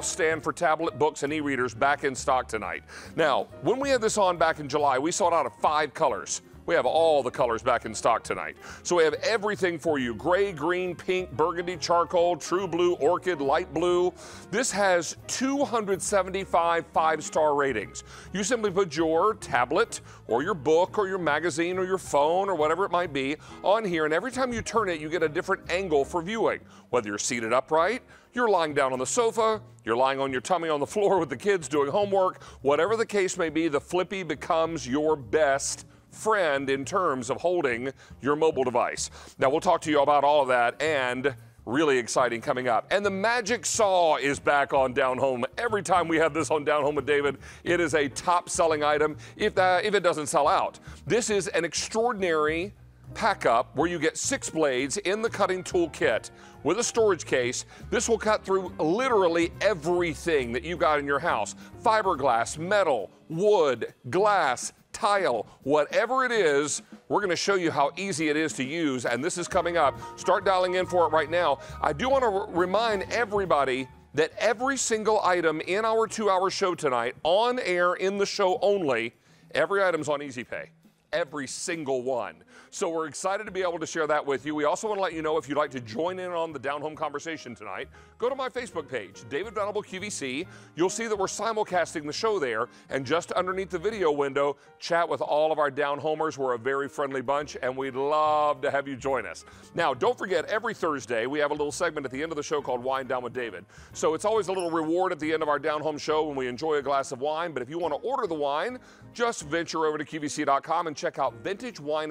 stand for tablet books and e-readers back in stock tonight. Now, when we had this on back in July, we sold out of five colors. We have all the colors back in stock tonight. So we have everything for you. Gray, green, pink, burgundy, charcoal, true blue, orchid, light blue. This has 275 five-star ratings. You simply put your tablet or your book or your magazine or your phone or whatever it might be on here and every time you turn it you get a different angle for viewing. Whether you're seated upright, you're lying down on the sofa, you're lying on your tummy on the floor with the kids doing homework, whatever the case may be, the Flippy becomes your best friend in terms of holding your mobile device. Now, we'll talk to you about all of that and really exciting coming up. And the magic saw is back on Down Home. Every time we have this on Down Home with David, it is a top selling item if, that, if it doesn't sell out. This is an extraordinary pack up where you get six blades in the cutting tool kit with a storage case. This will cut through literally everything that you got in your house fiberglass, metal, wood, glass, tile, whatever it is, we're going to show you how easy it is to use, and this is coming up. Start dialing in for it right now. I do want to remind everybody that every single item in our two hour show tonight, on air in the show only, every item's on Easy Pay every single one. So we're excited to be able to share that with you. We also want to let you know if you'd like to join in on the down home conversation tonight, go to my Facebook page, David Venable QVC. You'll see that we're simulcasting the show there, and just underneath the video window, chat with all of our down homers. We're a very friendly bunch, and we'd love to have you join us. Now, don't forget, every Thursday we have a little segment at the end of the show called Wine Down with David. So it's always a little reward at the end of our down home show when we enjoy a glass of wine. But if you want to order the wine, just venture over to QVC.com and check out Vintage Wine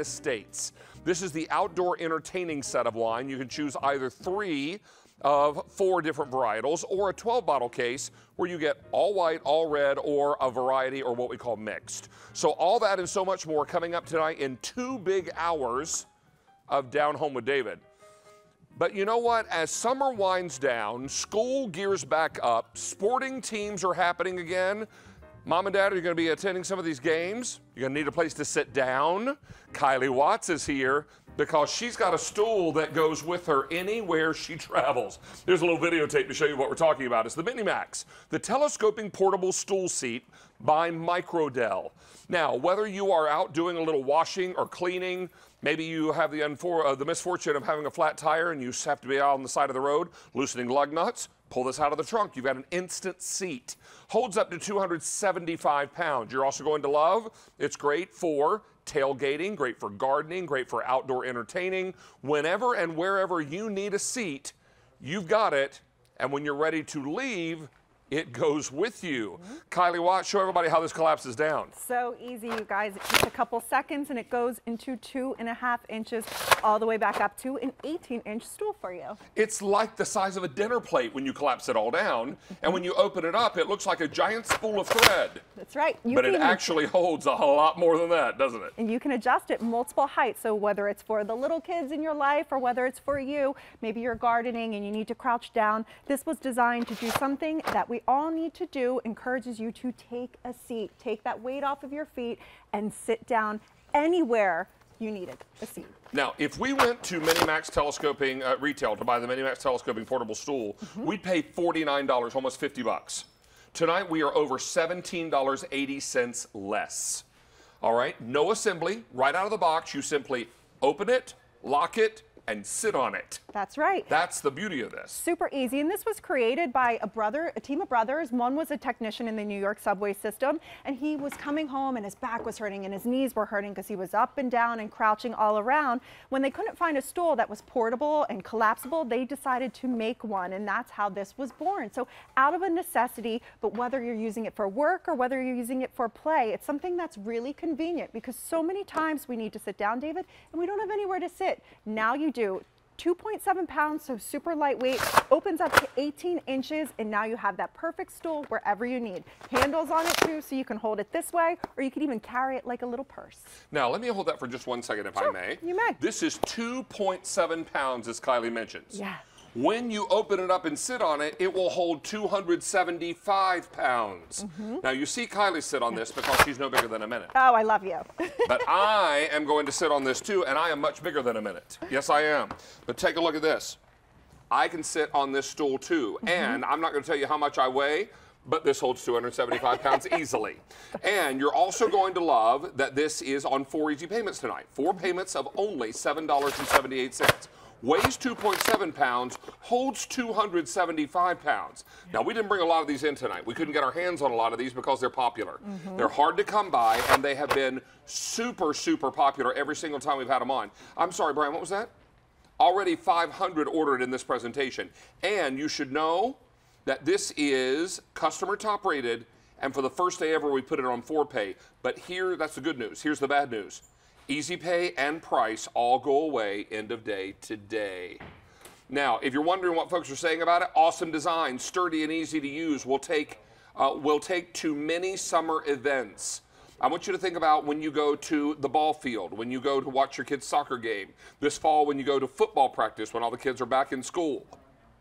This is the outdoor entertaining set of wine. You can choose either three of four different varietals or a 12 bottle case where you get all white, all red, or a variety or what we call mixed. So all that and so much more coming up tonight in two big hours of Down Home with David. But you know what? As summer winds down, school gears back up, sporting teams are happening again. Mom and Dad, are going to be attending some of these games? You're going to need a place to sit down. Kylie Watts is here because she's got a stool that goes with her anywhere she travels. Here's a little videotape to show you what we're talking about. It's the Minimax, the telescoping portable stool seat by Microdell. Now, whether you are out doing a little washing or cleaning, maybe you have the, uh, the misfortune of having a flat tire and you have to be out on the side of the road loosening lug nuts, Pull this out of the trunk. You've got an instant seat. Holds up to 275 pounds. You're also going to love. It's great for tailgating, great for gardening, great for outdoor entertaining. Whenever and wherever you need a seat, you've got it. And when you're ready to leave, it goes with you. Mm -hmm. Kylie Watt, show everybody how this collapses down. So easy, you guys. It takes a couple seconds and it goes into two and a half inches all the way back up to an 18 inch stool for you. It's like the size of a dinner plate when you collapse it all down. Mm -hmm. And when you open it up, it looks like a giant spool of thread. That's right. You but it actually holds a lot more than that, doesn't it? And you can adjust it multiple heights. So whether it's for the little kids in your life or whether it's for you, maybe you're gardening and you need to crouch down, this was designed to do something that we all need to do encourages you to take a seat, take that weight off of your feet and sit down anywhere you needed a seat. Now, if we went to Minimax Telescoping uh, retail to buy the Minimax Telescoping portable stool, mm -hmm. we'd pay $49, almost 50 bucks. Tonight, we are over $17.80 less. All right, no assembly, right out of the box. You simply open it, lock it, and sit on it. That's right. That's the beauty of this. Super easy. And this was created by a brother, a team of brothers. One was a technician in the New York subway system, and he was coming home and his back was hurting and his knees were hurting because he was up and down and crouching all around. When they couldn't find a stool that was portable and collapsible, they decided to make one, and that's how this was born. So out of a necessity, but whether you're using it for work or whether you're using it for play, it's something that's really convenient because so many times we need to sit down, David, and we don't have anywhere to sit. Now you do. 2.7 pounds, so super lightweight, opens up to 18 inches, and now you have that perfect stool wherever you need. Handles on it too, so you can hold it this way, or you can even carry it like a little purse. Now, let me hold that for just one second, if sure, I may. You may. This is 2.7 pounds, as Kylie mentions. Yeah. When you open it up and sit on it, it will hold 275 pounds. Mm -hmm. Now, you see Kylie sit on this because she's no bigger than a minute. Oh, I love you. but I am going to sit on this too, and I am much bigger than a minute. Yes, I am. But take a look at this. I can sit on this stool too. And I'm not going to tell you how much I weigh, but this holds 275 pounds easily. And you're also going to love that this is on four easy payments tonight. Four payments of only $7.78 weighs 2.7 pounds, holds 275 pounds. Now, we didn't bring a lot of these in tonight. We couldn't get our hands on a lot of these because they're popular. Mm-hmm. They're hard to come by, and they have been super, super popular every single time we've had them on. I'm sorry, Brian, what was that? Already 500 ordered in this presentation. And you should know that this is customer top rated, and for the first day ever, we put it on 4Pay. But here, that's the good news. Here's the bad news. Easy Pay and Price all go away end of day today. Now, if you're wondering what folks are saying about it, awesome design, sturdy and easy to use, will take uh, will take to many summer events. I want you to think about when you go to the ball field, when you go to watch your kid's soccer game, this fall when you go to football practice, when all the kids are back in school.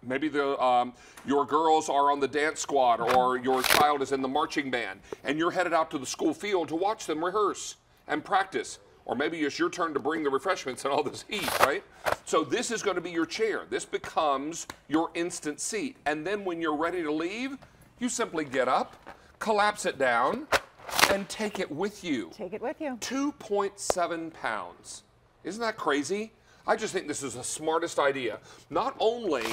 Maybe the, um, your girls are on the dance squad or your child is in the marching band and you're headed out to the school field to watch them rehearse and practice. Or maybe it's your turn to bring the refreshments and all this heat, right? So this is going to be your chair. This becomes your instant seat. And then when you're ready to leave, you simply get up, collapse it down, and take it with you. Take it with you. 2.7 pounds. Isn't that crazy? I just think this is the smartest idea. Not only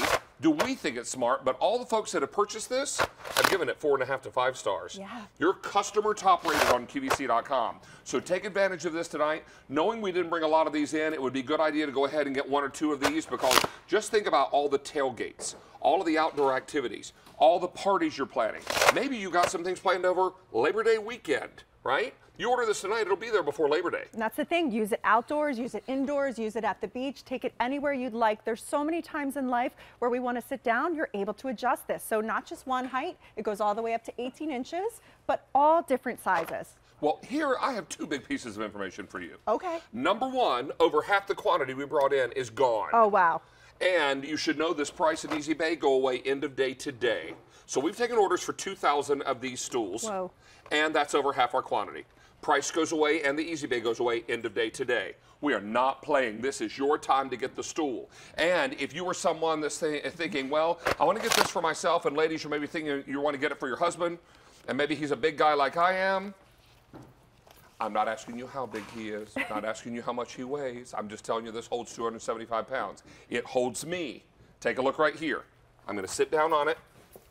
do we think it's smart, but all the folks that have purchased this have given it four and a half to five stars. Yeah. Your customer top rated on QVC.com. So take advantage of this tonight. Knowing we didn't bring a lot of these in, it would be a good idea to go ahead and get one or two of these because just think about all the tailgates, all of the outdoor activities, all the parties you're planning. Maybe you got some things planned over Labor Day weekend, right? You order this tonight, it'll be there before Labor Day. And that's the thing. Use it outdoors, use it indoors, use it at the beach, take it anywhere you'd like. There's so many times in life where we want to sit down, you're able to adjust this. So not just one height, it goes all the way up to 18 inches, but all different sizes. Well, here I have two big pieces of information for you. Okay. Number one, over half the quantity we brought in is gone. Oh, wow. And you should know this price and Easy Pay go away end of day today. So we've taken orders for 2,000 of these stools. Whoa. And that's over half our quantity. Price goes away and the Easy Pay goes away end of day today. We are not playing. This is your time to get the stool. And if you were someone that's th- thinking, well, I want to get this for myself, and ladies, you're maybe thinking you want to get it for your husband, and maybe he's a big guy like I am, I'm not asking you how big he is, not asking you how much he weighs. I'm just telling you this holds 275 pounds. It holds me. Take a look right here. I'm going to sit down on it.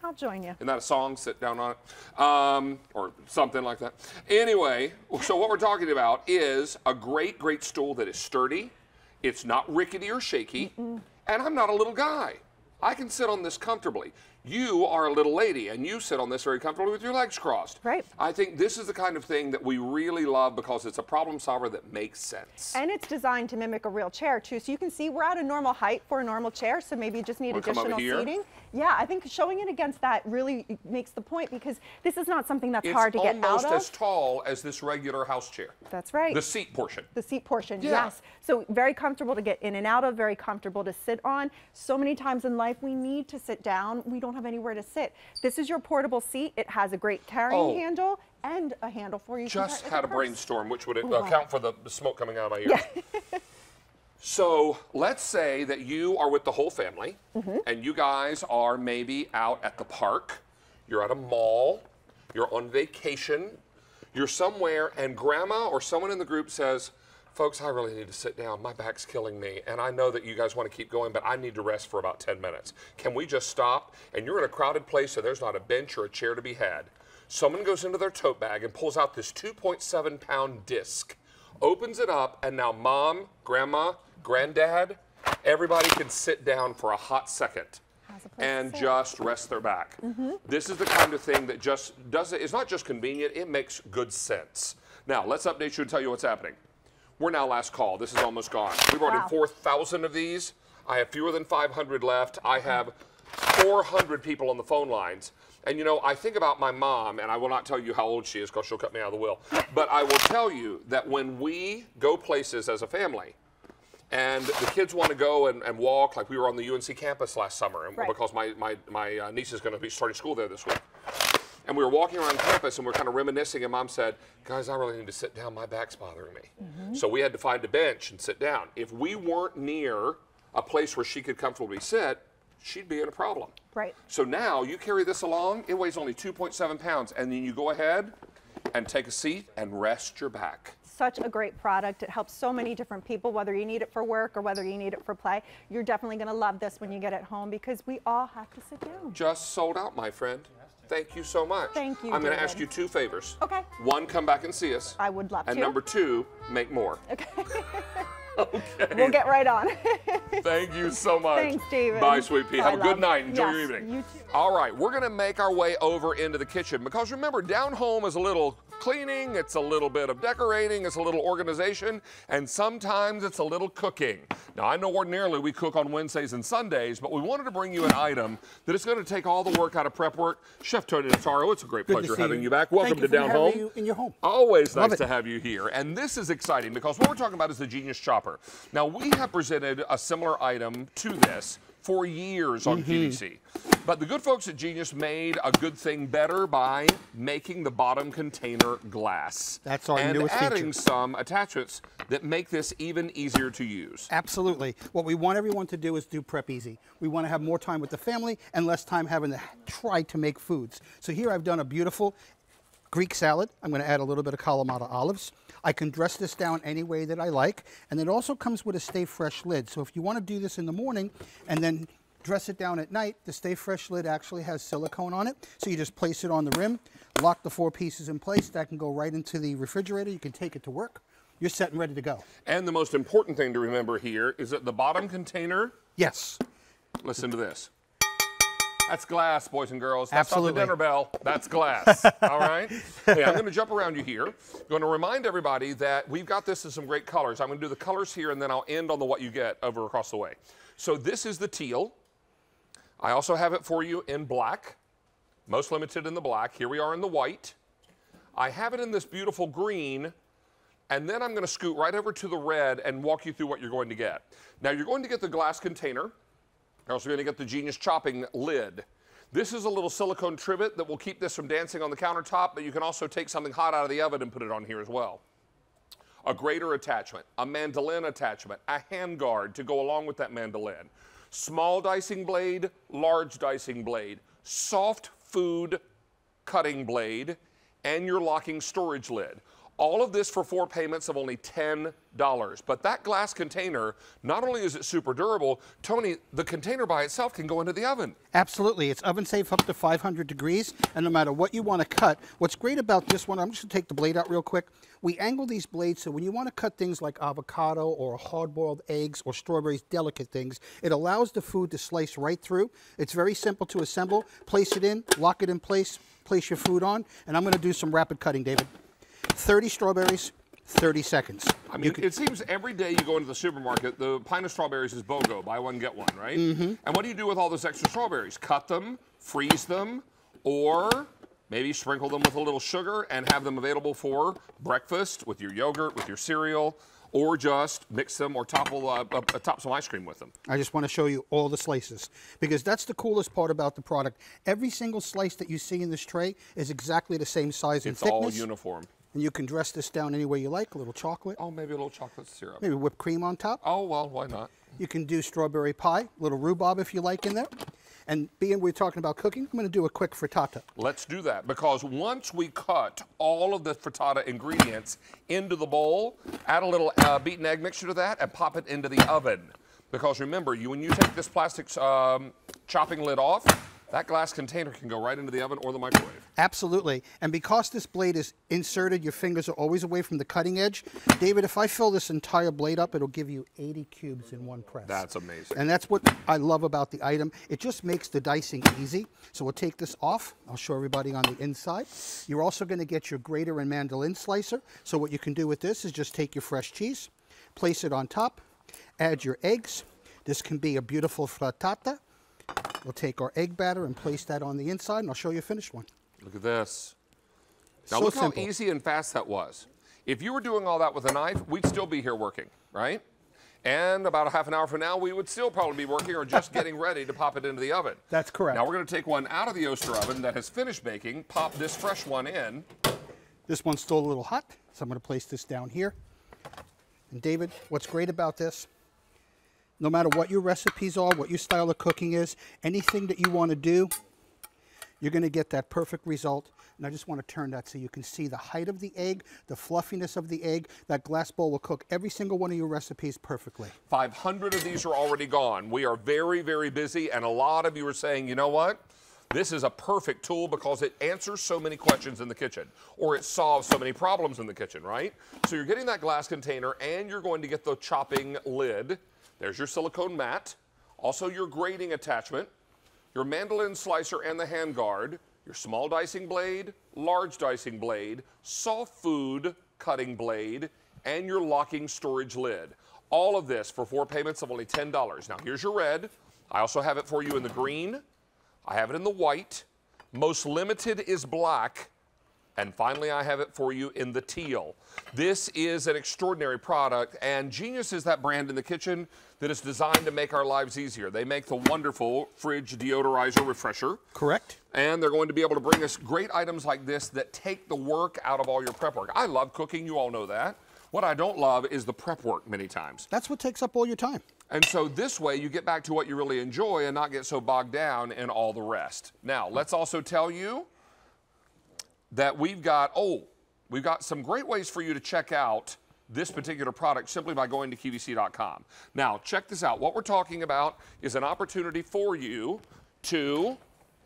I'll join you. Isn't that a song? Sit down on it, um, or something like that. Anyway, so what we're talking about is a great, great stool that is sturdy. It's not rickety or shaky, and I'm not a little guy. I can sit on this comfortably. You are a little lady, and you sit on this very comfortably with your legs crossed. Right. I think this is the kind of thing that we really love because it's a problem solver that makes sense. And it's designed to mimic a real chair too. So you can see we're at a normal height for a normal chair. So maybe you just need over additional seating. Yeah, I think showing it against that really makes the point because this is not something that's it's hard to get out of. almost of. as tall as this regular house chair. That's right. The seat portion. The seat portion, Yeah. yes. So very comfortable to get in and out of, very comfortable to sit on. So many times in life we need to sit down. We don't have anywhere to sit. This is your portable seat. It has a great carrying Oh. handle and a handle for you. just had a brainstorm, which would Ooh, account for the, smoke coming out of my ears. so let's say that you are with the whole family, Mm-hmm. and you guys are maybe out at the park, you're at a mall, you're on vacation, you're somewhere, and grandma or someone in the group says, Folks, I really need to sit down. My back's killing me. And I know that you guys want to keep going, but I need to rest for about 10 minutes. Can we just stop? And you're in a crowded place, so there's not a bench or a chair to be had. Someone goes into their tote bag and pulls out this 2.7 pound disc, opens it up, and now mom, grandma, granddad, everybody can sit down for a hot second Has a place to and just rest their back. Mm-hmm. This is the kind of thing that just does it. It's not just convenient, it makes good sense. Now, let's update you and tell you what's happening. We're now last call. This is almost gone. We brought Wow. in 4,000 of these. I have fewer than 500 left. I have 400 people on the phone lines. And you know, I think about my mom, and I will not tell you how old she is because she'll cut me out of the will. But I will tell you that when we go places as a family, and the kids want to go and, and walk, like we were on the UNC campus last summer, and Right. because my, my, my uh, niece is going to be starting school there this week. And we were walking around campus and we are kind of reminiscing, and mom said, Guys, I really need to sit down. My back's bothering me. Mm-hmm. So we had to find a bench and sit down. If we weren't near a place where she could comfortably sit, she'd be in a problem. Right. So now you carry this along, it weighs only 2.7 pounds, and then you go ahead and take a seat and rest your back. Such a great product. It helps so many different people, whether you need it for work or whether you need it for play. You're definitely going to love this when you get it home because we all have to sit down. Just sold out, my friend. Thank you so much. Thank you, I'm going to ask you two favors. Okay. One, come back and see us. I would love and to. And number two, make more. Okay. Okay. we'll get right on. Thank you so much. Thanks, David. Bye, sweet pea. Have a good night. Enjoy your evening. you too. All right, we're going to make our way over into the kitchen because remember, down home is a little cleaning, it's a little bit of decorating, it's a little organization, and sometimes it's a little cooking. Now, I know ordinarily we cook on Wednesdays and Sundays, but we wanted to bring you an item that is going to take all the work out of prep work. Chef Tony Notaro, it's a great Good pleasure having you. you back. Welcome Thank you to Down Home. you in your home. Always Love nice it. to have you here. And this is exciting because what we're talking about is the Genius Chopper. Now, we have presented a similar item to this for years on Mm-hmm. QVC. But the good folks at Genius made a good thing better by making the bottom container glass. That's our and newest adding some attachments that make this even easier to use. Absolutely. What we want everyone to do is do prep easy. We want to have more time with the family and less time having to try to make foods. So here I've done a beautiful Greek salad. I'm going to add a little bit of Kalamata olives. I can dress this down any way that I like. And it also comes with a Stay Fresh lid. So if you want to do this in the morning and then dress it down at night, the Stay Fresh lid actually has silicone on it. So you just place it on the rim, lock the four pieces in place. That can go right into the refrigerator. You can take it to work. You're set and ready to go. And the most important thing to remember here is that the bottom container, Yes. listen to this. That's glass, boys and girls. That's not Absolutely. the dinner bell. That's glass. all right? Hey, I'm going to jump around you here. I'm going to remind everybody that we've got this in some great colors. I'm going to do the colors here, and then I'll end on the what you get over across the way. So this is the teal. I also have it for you in black, most limited in the black. Here we are in the white. I have it in this beautiful green, and then I'm going to scoot right over to the red and walk you through what you're going to get. Now, you're going to get the glass container. Also going to get the Genius chopping lid. This is a little silicone trivet that will keep this from dancing on the countertop, but you can also take something hot out of the oven and put it on here as well. A grater attachment, a mandolin attachment, a hand guard to go along with that mandolin, small dicing blade, large dicing blade, soft food cutting blade, and your locking storage lid. All of this for four payments of only $10. But that glass container, not only is it super durable, Tony, the container by itself can go into the oven. Absolutely. It's oven safe up to 500 degrees, and no matter what you want to cut, what's great about this one, I'm just going to take the blade out real quick. We angle these blades so when you want to cut things like avocado or hard-boiled eggs or strawberries, delicate things, it allows the food to slice right through. It's very simple to assemble. Place it in, lock it in place, place your food on, and I'm going to do some rapid cutting, David. 30 strawberries, 30 seconds. I mean, it seems every day you go into the supermarket, the pint of strawberries is BOGO, buy one, get one, right? Mm-hmm. And what do you do with all those extra strawberries? Cut them, freeze them, or maybe sprinkle them with a little sugar and have them available for breakfast with your yogurt, with your cereal, or just mix them or topple, uh, uh, top some ice cream with them. I just want to show you all the slices because that's the coolest part about the product. Every single slice that you see in this tray is exactly the same size and thickness. It's all uniform. And you can dress this down any way you like. A little chocolate, Oh, maybe a little chocolate syrup. maybe whipped cream on top. Oh, well, why not? You can do strawberry pie, a little rhubarb if you like in there. And being we're talking about cooking, I'm going to do a quick frittata. Let's do that because once we cut all of the frittata ingredients into the bowl, add a little uh, beaten egg mixture to that and pop it into the oven. Because remember, you when you take this plastic um, chopping lid off, that glass container can go right into the oven or the microwave. Absolutely. And because this blade is inserted, your fingers are always away from the cutting edge. David, if I fill this entire blade up, it'll give you 80 cubes in one press. That's amazing. And that's what I love about the item. It just makes the dicing easy. So we'll take this off. I'll show everybody on the inside. You're also going to get your grater and mandolin slicer. So what you can do with this is just take your fresh cheese, place it on top, add your eggs. This can be a beautiful frittata. We'll take our egg batter and place that on the inside, and I'll show you a finished one. Look at this. Now So look simple. how easy and fast that was. If you were doing all that with a knife, we'd still be here working, right? And about a half an hour from now, we would still probably be working or just getting ready to pop it into the oven. That's correct. Now we're going to take one out of the Oster oven that has finished baking, pop this fresh one in. This one's still a little hot, so I'm going to place this down here. And David, what's great about this, no matter what your recipes are, what your style of cooking is, anything that you want to do, you're going to get that perfect result. And I just want to turn that so you can see the height of the egg, the fluffiness of the egg. That glass bowl will cook every single one of your recipes perfectly. 500 of these are already gone. We are very, very busy, and a lot of you are saying, you know what? This is a perfect tool because it answers so many questions in the kitchen or it solves so many problems in the kitchen, right? So you're getting that glass container and you're going to get the chopping lid. There's your silicone mat, also your grating attachment, your mandolin slicer and the handguard, your small dicing blade, large dicing blade, soft food cutting blade, and your locking storage lid. All of this for four payments of only $10. Now here's your red. I also have it for you in the green. I have it in the white. Most limited is black. And finally, I have it for you in the teal. This is an extraordinary product, and Genius is that brand in the kitchen that is designed to make our lives easier. They make the wonderful fridge deodorizer refresher. Correct. And they're going to be able to bring us great items like this that take the work out of all your prep work. I love cooking, you all know that. What I don't love is the prep work many times. That's what takes up all your time. And so this way you get back to what you really enjoy and not get so bogged down in all the rest. Now, let's also tell you that we've got, oh, we've got some great ways for you to check out this particular product simply by going to QVC.com. Now, check this out. What we're talking about is an opportunity for you to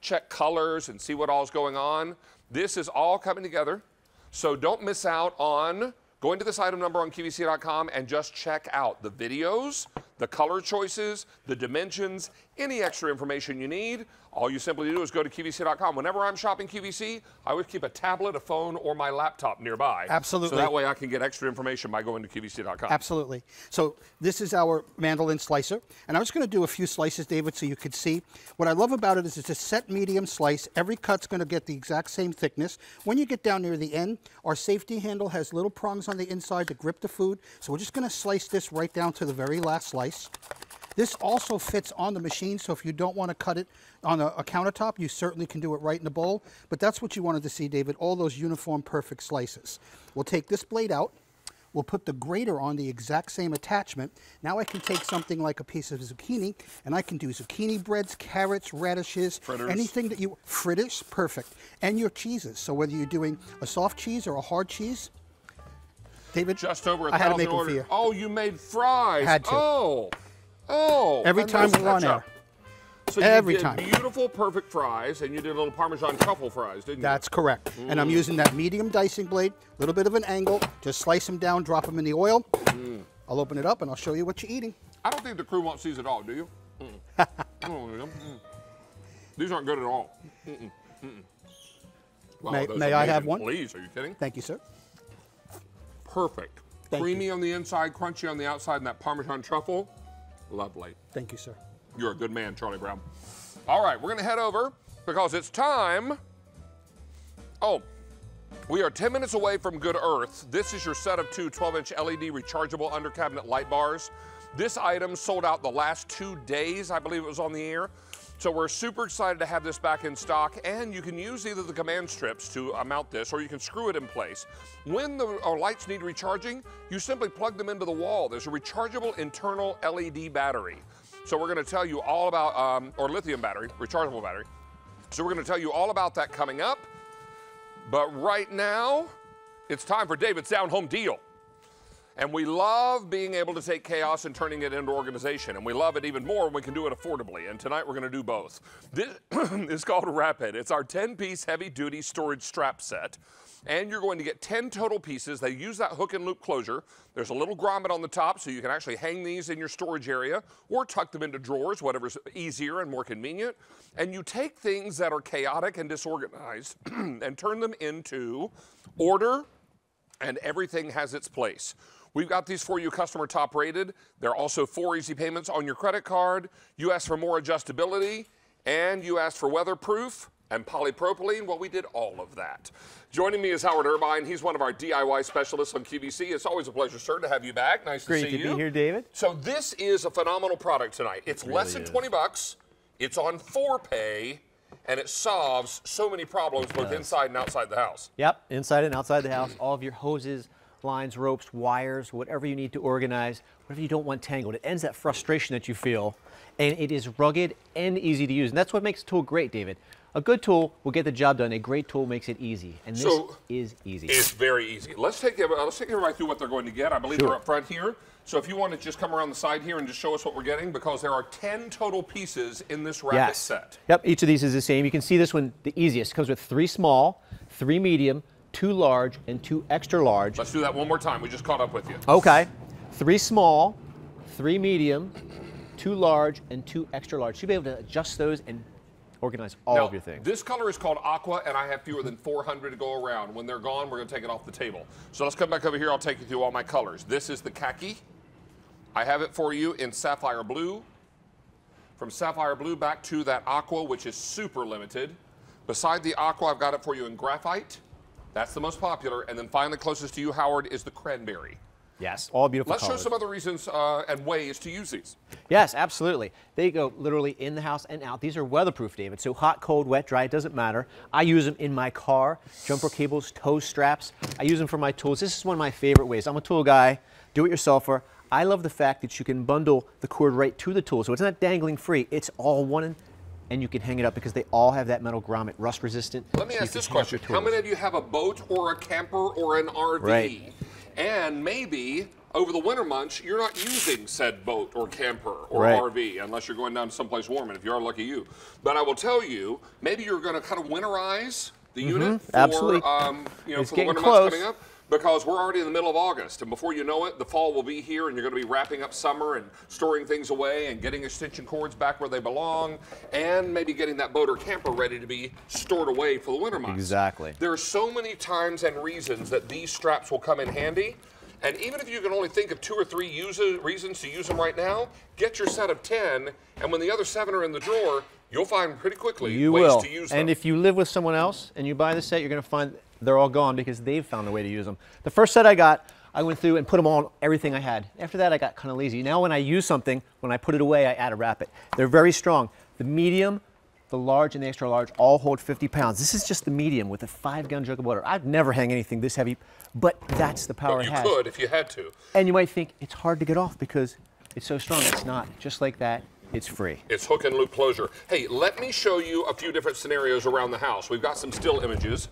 check colors and see what all is going on. This is all coming together. So don't miss out on going to this item number on QVC.com and just check out the videos, the color choices, the dimensions, any extra information you need. All you simply do is go to QVC.com. Whenever I'm shopping QVC, I always keep a tablet, a phone, or my laptop nearby. Absolutely. So that way I can get extra information by going to QVC.com. Absolutely. So this is our mandolin slicer. And I'm just going to do a few slices, David, so you could see. What I love about it is it's a set medium slice. Every cut's going to get the exact same thickness. When you get down near the end, our safety handle has little prongs on the inside to grip the food. So we're just going to slice this right down to the very last slice. This also fits on the machine, so if you don't want to cut it on a, a, countertop, you certainly can do it right in the bowl. But that's what you wanted to see, David, all those uniform perfect slices. We'll take this blade out. We'll put the grater on the exact same attachment. Now I can take something like a piece of zucchini, and I can do zucchini breads, carrots, radishes, fritters. anything that you, fritters, perfect. And your cheeses. So whether you're doing a soft cheese or a hard cheese, David, just over a I had to make them for you. Oh, you made fries. Had to. Oh. Oh, every time we're on air. So Every you did time. beautiful, perfect fries, and you did a little Parmesan truffle fries, didn't you? That's correct. And I'm using that medium dicing blade, a little bit of an angle. Just slice them down, drop them in the oil. I'll open it up and I'll show you what you're eating. I don't think the crew wants these at all, do you? Mm. I don't want them. Mm. These aren't good at all. Wow, May- may I have one? Please, are you kidding? Thank you, sir. Perfect. Thank Creamy on the inside, crunchy on the outside, and that Parmesan truffle. Lovely. Thank you, sir. You're a good man, Charlie Brown. All right, we're going to head over because it's time. Oh, we are 10 minutes away from Good Earth. This is your set of two 12 inch LED rechargeable under cabinet light bars. This item sold out the last two days, I believe it was on the air. So we're super excited to have this back in stock, and you can use either the command strips to uh, mount this, or you can screw it in place. When the our lights need recharging, you simply plug them into the wall. There's a rechargeable internal LED battery. So we're going to tell you all about, um, or lithium battery, rechargeable battery. So we're going to tell you all about that coming up. But right now, it's time for David's Down Home Deal. And we love being able to take chaos and turning it into organization. And we love it even more when we can do it affordably. And tonight we're going to do both. This is called Wrap-It. It's our 10 piece heavy duty storage strap set. And you're going to get 10 total pieces. They use that hook and loop closure. There's a little grommet on the top so you can actually hang these in your storage area or tuck them into drawers, whatever's easier and more convenient. And you take things that are chaotic and disorganized and turn them into order and everything has its place. We've got these for you customer top rated. There are also four easy payments on your credit card. You asked for more adjustability and you asked for weatherproof and polypropylene. Well, we did all of that. Joining me is Howard Irvine. He's one of our DIY specialists on QVC. It's always a pleasure, sir, to have you back. Nice Great to see to you. be here, David. So this is a phenomenal product tonight. It's less than is. 20 bucks. It's on four pay and it solves so many problems both inside and outside the house. Yep, inside and outside the house, all of your hoses, lines, ropes, wires, whatever you need to organize, whatever you don't want tangled. It ends that frustration that you feel, and it is rugged and easy to use. And that's what makes a tool great, David. A good tool will get the job done. A great tool makes it easy, and this So, is easy. It's very easy. Let's take uh, let's take everybody through what they're going to get. I believe Sure. they're up front here. So if you want to just come around the side here and just show us what we're getting, because there are 10 total pieces in this Wrap-It yes. set. Yep. Each of these is the same. You can see this one, the easiest, comes with three small, three medium, two large, and two extra large. Let's do that one more time. We just caught up with you. Okay. Three small, three medium, two large, and two extra large. You'll be able to adjust those and organize all Now, of your things. This color is called aqua, and I have fewer than 400 to go around. When they're gone, we're going to take it off the table. So let's come back over here. I'll take you through all my colors. This is the khaki. I have it for you in sapphire blue. From sapphire blue back to that aqua, which is super limited. Beside the aqua, I've got it for you in graphite. That's the most popular. And then finally, closest to you, Howard, is the cranberry. Yes, all beautiful Let's show some other reasons uh, and ways to use these. Yes, absolutely. They go literally in the house and out. These are weatherproof, David. So hot, cold, wet, dry, it doesn't matter. I use them in my car, jumper cables, tow straps. I use them for my tools. This is one of my favorite ways. I'm a tool guy, do-it-yourselfer. I love the fact that you can bundle the cord right to the tool. So it's not dangling free. It's all one and you can hang it up because they all have that metal grommet, rust resistant. Let me so ask this hang up your question. How many of you have a boat or a camper or an RV? Right. And maybe over the winter months, you're not using said boat or camper or Right. RV unless you're going down to someplace warm. And if you are, lucky you. But I will tell you, maybe you're going to kind of winterize the unit for, absolutely. um, you know, It's for the winter close. months coming up. Because we're already in the middle of August, and before you know it, the fall will be here, and you're going to be wrapping up summer and storing things away and getting extension cords back where they belong, and maybe getting that boat or camper ready to be stored away for the winter months. Exactly. There are so many times and reasons that these straps will come in handy. And even if you can only think of two or three uses, reasons to use them right now, get your set of 10. And when the other seven are in the drawer, you'll find pretty quickly You ways will. to use them. And if you live with someone else and you buy the set, you're going to find they're all gone because they've found a way to use them. The first set I got, I went through and put them on everything I had. After that, I got kind of lazy. Now, when I use something, when I put it away, I add a Wrap-It. They're very strong. The medium, the large, and the extra large all hold 50 pounds. This is just the medium with a five gallon jug of water. I'd never hang anything this heavy, but that's the power it you has. could if you had to. And you might think it's hard to get off because it's so strong. It's not. Just like that, it's free. It's hook and loop closure. Hey, let me show you a few different scenarios around the house. We've got some still images.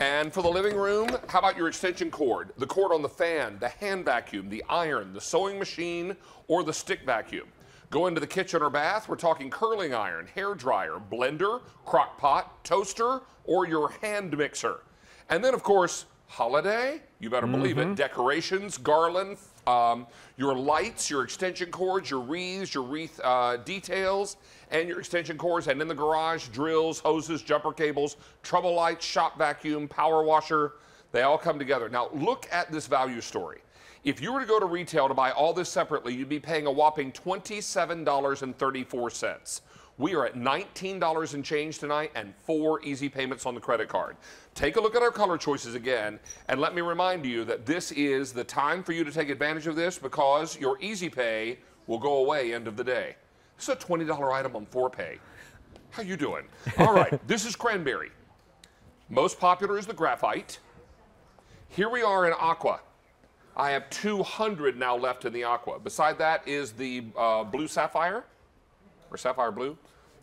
And for the living room, how about your extension cord? The cord on the fan, the hand vacuum, the iron, the sewing machine, or the stick vacuum. Go into the kitchen or bath, we're talking curling iron, hair dryer, blender, crock pot, toaster, or your hand mixer. And then, of course, holiday, you better believe it, mm-hmm. decorations, garland, um, your lights, your extension cords, your wreaths, your wreath uh, details, and your extension cords, and in the garage, drills, hoses, jumper cables, trouble lights, shop vacuum, power washer, they all come together. Now, look at this value story. If you were to go to retail to buy all this separately, you'd be paying a whopping $27.34. We are at $19 and change tonight and four easy payments on the credit card. Take a look at our color choices again, and let me remind you that this is the time for you to take advantage of this because your easy pay will go away end of the day. This is a $20 item on four pay. How you doing? All right, this is cranberry. Most popular is the graphite. Here we are in aqua. I have 200 now left in the aqua. Beside that is the uh, blue sapphire, or sapphire blue.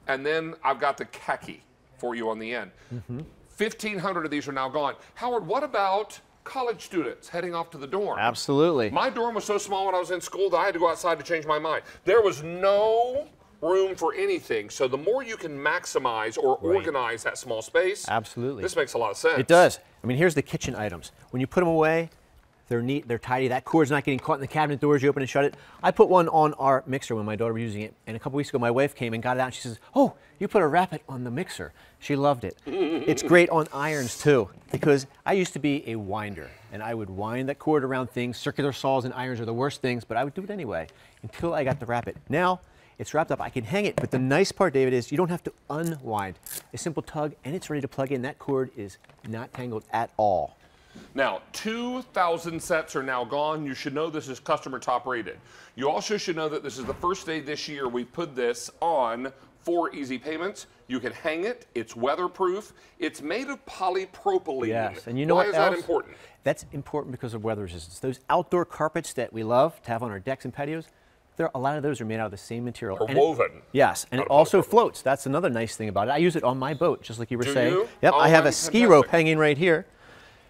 And then I've got the khaki for you on the end. 1,500 of these are now gone. Howard, what about college students heading off to the dorm? Absolutely. My dorm was so small when I was in school that I had to go outside to change my mind. There was no room for anything. So the more you can maximize or organize that small space, Absolutely. this makes a lot of sense. It does. I mean, here's the kitchen items. When you put them away, they're neat, they're tidy. That cord's not getting caught in the cabinet doors. You open and shut it. I put one on our mixer when my daughter was using it, and a couple weeks ago, my wife came and got it out. And she says, "Oh, you put a Wrap-It on the mixer." She loved it. it's great on irons too, because I used to be a winder, and I would wind that cord around things. Circular saws and irons are the worst things, but I would do it anyway until I got the Wrap-It. Now. It's wrapped up. I can hang it, but the nice part, David, is you don't have to unwind. A simple tug, and it's ready to plug in. That cord is not tangled at all. Now, 2,000 sets are now gone. You should know this is customer top rated. You also should know that this is the first day this year we put this on for easy payments. You can hang it. It's weatherproof. It's made of polypropylene. Yes, and you know Why what is else? that important? That's important because of weather resistance. Those outdoor carpets that we love to have on our decks and patios, there a lot of those are made out of the same material. Are And it- woven. yes, and it also floats. That's another nice thing about it. I use it on my boat, just like you were Do saying. you? Yep, Oh, I have a ski rope hanging right here,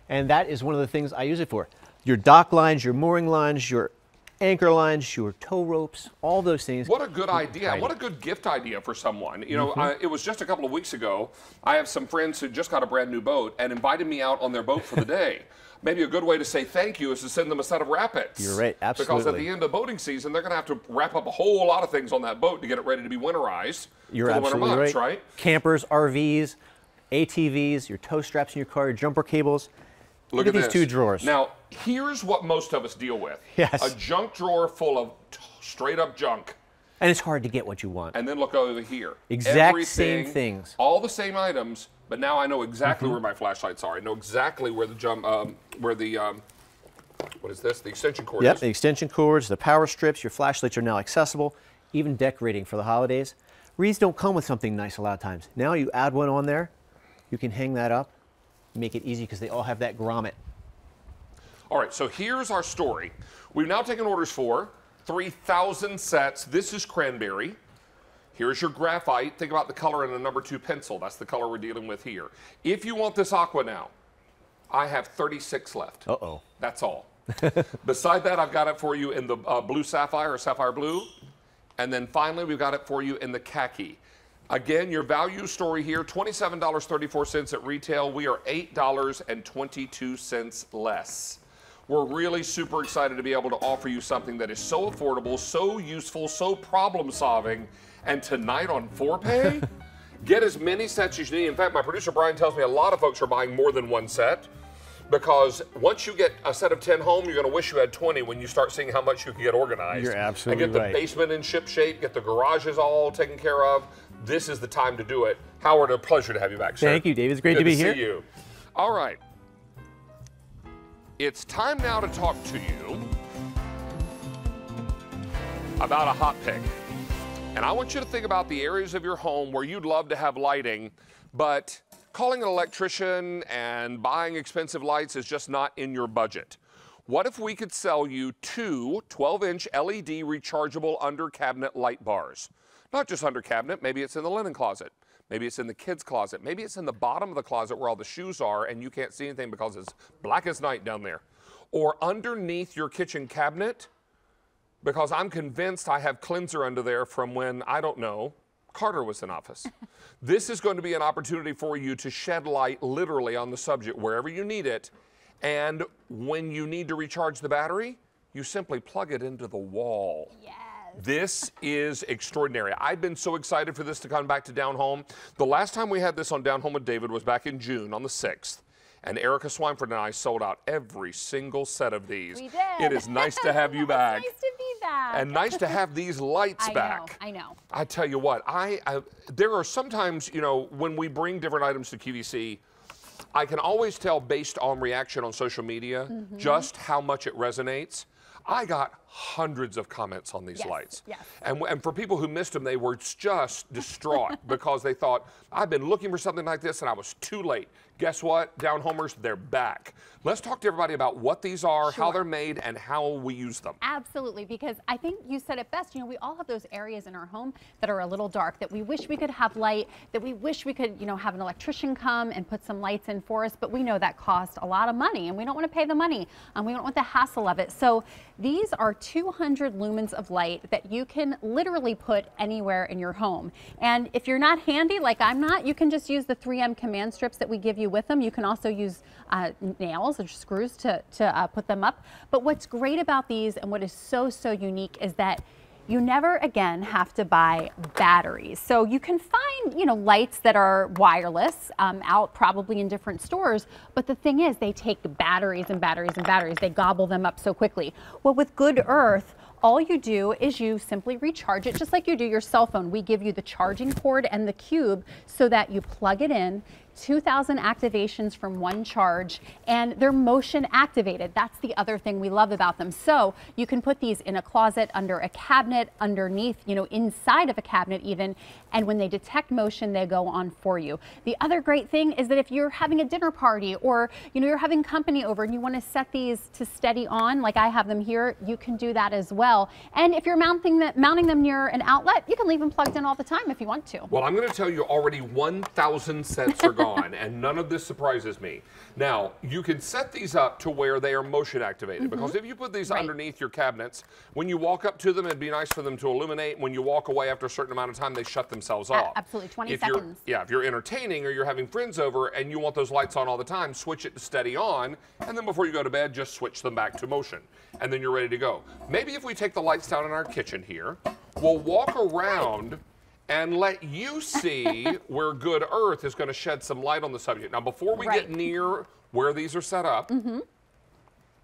and that is one of the things I use it for. Your dock lines, your mooring lines, your anchor lines, your tow ropes, all those things. What a good idea. What a good gift idea for someone. You know, Mm-hmm. I, it was just a couple of weeks ago. I have some friends who just got a brand new boat and invited me out on their boat for the day. Maybe a good way to say thank you is to send them a set of Wrap-Its. You're right, absolutely. Because at the end of boating season, they're going to have to wrap up a whole lot of things on that boat to get it ready to be winterized You're for the winter absolutely months, right. right? Campers, RVs, ATVs, your tow straps in your car, your jumper cables. Look, at, these this. two drawers. Now, here's what most of us deal with. Yes. A junk drawer full of straight up junk. and it's hard to get what you want. And then look over here. Exact same things. All the same items, but now I know exactly where my flashlights are. I know exactly where the jump, um, where the, um, what is this? The extension cord Yep, is. the extension cords, the power strips, your flashlights are now accessible, even decorating for the holidays. Wreaths don't come with something nice a lot of times. Now you add one on there, you can hang that up, make it easy because they all have that grommet. All right, so here's our story. We've now taken orders for 3,000 sets. This is cranberry. Here's your graphite. Think about the color in a number two pencil. That's the color we're dealing with here. If you want this aqua now, I have 36 left. Uh-oh. That's all. Beside that, I've got it for you in the uh, blue sapphire or sapphire blue. And then finally, we've got it for you in the khaki. Again, your value story here $27.34 at retail. We are $8.22 less. We're really super excited to be able to offer you something that is so affordable, so useful, so problem solving. And tonight on 4Pay, get as many sets as you need. In fact, my producer Brian tells me a lot of folks are buying more than one set because once you get a set of 10 home, you're going to wish you had 20 when you start seeing how much you can get organized. You're absolutely And get the right. basement in ship shape, get the garages all taken care of. This is the time to do it. Howard, a pleasure to have you back, sir. Thank you, Dave. It's great Good to be see here. you. All right. It's time now to talk to you about a hot pick. And I want you to think about the areas of your home where you'd love to have lighting, but calling an electrician and buying expensive lights is just not in your budget. What if we could sell you two 12 inch LED rechargeable under cabinet light bars? Not just under cabinet, maybe it's in the linen closet. Maybe it's in the kids' closet. Maybe it's in the bottom of the closet where all the shoes are and you can't see anything because it's black as night down there. Or underneath your kitchen cabinet because I'm convinced I have cleanser under there from when, I don't know, Carter was in office. this is going to be an opportunity for you to shed light literally on the subject wherever you need it. And when you need to recharge the battery, you simply plug it into the wall. This is extraordinary. I've been so excited for this to come back to Down Home. The last time we had this on Down Home with David was back in June on the 6th. And Erica Swineford and I sold out every single set of these. We did. It is nice to have you back. It's nice to be back. And nice to have these lights I back. know. I know. I tell you what, I, I there are sometimes, you know, when we bring different items to QVC, I can always tell based on reaction on social media Mm-hmm. just how much it resonates. I got hundreds of comments on these Yes, lights. yes. And, and for people who missed them, they were just distraught because they thought, I've been looking for something like this and I was too late. Guess what? Down homers, they're back. Let's talk to everybody about what these are, how they're made, and how we use them. Absolutely, because I think you said it best. You know, we all have those areas in our home that are a little dark that we wish we could have light, that we wish we could, you know, have an electrician come and put some lights in for us, but we know that costs a lot of money and we don't want to pay the money and we don't want the hassle of it. So these are 200 lumens of light that you can literally put anywhere in your home. And if you're not handy, like I'm not, you can just use the 3M command strips that we give you with them. You can also use uh, nails or screws to, to uh, put them up. But what's great about these and what is so, so unique is that you never again have to buy batteries. So you can find, you know, lights that are wireless um, out probably in different stores. But the thing is, they take batteries and batteries and batteries. They gobble them up so quickly. Well, with Good Earth, all you do is you simply recharge it just like you do your cell phone. We give you the charging cord and the cube so that you plug it in, 2,000 activations from one charge, and they're motion activated. That's the other thing we love about them. So you can put these in a closet, under a cabinet, underneath, you know, inside of a cabinet even, and when they detect motion, they go on for you. The other great thing is that if you're having a dinner party or, you know, you're having company over and you want to set these to steady on, like I have them here, you can do that as well. And if you're mounting, the, mounting them near an outlet, you can leave them plugged in all the time if you want to. Well, I'm going to tell you already 1,000 sets are gone, and none of this surprises me. Now, you can set these up to where they are motion activated mm -hmm. because if you put these right. underneath your cabinets, when you walk up to them, it'd be nice for them to illuminate. When you walk away after a certain amount of time, they shut themselves off. Absolutely, 20 if seconds. yeah, if you're entertaining or you're having friends over and you want those lights on all the time, switch it to steady on, and then before you go to bed, just switch them back to motion, and then you're ready to go. Maybe if we take the lights down in our kitchen here, we'll walk around and let you see where Good Earth is going to shed some light on the subject. Now, before we right. get near where these are set up, mm -hmm.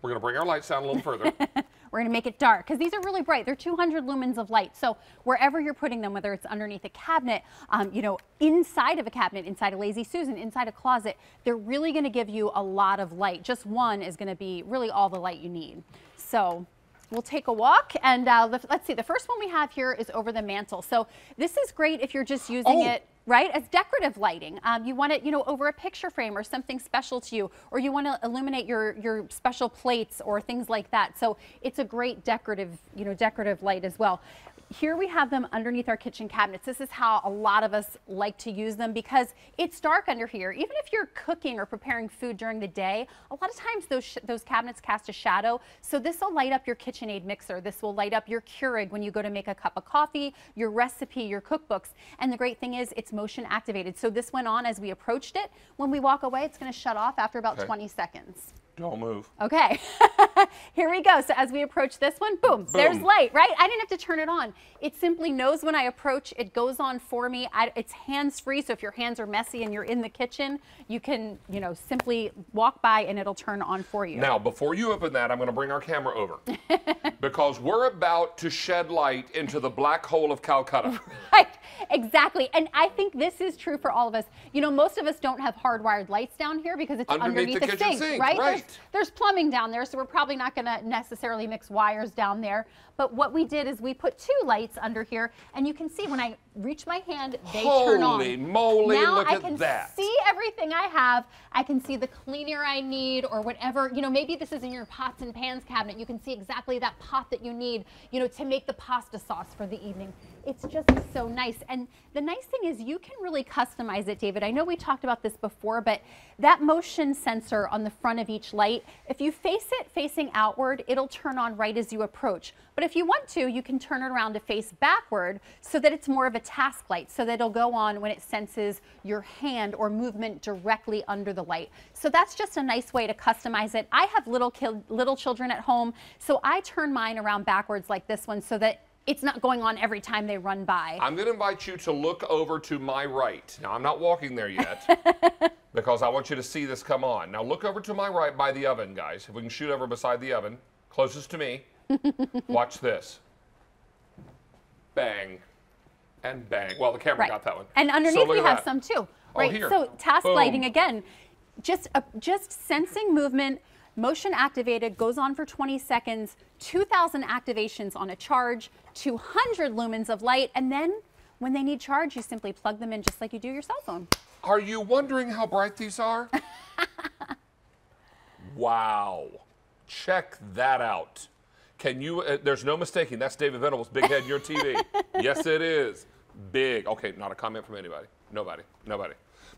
we're going to bring our lights down a little further. we're going to make it dark because these are really bright. They're 200 lumens of light. So wherever you're putting them, whether it's underneath a cabinet, um, you know, inside of a cabinet, inside a Lazy Susan, inside a closet, they're really going to give you a lot of light. Just one is going to be really all the light you need. So We'll take a walk and uh, let's see, the first one we have here is over the mantle. So this is great if you're just using oh. it right? As decorative lighting. Um, you want it, you know, over a picture frame or something special to you, or you want to illuminate your, your special plates or things like that. So it's a great decorative, you know, decorative light as well here we have them underneath our kitchen cabinets. This is how a lot of us like to use them because it's dark under here. Even if you're cooking or preparing food during the day, a lot of times those, those cabinets cast a shadow. So this will light up your KitchenAid mixer. This will light up your Keurig when you go to make a cup of coffee, your recipe, your cookbooks. And the great thing is it's motion activated. So this went on as we approached it. When we walk away, it's going to shut off after about okay. 20 seconds. Don't move. Okay. Here we go. So as we approach this one, boom, boom, there's light, right? I didn't have to turn it on. It simply knows when I approach, it goes on for me. I, it's hands-free, so if your hands are messy and you're in the kitchen, you can, you know, simply walk by and it'll turn on for you. Now, before you open that, I'm going to bring our camera over because we're about to shed light into the black hole of Calcutta. Right, exactly. And I think this is true for all of us. You know, most of us don't have hardwired lights down here because it's underneath, underneath the, the sink, sink, right? right. There's, there's plumbing down there, so we're probably not going to necessarily mix wires down there. But what we did is we put two lights under here, and you can see when I reach my hand, they Holy turn on. Holy moly, now look I at can that. see everything I have. I can see the cleaner I need or whatever. You know, maybe this is in your pots and pans cabinet. You can see exactly that pot that you need, you know, to make the pasta sauce for the evening. It's just so nice. And the nice thing is you can really customize it, David. I know we talked about this before, but that motion sensor on the front of each light, if you face it facing outward, it'll turn on right as you approach. But if you want to, you can turn it around to face backward so that it's more of a task light, so that it'll go on when it senses your hand or movement directly under the light. So that's just a nice way to customize it. I have little, little children at home, so I turn mine around backwards like this one so that it's not going on every time they run by. I'm going to invite you to look over to my right. Now, I'm not walking there yet because I want you to see this come on. Now, look over to my right by the oven, guys. If we can shoot over beside the oven, closest to me. Watch this. Bang. And bang. Well, the camera right. got that one. And underneath so we have that. some too. Oh, right. Oh, so task Boom. lighting again, just uh, just sensing movement Motion activated goes on for 20 seconds, 2,000 activations on a charge, 200 lumens of light, and then when they need charge, you simply plug them in just like you do your cell phone. Are you wondering how bright these are? wow. Check that out. Can you, uh, there's no mistaking, that's David Venable's big head your TV. yes, it is. Big. Okay, not a comment from anybody. Nobody. Nobody.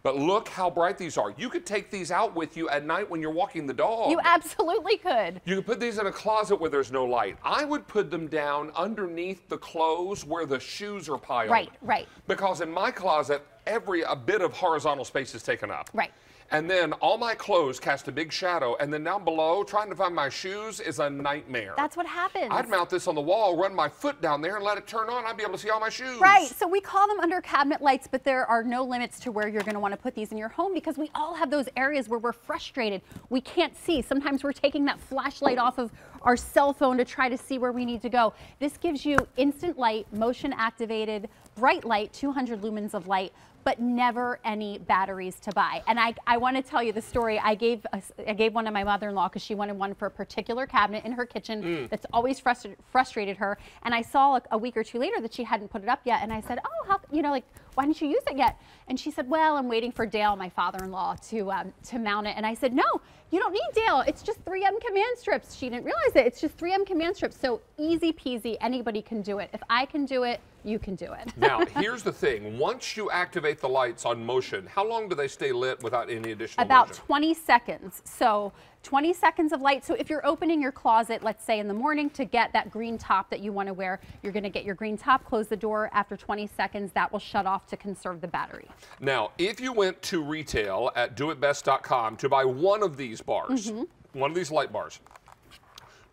But look how bright these are. You could take these out with you at night when you're walking the dog. You absolutely could. You could put these in a closet where there's no light. I would put them down underneath the clothes where the shoes are piled. Right, right. Because in my closet, every a bit of horizontal space is taken up. Right. And then all my clothes cast a big shadow, and then down below, trying to find my shoes is a nightmare. That's what happens. I'd mount this on the wall, run my foot down there, and let it turn on. I'd be able to see all my shoes. Right. So we call them under cabinet lights, but there are no limits to where you're going to want to put these in your home because we all have those areas where we're frustrated. We can't see. Sometimes we're taking that flashlight off of our cell phone to try to see where we need to go. This gives you instant light, motion activated, bright light, 200 lumens of light, but never any batteries to buy. And I, I want to tell you the story. I gave a, I gave one to my mother-in-law because she wanted one for a particular cabinet in her kitchen Mm. that's always frustra- frustrated her. And I saw a, a week or two later that she hadn't put it up yet. And I said, oh, how, you know, like, why didn't you use it yet? And she said, well, I'm waiting for Dale, my father-in-law, to um, to mount it. And I said, no, you don't need Dale. It's just 3M command strips. She didn't realize it. It's just 3M command strips. So easy peasy. Anybody can do it. If I can do it, you can do it. Now, here's the thing. Once you activate the lights on motion, how long do they stay lit without any additional About motion? 20 seconds. So 20 seconds of light. So if you're opening your closet, let's say in the morning to get that green top that you want to wear, you're going to get your green top, close the door. After 20 seconds, that will shut off to conserve the battery. Now, if you went to retail at doitbest.com to buy one of these bars, Mm-hmm. one of these light bars,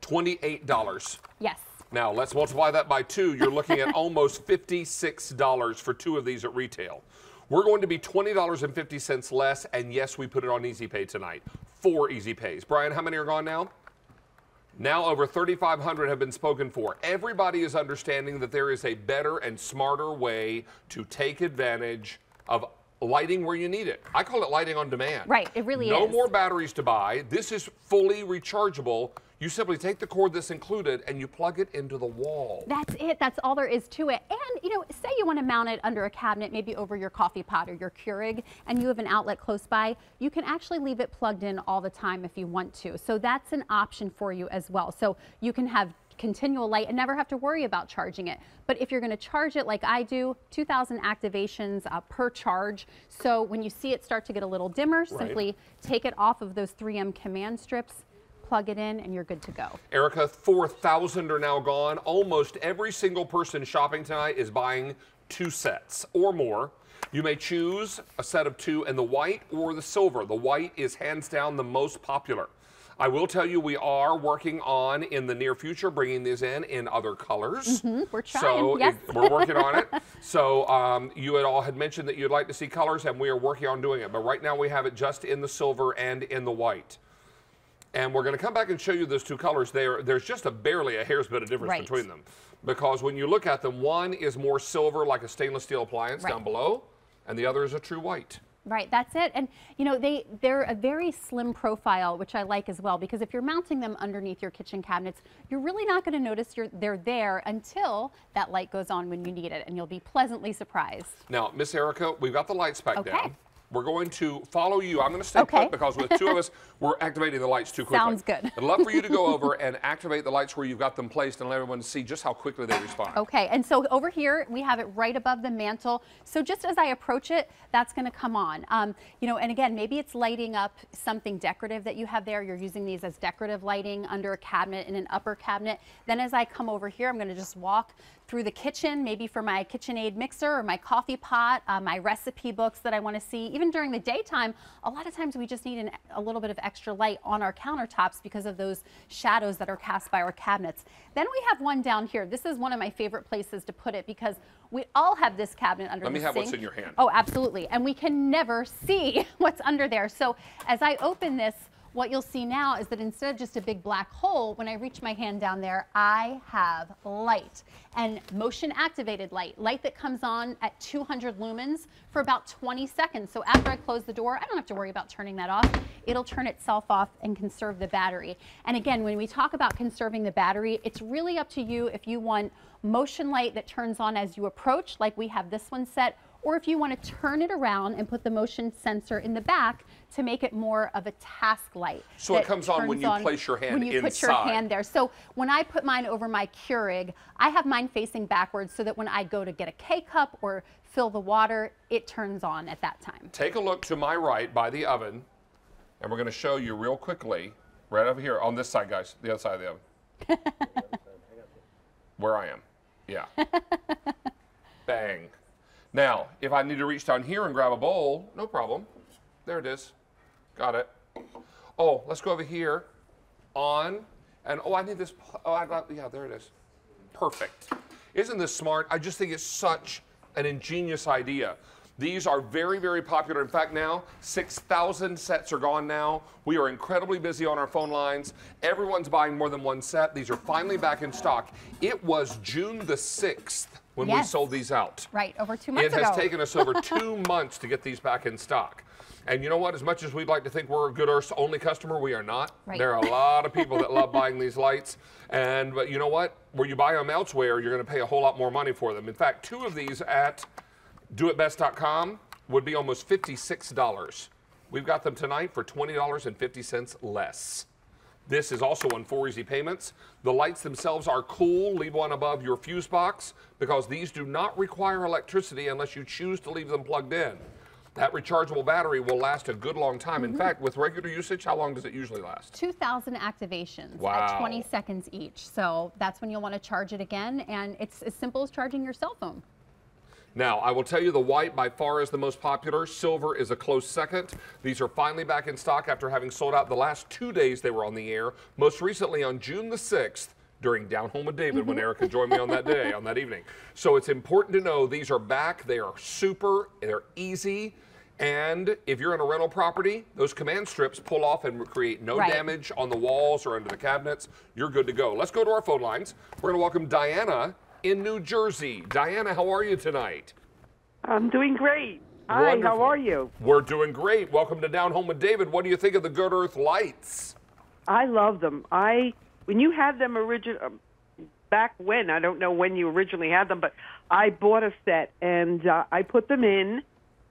$28. Yes. Now, let's multiply that by two. You're looking at almost $56 for two of these at retail. We're going to be $20.50 less, and yes, we put it on Easy Pay tonight. Four Easy Pays. Brian, how many are gone now? Now over 3,500 have been spoken for. Everybody is understanding that there is a better and smarter way to take advantage of lighting where you need it. I call it lighting on demand. Right, it really no is. No more batteries to buy. This is fully rechargeable. You simply take the cord that's included and you plug it into the wall. That's it. That's all there is to it. And, you know, say you want to mount it under a cabinet, maybe over your coffee pot or your Keurig, and you have an outlet close by, you can actually leave it plugged in all the time if you want to. So that's an option for you as well. So you can have continual light and never have to worry about charging it. But if you're going to charge it like I do, 2,000 activations uh, per charge. So when you see it start to get a little dimmer, simply take it off of those 3M command strips, plug it in, and you're good to go. Erica, 4,000 are now gone. Almost every single person shopping tonight is buying two sets or more. You may choose a set of two in the white or the silver. The white is hands down the most popular. I will tell you, we are working on in the near future bringing these in in other colors. Mm-hmm, we're So yes. it- we're working on it. So um, you had all had mentioned that you'd like to see colors, and we are working on doing it. But right now we have it just in the silver and in the white. And we're going to come back and show you those two colors. There, there's just a barely a hair's bit of difference Right. between them, because when you look at them, one is more silver, like a stainless steel appliance Right. down below, and the other is a true white. Right, that's it. And you know, they they're a very slim profile, which I like as well because if you're mounting them underneath your kitchen cabinets, you're really not going to notice you're, they're there until that light goes on when you need it, and you'll be pleasantly surprised. Now, Miss Erica, we've got the lights back Okay. down. We're going to follow you. I'm going to stay Okay. put because with two of us, we're activating the lights too quickly. Sounds good. I'd love for you to go over and activate the lights where you've got them placed and let everyone see just how quickly they respond. Okay, and so over here we have it right above the mantle. So just as I approach it, that's going to come on. Um, you know, and again, maybe it's lighting up something decorative that you have there. You're using these as decorative lighting under a cabinet in an upper cabinet. Then as I come over here, I'm going to just walk through the kitchen, maybe for my KitchenAid mixer or my coffee pot, uh, my recipe books that I want to see. Even during the daytime, a lot of times we just need an, a little bit of extra light on our countertops because of those shadows that are cast by our cabinets. Then we have one down here. This is one of my favorite places to put it because we all have this cabinet under Let the me have what's in your hand. Oh, absolutely. And we can never see what's under there. So as I open this, what you'll see now is that instead of just a big black hole, when I reach my hand down there, I have light and motion activated light, light that comes on at 200 lumens for about 20 seconds. So after I close the door, I don't have to worry about turning that off. It'll turn itself off and conserve the battery. And again, when we talk about conserving the battery, it's really up to you if you want motion light that turns on as you approach, like we have this one set, or if you want to turn it around and put the motion sensor in the back to make it more of a task light. So it comes on when you place your hand When you put your hand there. So when I put mine over my Keurig, I have mine facing backwards so that when I go to get a K-cup or fill the water, it turns on at that time. Take a look to my right by the oven, and we're going to show you real quickly, right over here on this side, guys, the other side of the oven. Where I am. Yeah. Bang. Now, if I need to reach down here and grab a bowl, no problem. There it is. Got it. Oh, let's go over here. On. And oh, I need this. Oh, I got. Yeah, there it is. Perfect. Isn't this smart? I just think it's such an ingenious idea. These are very, very popular. In fact, now 6,000 sets are gone now. We are incredibly busy on our phone lines. Everyone's buying more than one set. These are finally back in stock. It was June the 6th when we sold these out. Right, over two months It has ago. taken us over two months to get these back in stock. And you know what? As much as we'd like to think we're a good Earth only customer, we are not. Right. There are a lot of people that love buying these lights. And but you know what? Where you buy them elsewhere, you're going to pay a whole lot more money for them. In fact, two of these at doitbest.com would be almost $56. We've got them tonight for $20.50 less. This is also on four easy payments. The lights themselves are cool. Leave one above your fuse box because these do not require electricity unless you choose to leave them plugged in. That rechargeable battery will last a good long time. In mm-hmm. fact, with regular usage, how long does it usually last? 2,000 activations Wow. at 20 seconds each. So that's when you'll want to charge it again. And it's as simple as charging your cell phone. Now, I will tell you the white by far is the most popular. Silver is a close second. These are finally back in stock after having sold out the last two days they were on the air. Most recently on June the 6th during Down Home with David when mm-hmm. Erica joined me on that day, on that evening. So it's important to know these are back. They are super, they're easy. And if you're in a rental property, those command strips pull off and create no Right. damage on the walls or under the cabinets. You're good to go. Let's go to our phone lines. We're going to welcome Diana in New Jersey. Diana, how are you tonight? I'm doing great. Hi, how are you? We're doing great. Welcome to Down Home with David. What do you think of the Good Earth lights? I love them. I when you had them origin um, back when I don't know when you originally had them, but I bought a set and uh, I put them in,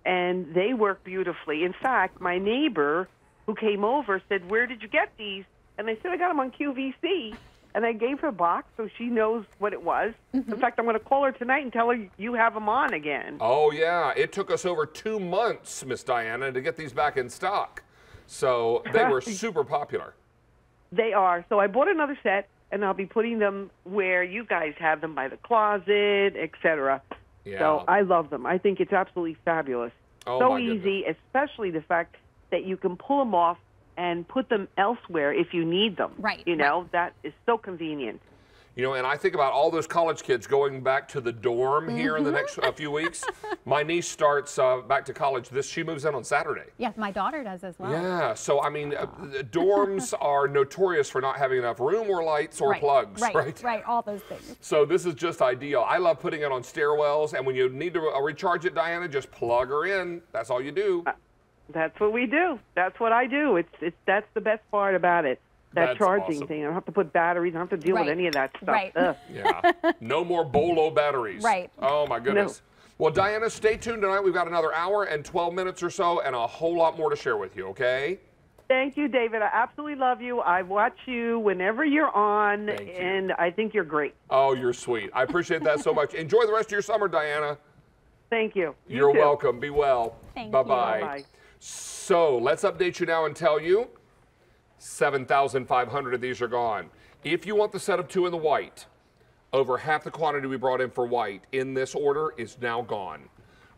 and they work beautifully. In fact, my neighbor who came over said, "Where did you get these?" And I said, "I got them on QVC." And I gave her a box so she knows what it was. In fact, I'm going to call her tonight and tell her you have them on again. Oh, yeah. It took us over two months, Miss Diana, to get these back in stock. So they were super popular. They are. So I bought another set, and I'll be putting them where you guys have them by the closet, etc. Yeah. So I love them. I think it's absolutely fabulous. Oh, so my easy, especially the fact that you can pull them off and put them elsewhere if you need them. Right, You know, that is so convenient. You know, and I think about all those college kids going back to the dorm here in the next uh, few weeks. My niece starts uh, back to college. This she moves in on Saturday. Yes, my daughter does as well. Yeah, so I mean, uh, dorms are notorious for not having enough room or lights or right, plugs, right, right? right, all those things. So this is just ideal. I love putting it on stairwells, and when you need to uh, recharge it, Diana, just plug her in. That's all you do. That's what we do. That's what I do. It's it's that's the best part about it. That That's charging awesome. thing. I don't have to put batteries. I don't have to deal Right. with any of that stuff. Right. Ugh. Yeah. No more Bolo batteries. Right. Oh my goodness. No. Well, Diana, stay tuned tonight. We've got another hour and 12 minutes or so, and a whole lot more to share with you. Okay? Thank you, David. I absolutely love you. I watch you whenever you're on, Thank you. and I think you're great. Oh, you're sweet. I appreciate that so much. Enjoy the rest of your summer, Diana. Thank you. You You're too. welcome. Be well. Thank you. Bye-bye. Bye. So let's update you now and tell you 7,500 of these are gone. If you want the set of two in the white, over half the quantity we brought in for white in this order is now gone.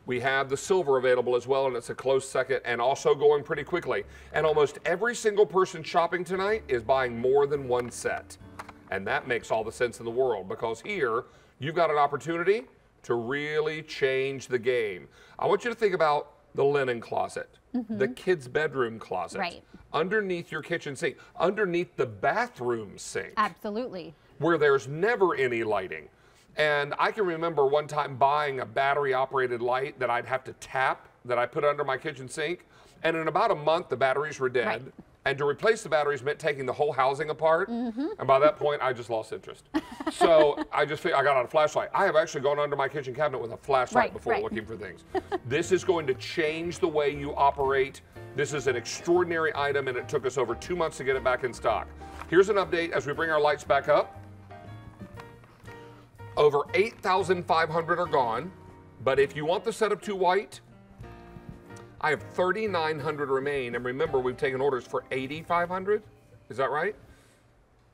We have the silver available as well, and it's a close second and also going pretty quickly. And almost every single person shopping tonight is buying more than one set. And that makes all the sense in the world because here you've got an opportunity to really change the game. I want you to think about the linen closet, Mm-hmm. the kids' bedroom closet, Right. underneath your kitchen sink, underneath the bathroom sink Absolutely. where there's never any lighting. And I can remember one time buying a battery operated light that I'd have to tap that I put under my kitchen sink. And in about a month, the batteries were dead. Right. And to replace the batteries meant taking the whole housing apart. Mm-hmm. And by that point, I just lost interest. so I just figured I got out a flashlight. I have actually gone under my kitchen cabinet with a flashlight Right, before right. looking for things. this is going to change the way you operate. This is an extraordinary item, and it took us over two months to get it back in stock. Here's an update as we bring our lights back up. Over 8,500 are gone, but if you want the setup two white, I have 3,900 remain. And remember, we've taken orders for 8,500. Is that right?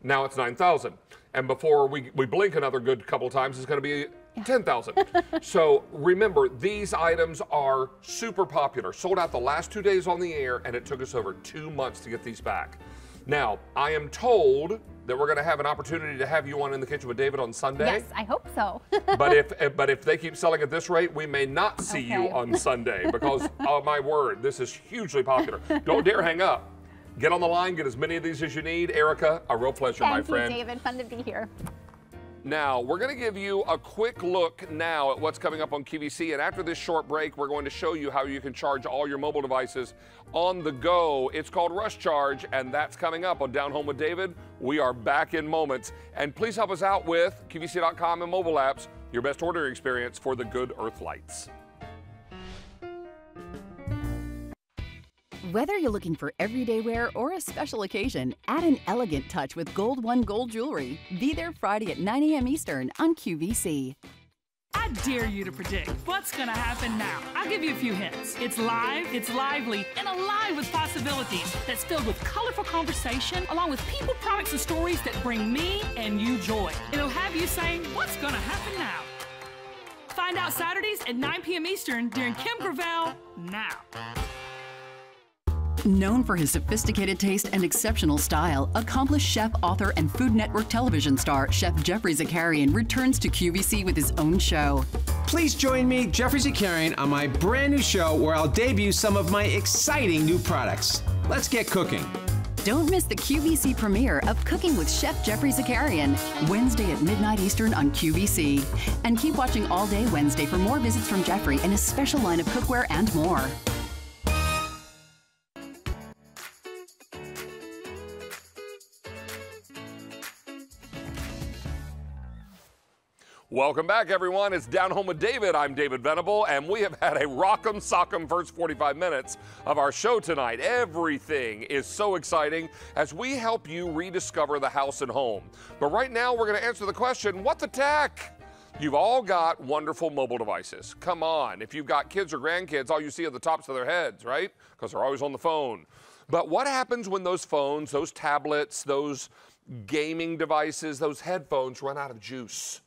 Now it's 9,000. And before we, we blink another good couple times, it's going to be 10,000. so remember, these items are super popular. Sold out the last two days on the air, and it took us over two months to get these back. Now, I am told that we're going to have an opportunity to have you on in the kitchen with David on Sunday. Yes, I hope so. but if but if they keep selling at this rate, we may not see you on Sunday because oh my word, this is hugely popular. Don't dare hang up. Get on the line, get as many of these as you need. Erica, a real pleasure, my Thank you, friend. David. Fun to be here. Now, we're going to give you a quick look now at what's coming up on QVC. And after this short break, we're going to show you how you can charge all your mobile devices on the go. It's called Rush Charge, and that's coming up on Down Home with David. We are back in moments. And please help us out with QVC.com and mobile apps, your best ordering experience for the good earth lights. Whether you're looking for everyday wear or a special occasion, add an elegant touch with Gold One Gold Jewelry. Be there Friday at 9 a.m. Eastern on QVC. I dare you to predict what's going to happen now. I'll give you a few hints. It's live, it's lively, and alive with possibilities that's filled with colorful conversation, along with people, products, and stories that bring me and you joy. It'll have you saying, What's going to happen now? Find out Saturdays at 9 p.m. Eastern during Kim Gravel Now. Known for his sophisticated taste and exceptional style, accomplished chef, author, and Food Network television star Chef Geoffrey Zakarian returns to QVC with his own show. Please join me, Geoffrey Zakarian, on my brand new show where I'll debut some of my exciting new products. Let's get cooking. Don't miss the QVC premiere of Cooking with Chef Geoffrey Zakarian, Wednesday at midnight Eastern on QVC. And keep watching all day Wednesday for more visits from Geoffrey and his special line of cookware and more. Welcome back, everyone. It's Down Home with David. I'm David Venable, and we have had a rock'em sock'em first 45 minutes of our show tonight. Everything is so exciting as we help you rediscover the house and home. But right now, we're going to answer the question what the tech? You've all got wonderful mobile devices. Come on. If you've got kids or grandkids, all you see are the tops of their heads, right? Because they're always on the phone. But what happens when those phones, those tablets, those gaming devices, those headphones run out of juice?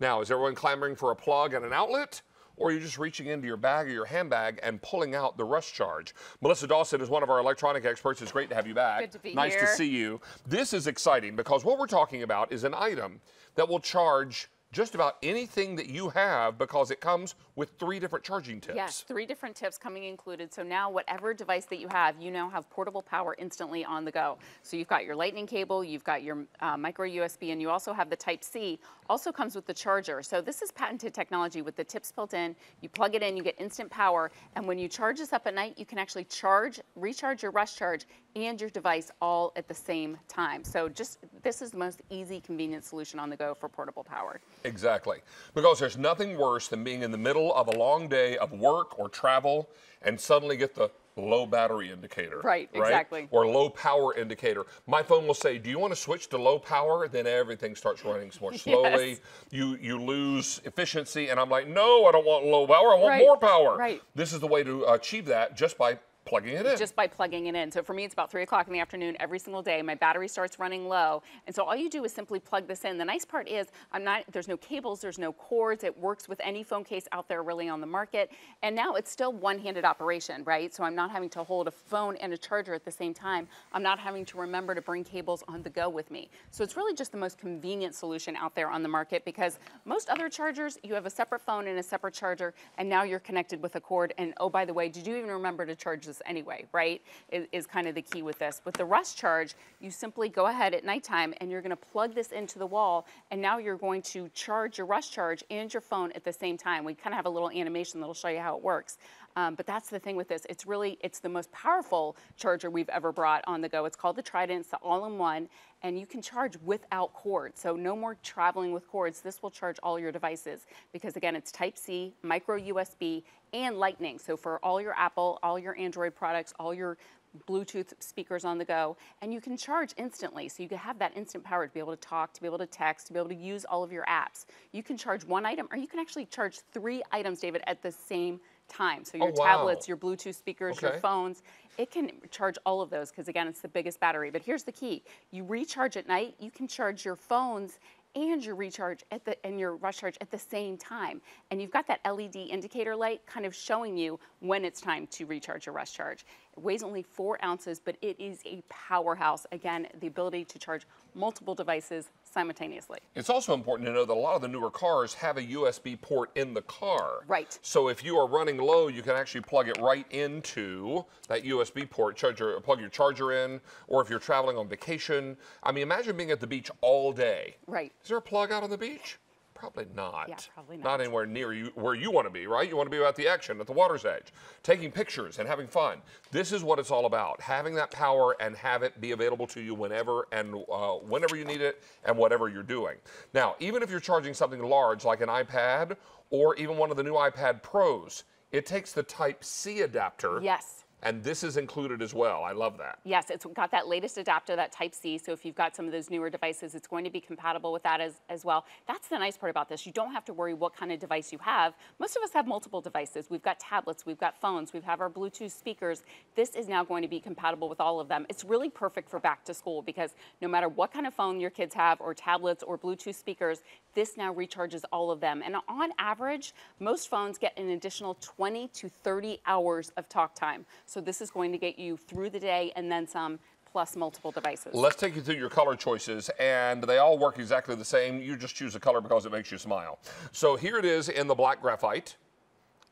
Now, is everyone clamoring for a plug and an outlet? Or are you just reaching into your bag or your handbag and pulling out the rush charge? Melissa Dawson is one of our electronic experts. It's great to have you back. Good to be nice here. to see you. This is exciting because what we're talking about is an item that will charge just about anything that you have because it comes with three different charging tips. Yes, three different tips coming included. So now whatever device that you have, you now have portable power instantly on the go. So you've got your lightning cable, you've got your uh, micro USB, and you also have the type C. Also comes with the charger. So this is patented technology with the tips built in. You plug it in, you get instant power. And when you charge this up at night, you can actually charge, recharge your rush charge and your device all at the same time. So just, this is the most easy, convenient solution on the go for portable power. Exactly. Because there's nothing worse than being in the middle of a long day of work or travel and suddenly get the low battery indicator. Right, exactly. Or low power indicator. My phone will say, "Do you want to switch to low power?" Then everything starts running more slowly. Yes. You you lose efficiency, and I'm like, "No, I don't want low power. I want Right, more power." right. This is the way to achieve that just by plugging it in. just by plugging it in. So for me, it's about three o'clock in the afternoon every single day. My battery starts running low, and so all you do is simply plug this in. The nice part is, I'm not. There's no cables. There's no cords. It works with any phone case out there really on the market. And now it's still one-handed operation, right? So I'm not having to hold a phone and a charger at the same time. I'm not having to remember to bring cables on the go with me. So it's really just the most convenient solution out there on the market because most other chargers, you have a separate phone and a separate charger, and now you're connected with a cord. And oh, by the way, did you even remember to charge this anyway, right? Is, is kind of the key with this. With the Rush Charge, you simply go ahead at nighttime and you're going to plug this into the wall, and now you're going to charge your Rush Charge and your phone at the same time. We kind of have a little animation that'll show you how it works. Um, but that's the thing with this. It's really, it's the most powerful charger we've ever brought on the go. It's called the Trident. It's the all-in-one, and you can charge without cords. So no more traveling with cords. This will charge all your devices because again, it's Type-C, micro USB, and Lightning. So for all your Apple, all your Android products, all your Bluetooth speakers on the go, and you can charge instantly. So you can have that instant power to be able to talk, to be able to text, to be able to use all of your apps. You can charge one item, or you can actually charge three items, David, at the same time. So your Oh, wow. tablets, your Bluetooth speakers, your phones, it can charge all of those because again, it's the biggest battery. But here's the key: you recharge at night, you can charge your phones and your recharge at the and your rush charge at the same time. And you've got that LED indicator light kind of showing you when it's time to recharge your rush charge. It weighs only four ounces, but it is a powerhouse. Again, the ability to charge multiple devices simultaneously. It's also important to know that a lot of the newer cars have a USB port in the car. Right. So if you are running low, you can actually plug it right into that USB port, charge your, plug your charger in, or if you're traveling on vacation. I mean, imagine being at the beach all day. Right. Is there a plug out on the beach? Probably not. Yeah, probably Not not. anywhere near you where you want to be, right? You want to be about the action, at the water's edge, taking pictures and having fun. This is what it's all about: having that power and have it be available to you whenever and uh, whenever you need it and whatever you're doing. Now, even if you're charging something large like an iPad or even one of the new iPad Pros, it takes the Type C adapter. Yes. And this is included as well. I love that. Yes, it's got that latest adapter, that Type C. So if you've got some of those newer devices, it's going to be compatible with that as, as well. That's the nice part about this. You don't have to worry what kind of device you have. Most of us have multiple devices. We've got tablets, we've got phones, we have our Bluetooth speakers. This is now going to be compatible with all of them. It's really perfect for back to school because no matter what kind of phone your kids have, or tablets, or Bluetooth speakers, this now recharges all of them. And on average, most phones get an additional 20 to 30 hours of talk time. So this is going to get you through the day and then some, plus multiple devices. Let's take you through your color choices, and they all work exactly the same. You just choose a color because it makes you smile. So here it is in the black graphite.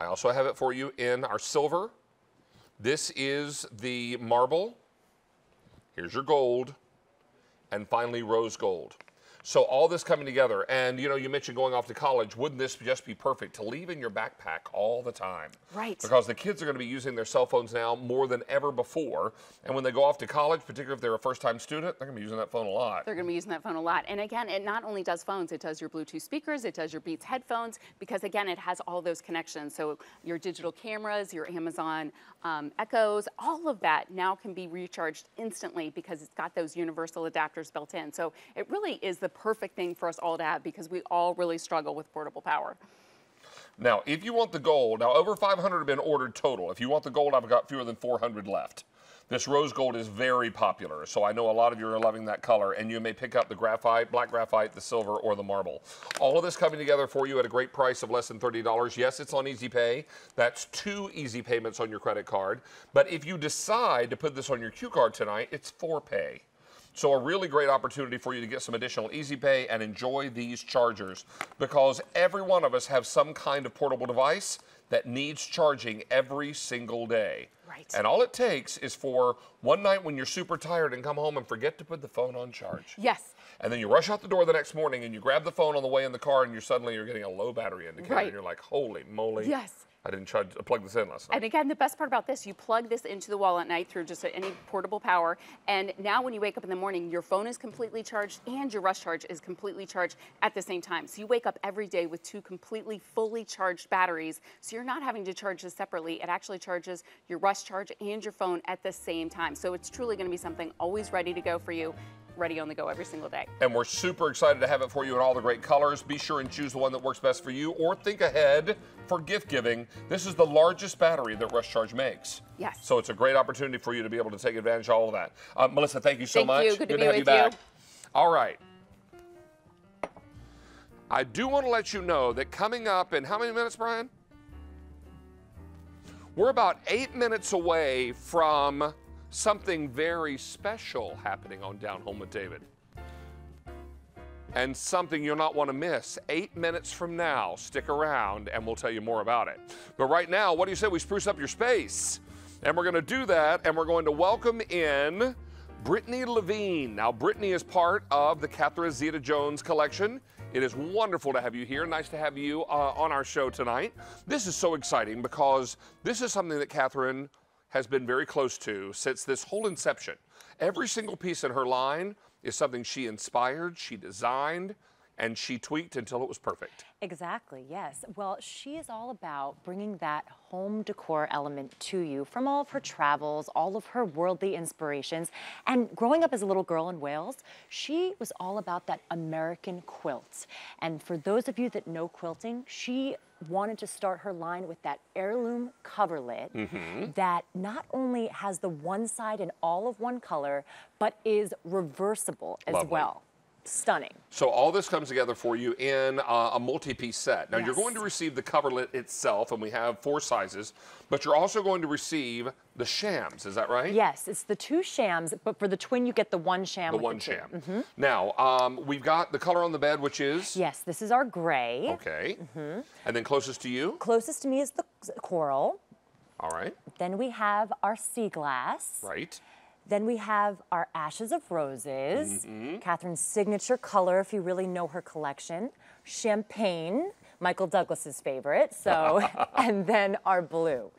I also have it for you in our silver. This is the marble. Here's your gold. And finally, rose gold. So all this coming together, and you know, you mentioned going off to college. Wouldn't this just be perfect to leave in your backpack all the time? Right. Because the kids are going to be using their cell phones now more than ever before, and when they go off to college, particularly if they're a first-time student, they're going to be using that phone a lot. They're going to be using that phone a lot. And again, it not only does phones, it does your Bluetooth speakers, it does your Beats headphones, because again, it has all those connections. So your digital cameras, your Amazon um, Echoes, all of that now can be recharged instantly because it's got those universal adapters built in. So it really is the perfect thing for us all to have because we all really struggle with portable power. Now, if you want the gold, now over 500 have been ordered total. If you want the gold, I've got fewer than 400 left. This rose gold is very popular, so I know a lot of you are loving that color, and you may pick up the graphite, black graphite, the silver, or the marble. All of this coming together for you at a great price of less than $30. Yes, it's on Easy Pay. That's two easy payments on your credit card. But if you decide to put this on your Q card tonight, it's four pay. So a really great opportunity for you to get some additional Easy Pay and enjoy these chargers because every one of us have some kind of portable device that needs charging every single day. Right. And all it takes is for one night when you're super tired and come home and forget to put the phone on charge. Yes. And then you rush out the door the next morning and you grab the phone on the way in the car and you're suddenly you're getting a low battery indicator Right. and you're like, holy moly. Yes. I didn't charge, plug this in last night. And again, the best part about this, you plug this into the wall at night through just any portable power. And now when you wake up in the morning, your phone is completely charged and your rush charge is completely charged at the same time. So you wake up every day with two completely fully charged batteries. So you're not having to charge this separately. It actually charges your rush charge and your phone at the same time. So it's truly going to be something always ready to go for you, ready on the go every single day. And we're super excited to have it for you in all the great colors. Be sure and choose the one that works best for you or think ahead for gift giving. This is the largest battery that Rush Charge makes. Yes. So it's a great opportunity for you to be able to take advantage of all of that. Uh, Melissa, thank you so Thank much. you. Good to be have with you back. you. All right. I do want to let you know that coming up in how many minutes, Brian? We're about eight minutes away from something very special happening on Down Home with David. And something you'll not want to miss. Eight minutes from now, stick around and we'll tell you more about it. But right now, what do you say we spruce up your space? And we're going to do that and we're going to welcome in Brittany Levine. Now, Brittany is part of the Catherine Zeta Jones collection. It is wonderful to have you here. Nice to have you uh, on our show tonight. This is so exciting because this is something that Catherine has been very close to since this whole inception. Every single piece in her line is something she inspired, she designed, and she tweaked until it was perfect. Exactly, yes. Well, she is all about bringing that home decor element to you from all of her travels, all of her worldly inspirations. And growing up as a little girl in Wales, she was all about that American quilt. And for those of you that know quilting, she wanted to start her line with that heirloom coverlet Mhm. that not only has the one side in all of one color, but is reversible as Lovely. well. Stunning. So all this comes together for you in uh, a multi-piece set. Now you're going to receive the coverlet itself, and we have four sizes, but you're also going to receive the shams. Is that right? Yes, it's the two shams, but for the twin, you get the one sham. The one two. sham. Mhm. Now um, we've got the color on the bed, which is Yes, this is our gray. okay, Mhm. and then closest to you. Closest to me is the coral. All right. Then we have our sea glass. Right. Then we have our Ashes of Roses, Mhm. Catherine's signature color, if you really know her collection, Champagne, Michael Douglas's favorite. So, and then our blue.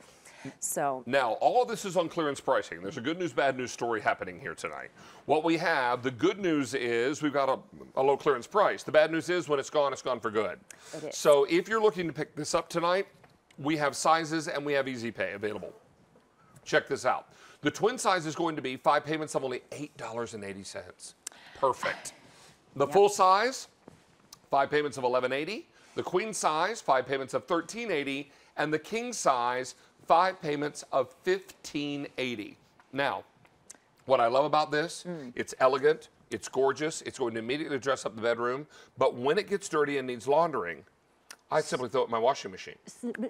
So, Now, all of this is on clearance pricing. There's a good news, bad news story happening here tonight. What we have, the good news is we've got a, a low clearance price. The bad news is when it's gone, it's gone for good. So if you're looking to pick this up tonight, we have sizes and we have easy pay available. Check this out. The twin size is going to be five payments of only $8.80. Perfect. The full size, five payments of 11.80. The queen size, five payments of 13.80, and the king size, five payments of 15.80. Now, what I love about this, hmm. it's elegant, it's gorgeous, it's going to immediately dress up the bedroom, but when it gets dirty and needs laundering, I simply throw it in my washing machine.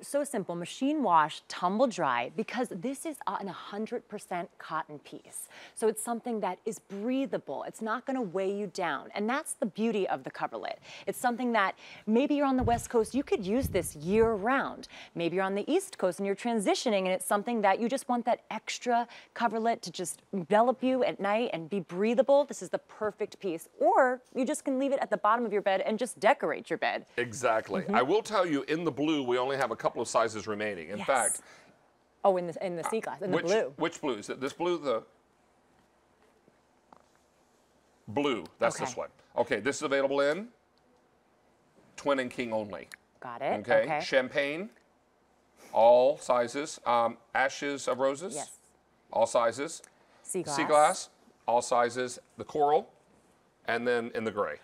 so simple machine wash, tumble dry, because this is an 100% cotton piece. So it's something that is breathable. It's not going to weigh you down. And that's the beauty of the coverlet. It's something that maybe you're on the West Coast, you could use this year round. Maybe you're on the East Coast and you're transitioning, and it's something that you just want that extra coverlet to just envelop you at night and be breathable. This is the perfect piece. Or you just can leave it at the bottom of your bed and just decorate your bed. Exactly. Mm-hmm. I will tell you, in the blue, we only have a couple of sizes remaining. In Yes. fact, Oh, in the, in the sea glass, in the which, blue. Which blue? Is it this blue? The blue. That's this one. Okay, this is available in twin and king only. Got it. Okay. Okay. Champagne, all sizes. Um, ashes of roses. Yes. All sizes. Sea glass. Sea glass, all sizes. The coral, and then in the gray.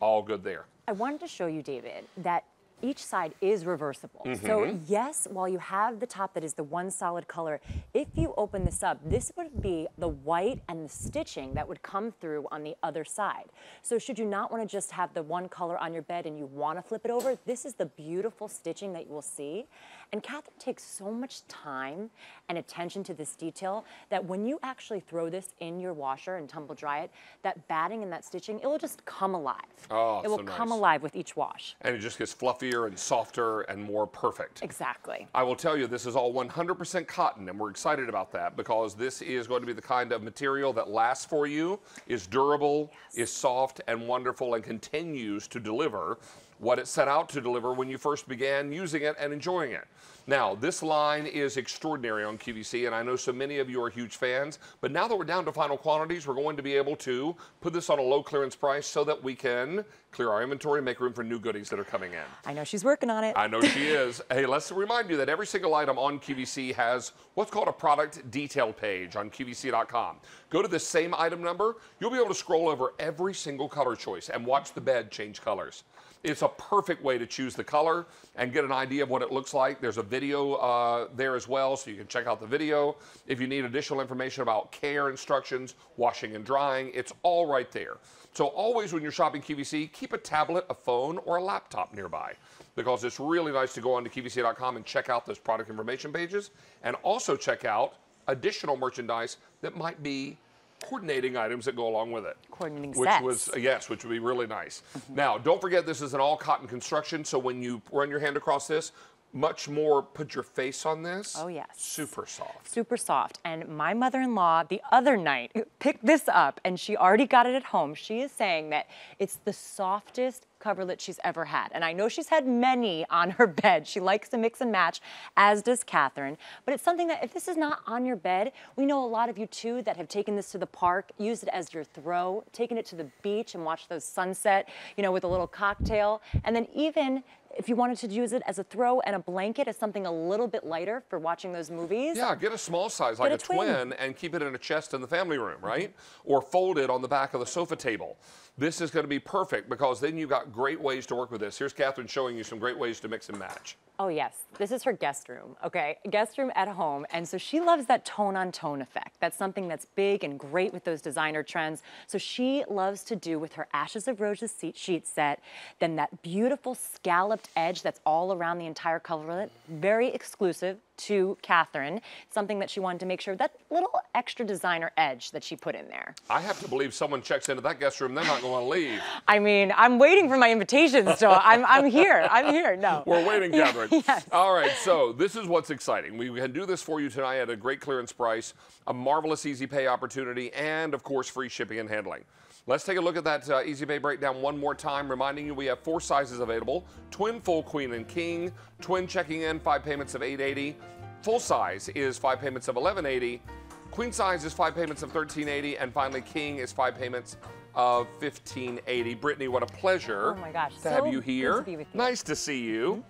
All good there. I wanted to show you, David, that each side is reversible. So Mhm. yes, while you have the top that is the one solid color, if you open this up, this would be the white and the stitching that would come through on the other side. So should you not want to just have the one color on your bed and you want to flip it over, this is the beautiful stitching that you will see. And Catherine takes so much time and attention to this detail that when you actually throw this in your washer and tumble dry it, that batting and that stitching, it will just come alive. Oh, it will so come alive with each wash. And it just gets fluffier and softer and more perfect. Exactly. I will tell you, this is all 100% cotton, and we're excited about that because this is going to be the kind of material that lasts for you, is durable, is soft and wonderful, and continues to deliver what it set out to deliver when you first began using it and enjoying it. Now, this line is extraordinary on QVC, and I know so many of you are huge fans, but now that we're down to final quantities, we're going to be able to put this on a low clearance price so that we can clear our inventory and make room for new goodies that are coming in. I know she's working on it. I know she is. Hey, let's remind you that every single item on QVC has what's called a product detail page on QVC.com. Go to the same item number, you'll be able to scroll over every single color choice and watch the bed change colors. It's a perfect way to choose the color and get an idea of what it looks like. There's a video uh, there as well, so you can check out the video. If you need additional information about care instructions, washing and drying, it's all right there. So always when you're shopping QVC, keep a tablet, a phone, or a laptop nearby because it's really nice to go onto QVC.com and check out those product information pages and also check out additional merchandise that might be coordinating items that go along with it. Coordinating which sets. was yes, which would be really nice. Mm-hmm. Now, don't forget this is an all cotton construction, so when you run your hand across this, much more put your face on this. Oh, yes. Super soft. Super soft. And my mother in law, the other night, picked this up and she already got it at home. She is saying that it's the softest coverlet she's ever had. And I know she's had many on her bed. She likes to mix and match, as does Catherine. But it's something that if this is not on your bed, we know a lot of you too that have taken this to the park, used it as your throw, taken it to the beach and watched those sunset, you know, with a little cocktail. And then even if you wanted to use it as a throw and a blanket as something a little bit lighter for watching those movies. Yeah, get a small size like a a twin. twin. and keep it in a chest in the family room, mm-hmm. right? Or fold it on the back of the sofa table. This is going to be perfect because then you've got great ways to work with this. Here's Catherine showing you some great ways to mix and match. Oh, yes. This is her guest room, okay? Guest room at home. And so she loves that tone on tone effect. That's something that's big and great with those designer trends. So she loves to do with her Ashes of Roses seat sheet set, then that beautiful scalloped edge that's all around the entire coverlet, very exclusive to Catherine. Something that she wanted to make sure that little extra designer edge that she put in there. I have to believe someone checks into that guest room, they're not going to leave. I mean, I'm waiting for my invitation so I'm, I'm here. I'm here. No. We're waiting, Catherine. yes. All right, so this is what's exciting. We can do this for you tonight at a great clearance price, a marvelous easy pay opportunity, and of course, free shipping and handling. Let's take a look at that uh, easy pay breakdown one more time, reminding you we have four sizes available: twin, full, queen, and king. Twin checking in, five payments of 880. Full size is five payments of 1180. Queen size is five payments of 1380, and finally king is five payments of 1580. Brittany, what a pleasure Oh my gosh, to so have you here. to be with you. Nice to see you.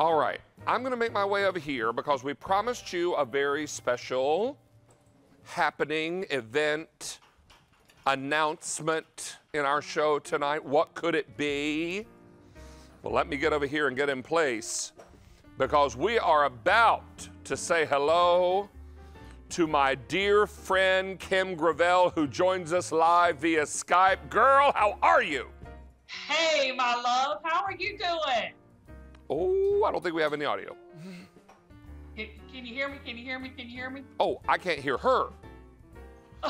All right, I'm going to make my way over here because we promised you a very special happening event announcement in our show tonight. What could it be? Well, let me get over here and get in place because we are about to say hello to my dear friend Kim Gravel, who joins us live via Skype. Girl, how are you? Hey, my love, how are you doing? Oh, I don't think we have any audio. Can, can you hear me? Can you hear me? Can you hear me? Oh, I can't hear her.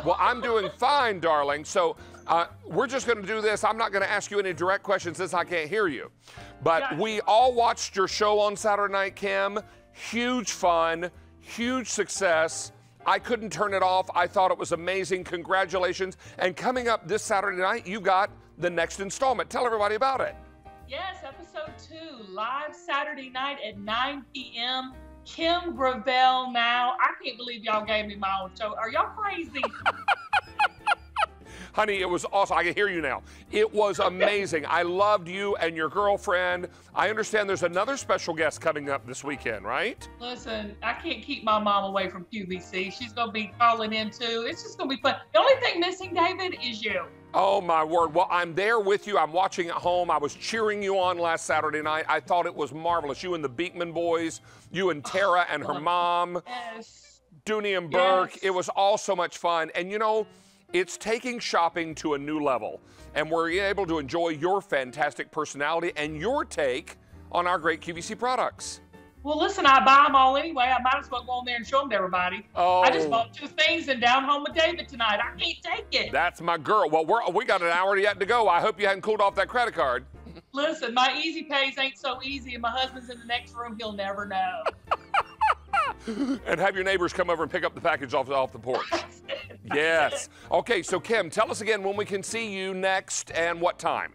Well, I'm doing fine, darling. So uh, we're just going to do this. I'm not going to ask you any direct questions since I can't hear you. But we all watched your show on Saturday Night, Kim. Huge fun, huge success. I couldn't turn it off. I thought it was amazing. Congratulations. And coming up this Saturday night, you got the next installment. Tell everybody about it. Yes, episode two, live Saturday night at 9 p.m. Kim Gravel now. I can't believe y'all gave me my own show. Are y'all crazy? Honey, it was awesome. I can hear you now. It was amazing. I loved you and your girlfriend. I understand there's another special guest coming up this weekend, right? Listen, I can't keep my mom away from QVC. She's going to be calling in too. It's just going to be fun. The only thing missing, David, is you. Oh my word. Well, I'm there with you. I'm watching at home. I was cheering you on last Saturday night. I thought it was marvelous. You and the Beekman boys, you and Tara and her oh, mom, Yes. Dooney and Bourke. Yes. It was all so much fun. And you know, it's taking shopping to a new level. And we're able to enjoy your fantastic personality and your take on our great QVC products. Well, listen, I buy them all anyway. I might as well go on there and show them to everybody. Oh. I just Oh. bought two things and down home with David tonight. I can't take it. That's my girl. Well, we're, we got an hour yet to go. I hope you hadn't cooled off that credit card. Listen, my easy pays ain't so easy, and my husband's in the next room. He'll never know. and have your neighbors come over and pick up the package off, off the porch. yes. Okay, so Kim, tell us again when we can see you next and what time.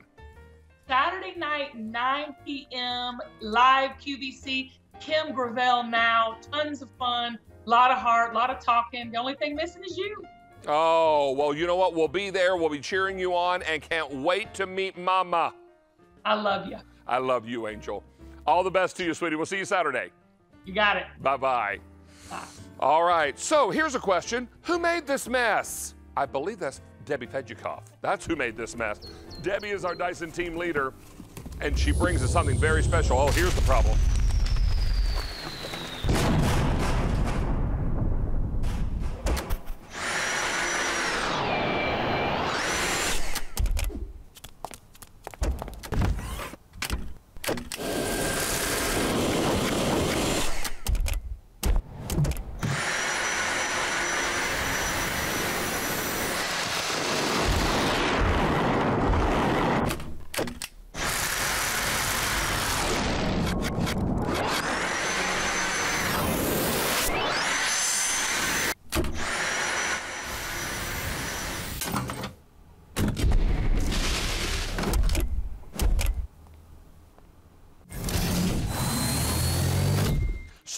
Saturday night, 9 p.m., live QVC. Kim Gravel now. Tons of fun, a lot of heart, a lot of talking. The only thing missing is you. Oh, well, you know what? We'll be there. We'll be cheering you on and can't wait to meet Mama. I love you. I love you, Angel. All the best to you, sweetie. We'll see you Saturday. You got it. Bye bye. All right, so here's a question Who made this mess? I believe that's Debbie Fedjikoff. That's who made this mess. Debbie is our Dyson team leader, and she brings us something very special. Oh, here's the problem.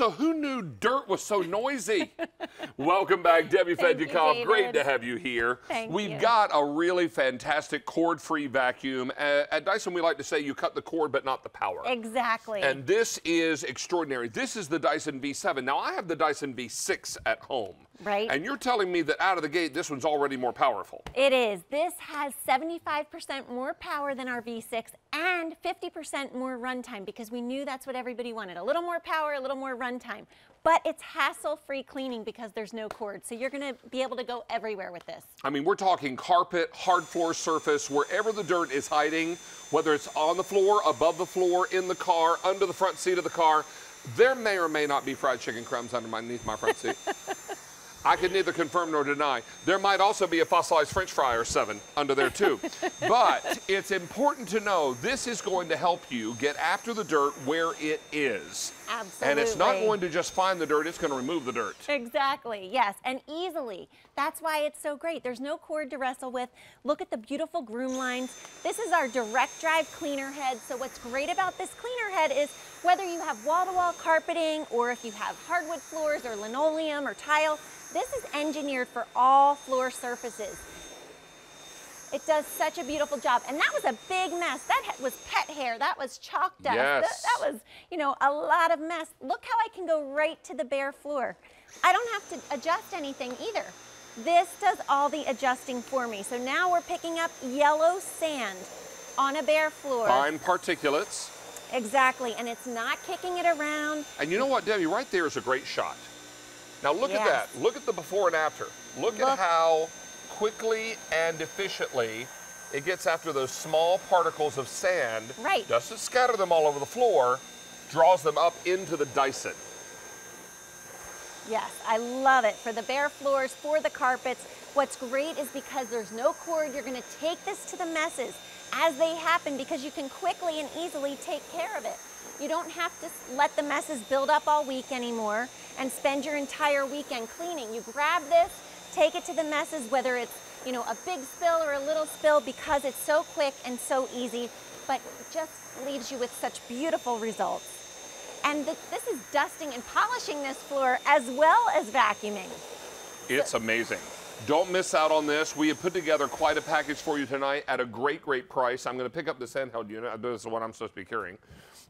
So who knew dirt was so noisy? Welcome back, Debbie Fedjikoff. Great to have you here. Thank We've you. got a really fantastic cord-free vacuum. Uh, at Dyson, we like to say you cut the cord, but not the power. Exactly. And this is extraordinary. This is the Dyson V7. Now, I have the Dyson V6 at home. Right. And you're telling me that out of the gate, this one's already more powerful. It is. This has 75% more power than our V6 and 50% more runtime because we knew that's what everybody wanted. A little more power, a little more runtime. But it's hassle-free cleaning because there's no cord. So you're going to be able to go everywhere with this. I mean, we're talking carpet, hard floor surface, wherever the dirt is hiding, whether it's on the floor, above the floor, in the car, under the front seat of the car. There may or may not be fried chicken crumbs underneath my front seat. I can neither confirm nor deny. There might also be a fossilized french fry or seven under there too. but it's important to know this is going to help you get after the dirt where it is. Absolutely. And it's not going to just find the dirt, it's going to remove the dirt. Exactly, yes, and easily. That's why it's so great. There's no cord to wrestle with. Look at the beautiful groom lines. This is our direct drive cleaner head. So what's great about this cleaner head is whether you have wall-to-wall -wall carpeting or if you have hardwood floors or linoleum or tile, this is engineered for all floor surfaces. It does such a beautiful job. And that was a big mess. That was pet hair. That was chalk dust. Yes. That, that was, you know, a lot of mess. Look how I can go right to the bare floor. I don't have to adjust anything either. This does all the adjusting for me. So now we're picking up yellow sand on a bare floor. Fine particulates. Exactly, and it's not kicking it around. And you know what, Debbie, right there is a great shot. Now look Yes. at that. Look at the before and after. Look, at how quickly and efficiently it gets after those small particles of sand. Right. Doesn't scatter them all over the floor, draws them up into the Dyson. Yes, I love it. For the bare floors, for the carpets. What's great is because there's no cord, you're gonna take this to the messes as they happen because you can quickly and easily take care of it. You don't have to let the messes build up all week anymore and spend your entire weekend cleaning. You grab this, take it to the messes, whether it's you know a big spill or a little spill because it's so quick and so easy, but just leaves you with such beautiful results. And th- this is dusting and polishing this floor as well as vacuuming. It's amazing. Don't miss out on this. We have put together quite a package for you tonight at a great, great price. I'm going to pick up this handheld unit. This is what I'm supposed to be carrying.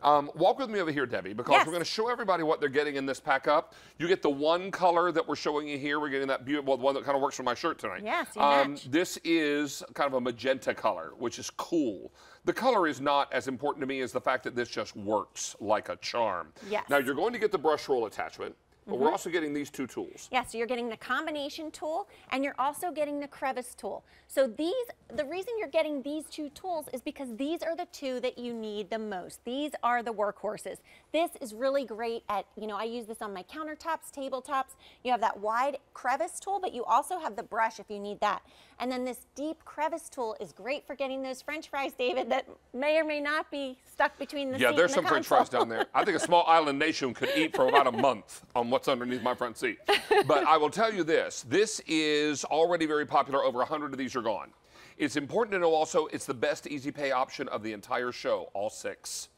Um, walk with me over here, Debbie, because Yes. we're going to show everybody what they're getting in this pack up. You get the one color that we're showing you here. We're getting that beautiful one that kind of works for my shirt tonight. Yes, you um, match. This is kind of a magenta color, which is cool. The color is not as important to me as the fact that this just works like a charm. Yes. Now, you're going to get the brush roll attachment, but we're Mhm. also getting these two tools. Yeah, so you're getting the combination tool and you're also getting the crevice tool. So these, the reason you're getting these two tools is because these are the two that you need the most. These are the workhorses. This is really great at, you know, I use this on my countertops, tabletops. You have that wide crevice tool, but you also have the brush if you need that. And then this deep crevice tool is great for getting those french fries, David, that may or may not be stuck between the Yeah, there's and some the french fries down there. I think a small island nation could eat for about a month on what's underneath my front seat. But I will tell you this this is already very popular. Over 100 of these are gone. It's important to know also it's the best easy pay option of the entire show, all six.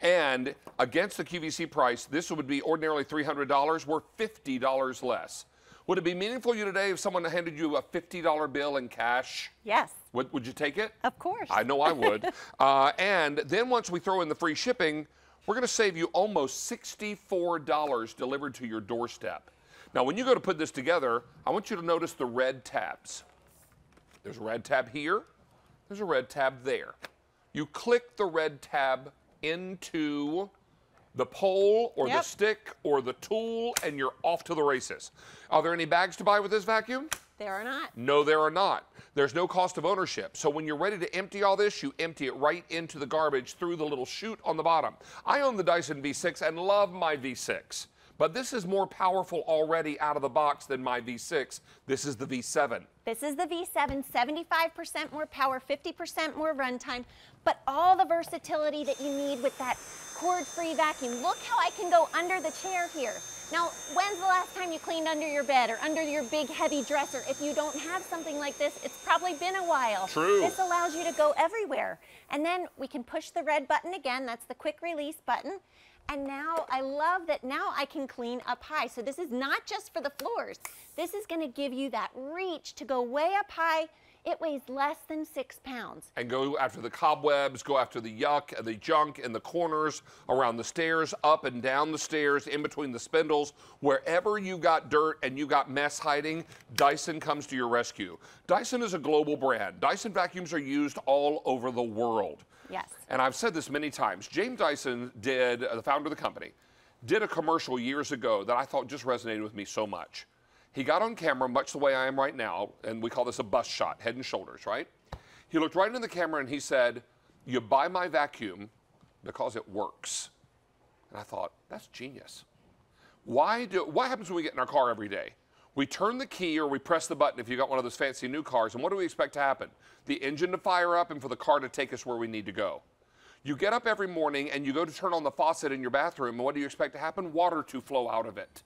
And against the QVC price, this would be ordinarily $300. We're $50 less. Would it be meaningful to you today if someone handed you a $50 bill in cash? Yes. Would, would you take it? Of course. I know I would. uh, and then once we throw in the free shipping, we're going to save you almost $64 delivered to your doorstep. Now, when you go to put this together, I want you to notice the red tabs. There's a red tab here, there's a red tab there. You click the red tab into the pole or the stick or the tool, and you're off to the races. Are there any bags to buy with this vacuum? There are not. No, there are not. There's no cost of ownership. So when you're ready to empty all this, you empty it right into the garbage through the little chute on the bottom. I own the Dyson V6 and love my V6. But this is more powerful already out of the box than my V6. This is the V7. This is the V7, 75% more power, 50% more runtime, but all the versatility that you need with that cord-free vacuum. Look how I can go under the chair here. Now, when's the last time you cleaned under your bed or under your big heavy dresser? If you don't have something like this, it's probably been a while. True. This allows you to go everywhere. And then we can push the red button again. That's the quick release button. And now I love that now I can clean up high. So this is not just for the floors. This is going to give you that reach to go way up high. It weighs less than six pounds. and go after the cobwebs, go after the yuck and the junk in the corners, around the stairs, up and down the stairs, in between the spindles. Wherever you got dirt and you got mess hiding, Dyson comes to your rescue. Dyson is a global brand. Dyson vacuums are used all over the world. Yes. And I've said this many times. James Dyson did, uh, the founder of the company, did a commercial years ago that I thought just resonated with me so much. He got on camera, much the way I am right now, and we call this a bust shot, head and shoulders, right? He looked right into the camera and he said, You buy my vacuum because it works. And I thought, that's genius. Why do what happens when we get in our car every day? We turn the key or we press the button if you got one of those fancy new cars, and what do we expect to happen? The engine to fire up and for the car to take us where we need to go. You get up every morning and you go to turn on the faucet in your bathroom, and what do you expect to happen? Water to flow out of it.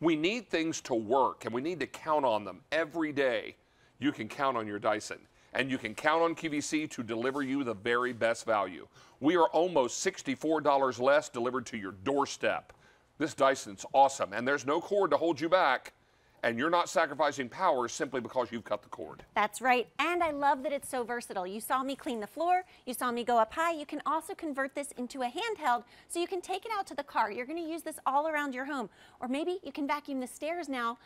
We need things to work and we need to count on them every day. You can count on your Dyson and you can count on QVC to deliver you the very best value. We are almost $64 less delivered to your doorstep. This Dyson's awesome and there's no cord to hold you back and you're not sacrificing power simply because you've cut the cord. That's right. And I love that it's so versatile. You saw me clean the floor. You saw me go up high. You can also convert this into a handheld so you can take it out to the car. You're going to use this all around your home. Or maybe you can vacuum the stairs now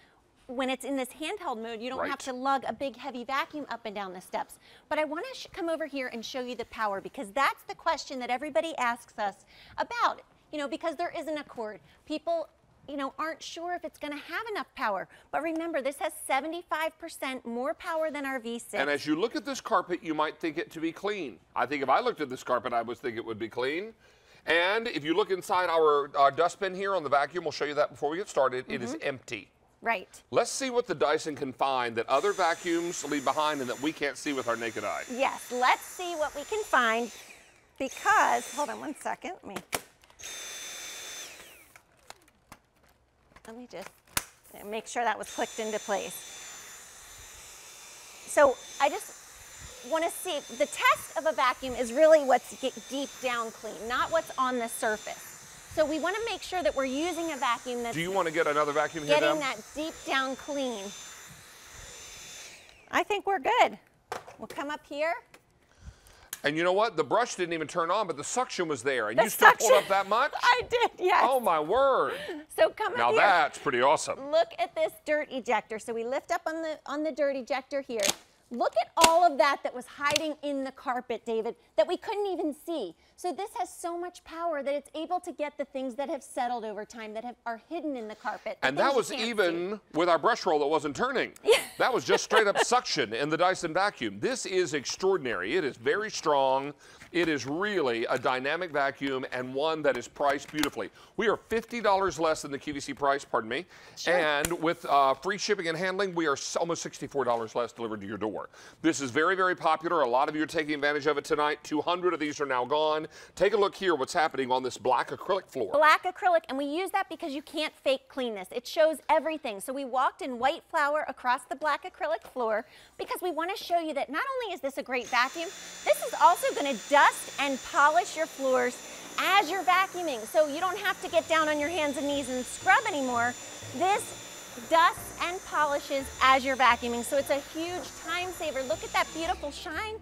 when it's in this handheld mode, you don't have to lug a big heavy vacuum up and down the steps. But I want to come over here and show you the power because that's the question that everybody asks us about. You know, because there isn't a cord. People, you know, aren't sure if it's going to have enough power. But remember, this has 75% more power than our V6. And as you look at this carpet, you might think it to be clean. I think if I looked at this carpet, I would think it would be clean. And if you look inside our uh, dustbin here on the vacuum, we'll show you that before we get started, it is Mhm. empty. Right. Let's see what the Dyson can find that other vacuums leave behind and that we can't see with our naked eye. Yes, let's see what we can find because, hold on one second, let me, let me just make sure that was clicked into place. So I just want to see, the test of a vacuum is really what's get deep down clean, not what's on the surface. So we want to make sure that we're using a vacuum that's Do you want to get another vacuum here, getting that deep down clean. I think we're good. We'll come up here. And you know what? The brush didn't even turn on, but the suction was there. And The you still pulled up that much? I did, yes. Oh, my word. So come Now here. that's pretty awesome. Look at this dirt ejector. So we lift up on the on the dirt ejector here. Look at all of that that was hiding in the carpet, David, that we couldn't even see. So this has so much power that it's able to get the things that have settled over time that have, are hidden in the carpet. the And that was can't see. even with our brush roll that wasn't turning. That was just straight up suction in the Dyson vacuum. This is extraordinary. It is very strong. It is really a dynamic vacuum and one that is priced beautifully. We are $50 less than the QVC price, pardon me. Sure. And with uh, free shipping and handling, we are almost $64 less delivered to your door. This is very, very popular. A lot of you are taking advantage of it tonight. 200 of these are now gone. Take a look here what's happening on this black acrylic floor. Black acrylic, and we use that because you can't fake cleanness. It shows everything. So we walked in white flour across the black acrylic floor because we want to show you that not only is this a great vacuum, this is also going to dust and polish your floors as you're vacuuming. So you don't have to get down on your hands and knees and scrub anymore. This dusts and polishes as you're vacuuming. So it's a huge time saver. Look at that beautiful shine.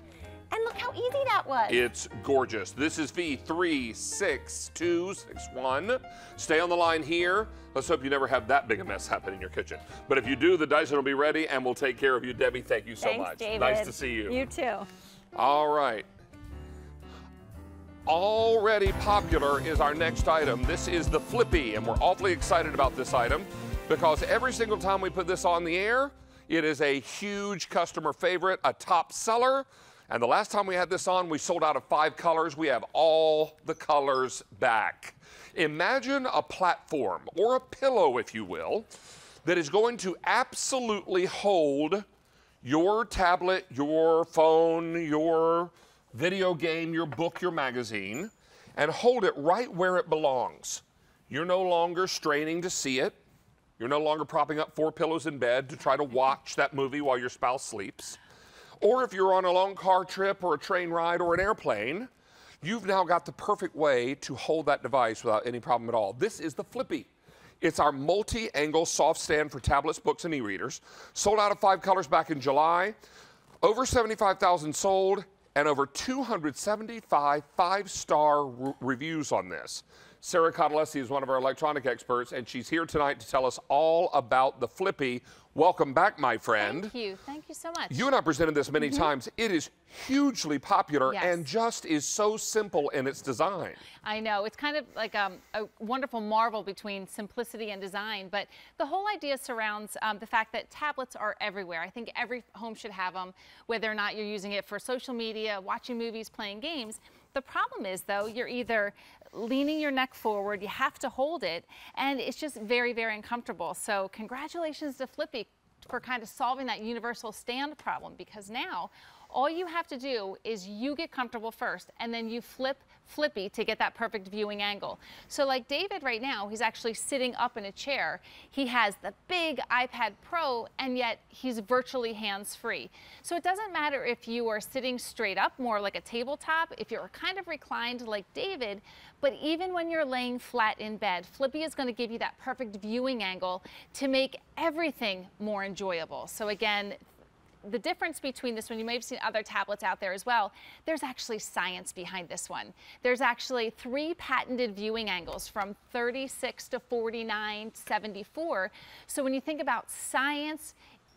And look how easy that was. It's gorgeous. This is V36261. Stay on the line here. Let's hope you never have that big a mess happen in your kitchen. But if you do, the Dyson will be ready and we'll take care of you. Debbie, thank you so Thanks, much. David. Nice to see you. You too. All right. Already popular is our next item. This is the Flippy, and we're awfully excited about this item because every single time we put this on the air, it is a huge customer favorite, a top seller. And the last time we had this on, we sold out of five colors. We have all the colors back. Imagine a platform or a pillow, if you will, that is going to absolutely hold your tablet, your phone, your video game, your book, your magazine, and hold it right where it belongs. You're no longer straining to see it. You're no longer propping up four pillows in bed to try to watch that movie while your spouse sleeps. Or if you're on a long car trip or a train ride or an airplane, you've now got the perfect way to hold that device without any problem at all. This is the Flippy. It's our multi-angle soft stand for tablets, books, and e-readers. Sold out of five colors back in July. Over 75,000 sold and over 275 five-star re reviews on this. Sarah Cottalesi is one of our electronic experts, and she's here tonight to tell us all about the Flippy. Welcome back, my friend. Thank you. Thank you so much. You and I presented this many Mhm. times. It is hugely popular Yes. and just is so simple in its design. I know. It's kind of like um, a wonderful marvel between simplicity and design. But the whole idea surrounds um, the fact that tablets are everywhere. I think every home should have them, whether or not you're using it for social media, watching movies, playing games. The problem is, though, you're either leaning your neck forward, you have to hold it, and it's just very, very uncomfortable. So, congratulations to Flippy for kind of solving that universal stand problem because now all you have to do is you get comfortable first and then you flip flippy to get that perfect viewing angle. So like David right now, he's actually sitting up in a chair. He has the big iPad Pro and yet he's virtually hands-free. So it doesn't matter if you are sitting straight up, more like a tabletop, if you're kind of reclined like David, but even when you're laying flat in bed, Flippy is going to give you that perfect viewing angle to make everything more enjoyable. So again, the difference between this one, you may have seen other tablets out there as well, there's actually science behind this one. There's actually three patented viewing angles from 36 to 49, 74. So when you think about science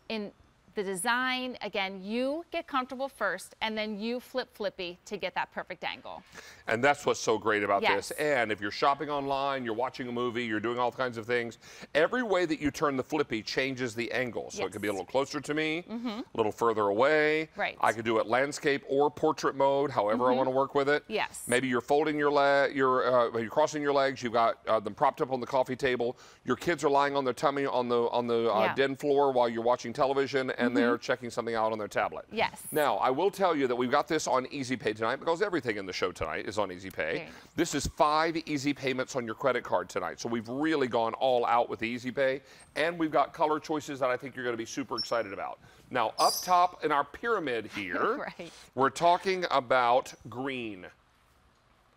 in the design, again, you get comfortable first and then you flip flippy to get that perfect angle. And that's what's so great about Yes. this. And if you're shopping online, you're watching a movie, you're doing all kinds of things, every way that you turn the flippy changes the angle. So it could be a little closer to me, Mhm. a little further away. Right. I could do it landscape or portrait mode, however I Mhm. want to work with it. Yes. Maybe you're folding your leg, you're, uh, you're crossing your legs, you've got uh, them propped up on the coffee table. Your kids are lying on their tummy on the on the uh, Yeah. den floor while you're watching television, and Mhm. they're checking something out on their tablet. Yes. Now, I will tell you that we've got this on Easy Pay tonight because everything in the show tonight is on Easy Pay. Nice. This is five easy payments on your credit card tonight. So we've really gone all out with Easy Pay. And we've got color choices that I think you're going to be super excited about. Now, up top in our pyramid here, Right. we're talking about green.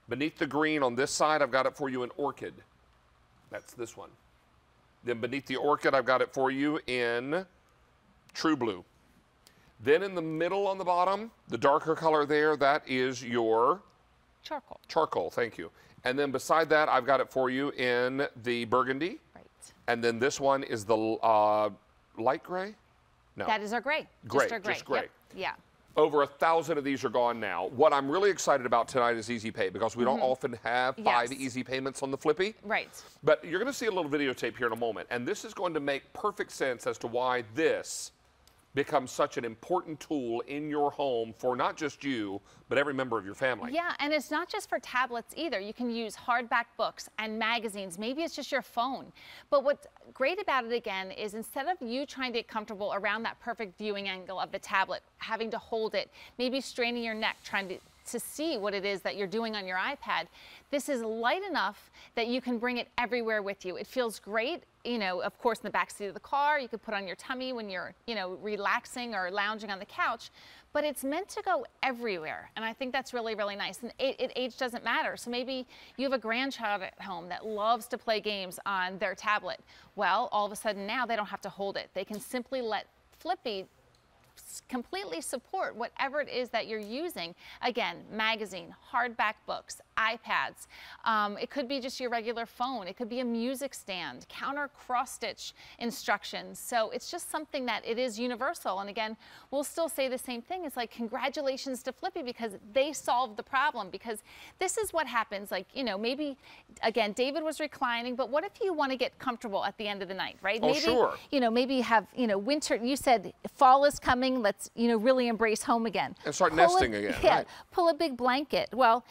Beneath the green on this side, I've got it for you in orchid. That's this one. Then beneath the orchid, I've got it for you in true blue. Then in the middle on the bottom, the darker color there, that is your Charcoal. charcoal, thank you. And then beside that, I've got it for you in the burgundy. Right. And then this one is the uh, light gray? No. That is our gray. Gray, Just our gray. just gray. Yep. Yeah. Over a thousand of these are gone now. What I'm really excited about tonight is Easy Pay because we don't Mhm. often have five Yes. easy payments on the Flippy. Right. But you're going to see a little videotape here in a moment, and this is going to make perfect sense as to why this becomes such an important tool in your home for not just you, but every member of your family. Yeah, and it's not just for tablets either. You can use hardback books and magazines. Maybe it's just your phone. But what's great about it again is instead of you trying to get comfortable around that perfect viewing angle of the tablet, having to hold it, maybe straining your neck trying to to see what it is that you're doing on your iPad. This is light enough that you can bring it everywhere with you. It feels great, you know, of course, in the back seat of the car. You could put on your tummy when you're, you know, relaxing or lounging on the couch. But it's meant to go everywhere. And I think that's really, really nice. And it, it, age doesn't matter. So maybe you have a grandchild at home that loves to play games on their tablet. Well, all of a sudden now they don't have to hold it. They can simply let Flippy completely support whatever it is that you're using. Again, magazine, hardback books, iPads. Um, it could be just your regular phone. It could be a music stand, counter cross stitch instructions. So it's just something that it is universal. And again, we'll still say the same thing. It's like congratulations to Flippy because they solved the problem. Because this is what happens. Like you know, maybe again, David was reclining, but what if you want to get comfortable at the end of the night, right? Oh, maybe, sure. you know, maybe have, you know, winter, you said fall is coming, let's, you know, really embrace home again. And start Pull a- nesting again, Yeah, right. pull a big blanket. Well,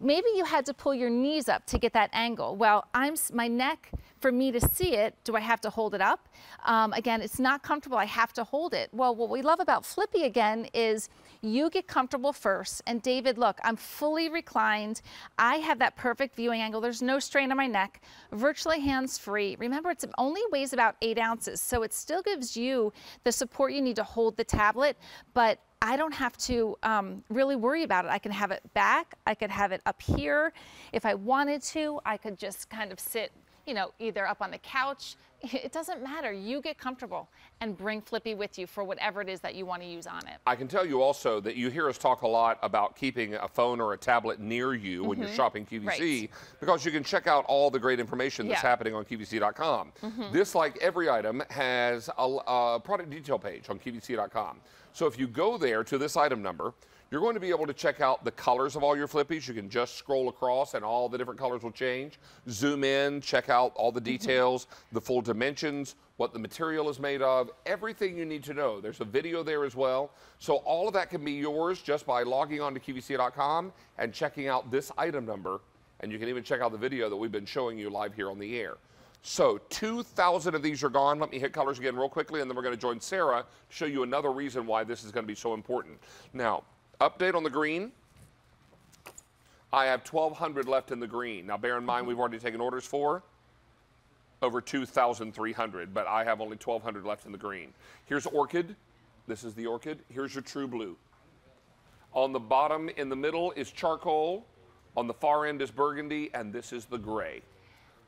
maybe you had to pull your knees up to get that angle. Well, I'm, my neck, for me to see it, do I have to hold it up? Um, again, it's not comfortable, I have to hold it. Well, what we love about Flippy again is you get comfortable first. And David, look, I'm fully reclined. I have that perfect viewing angle. There's no strain on my neck, virtually hands-free. Remember, it only weighs about eight ounces, so it still gives you the support you need to hold the tablet, but I don't have to um, really worry about it. I can have it back, I could have it up here. If I wanted to, I could just kind of sit you know, either up on the couch. It doesn't matter. You get comfortable and bring Flippy with you for whatever it is that you want to use on it. I can tell you also that you hear us talk a lot about keeping a phone or a tablet near you when you're Mhm. shopping QVC Right. because you can check out all the great information that's Yeah. happening on QVC.com. Mhm. This, like every item, has a, a product detail page on QVC.com. So if you go there to this item number, you're going to be able to check out the colors of all your flippies. You can just scroll across and all the different colors will change. Zoom in, check out all the mm-hmm. details, the full dimensions, what the material is made of, everything you need to know. There's a video there as well. So all of that can be yours just by logging on to QVC.com and checking out this item number. And you can even check out the video that we've been showing you live here on the air. So 2,000 of these are gone. Let me hit colors again real quickly, and then we're going to join Sarah to show you another reason why this is going to be so important. Now, update on the green. I have 1,200 left in the green. Now, bear in mind, we've already taken orders for over 2,300, but I have only 1,200 left in the green. Here's orchid. This is the orchid. Here's your true blue. On the bottom in the middle is charcoal. On the far end is burgundy, and this is the gray.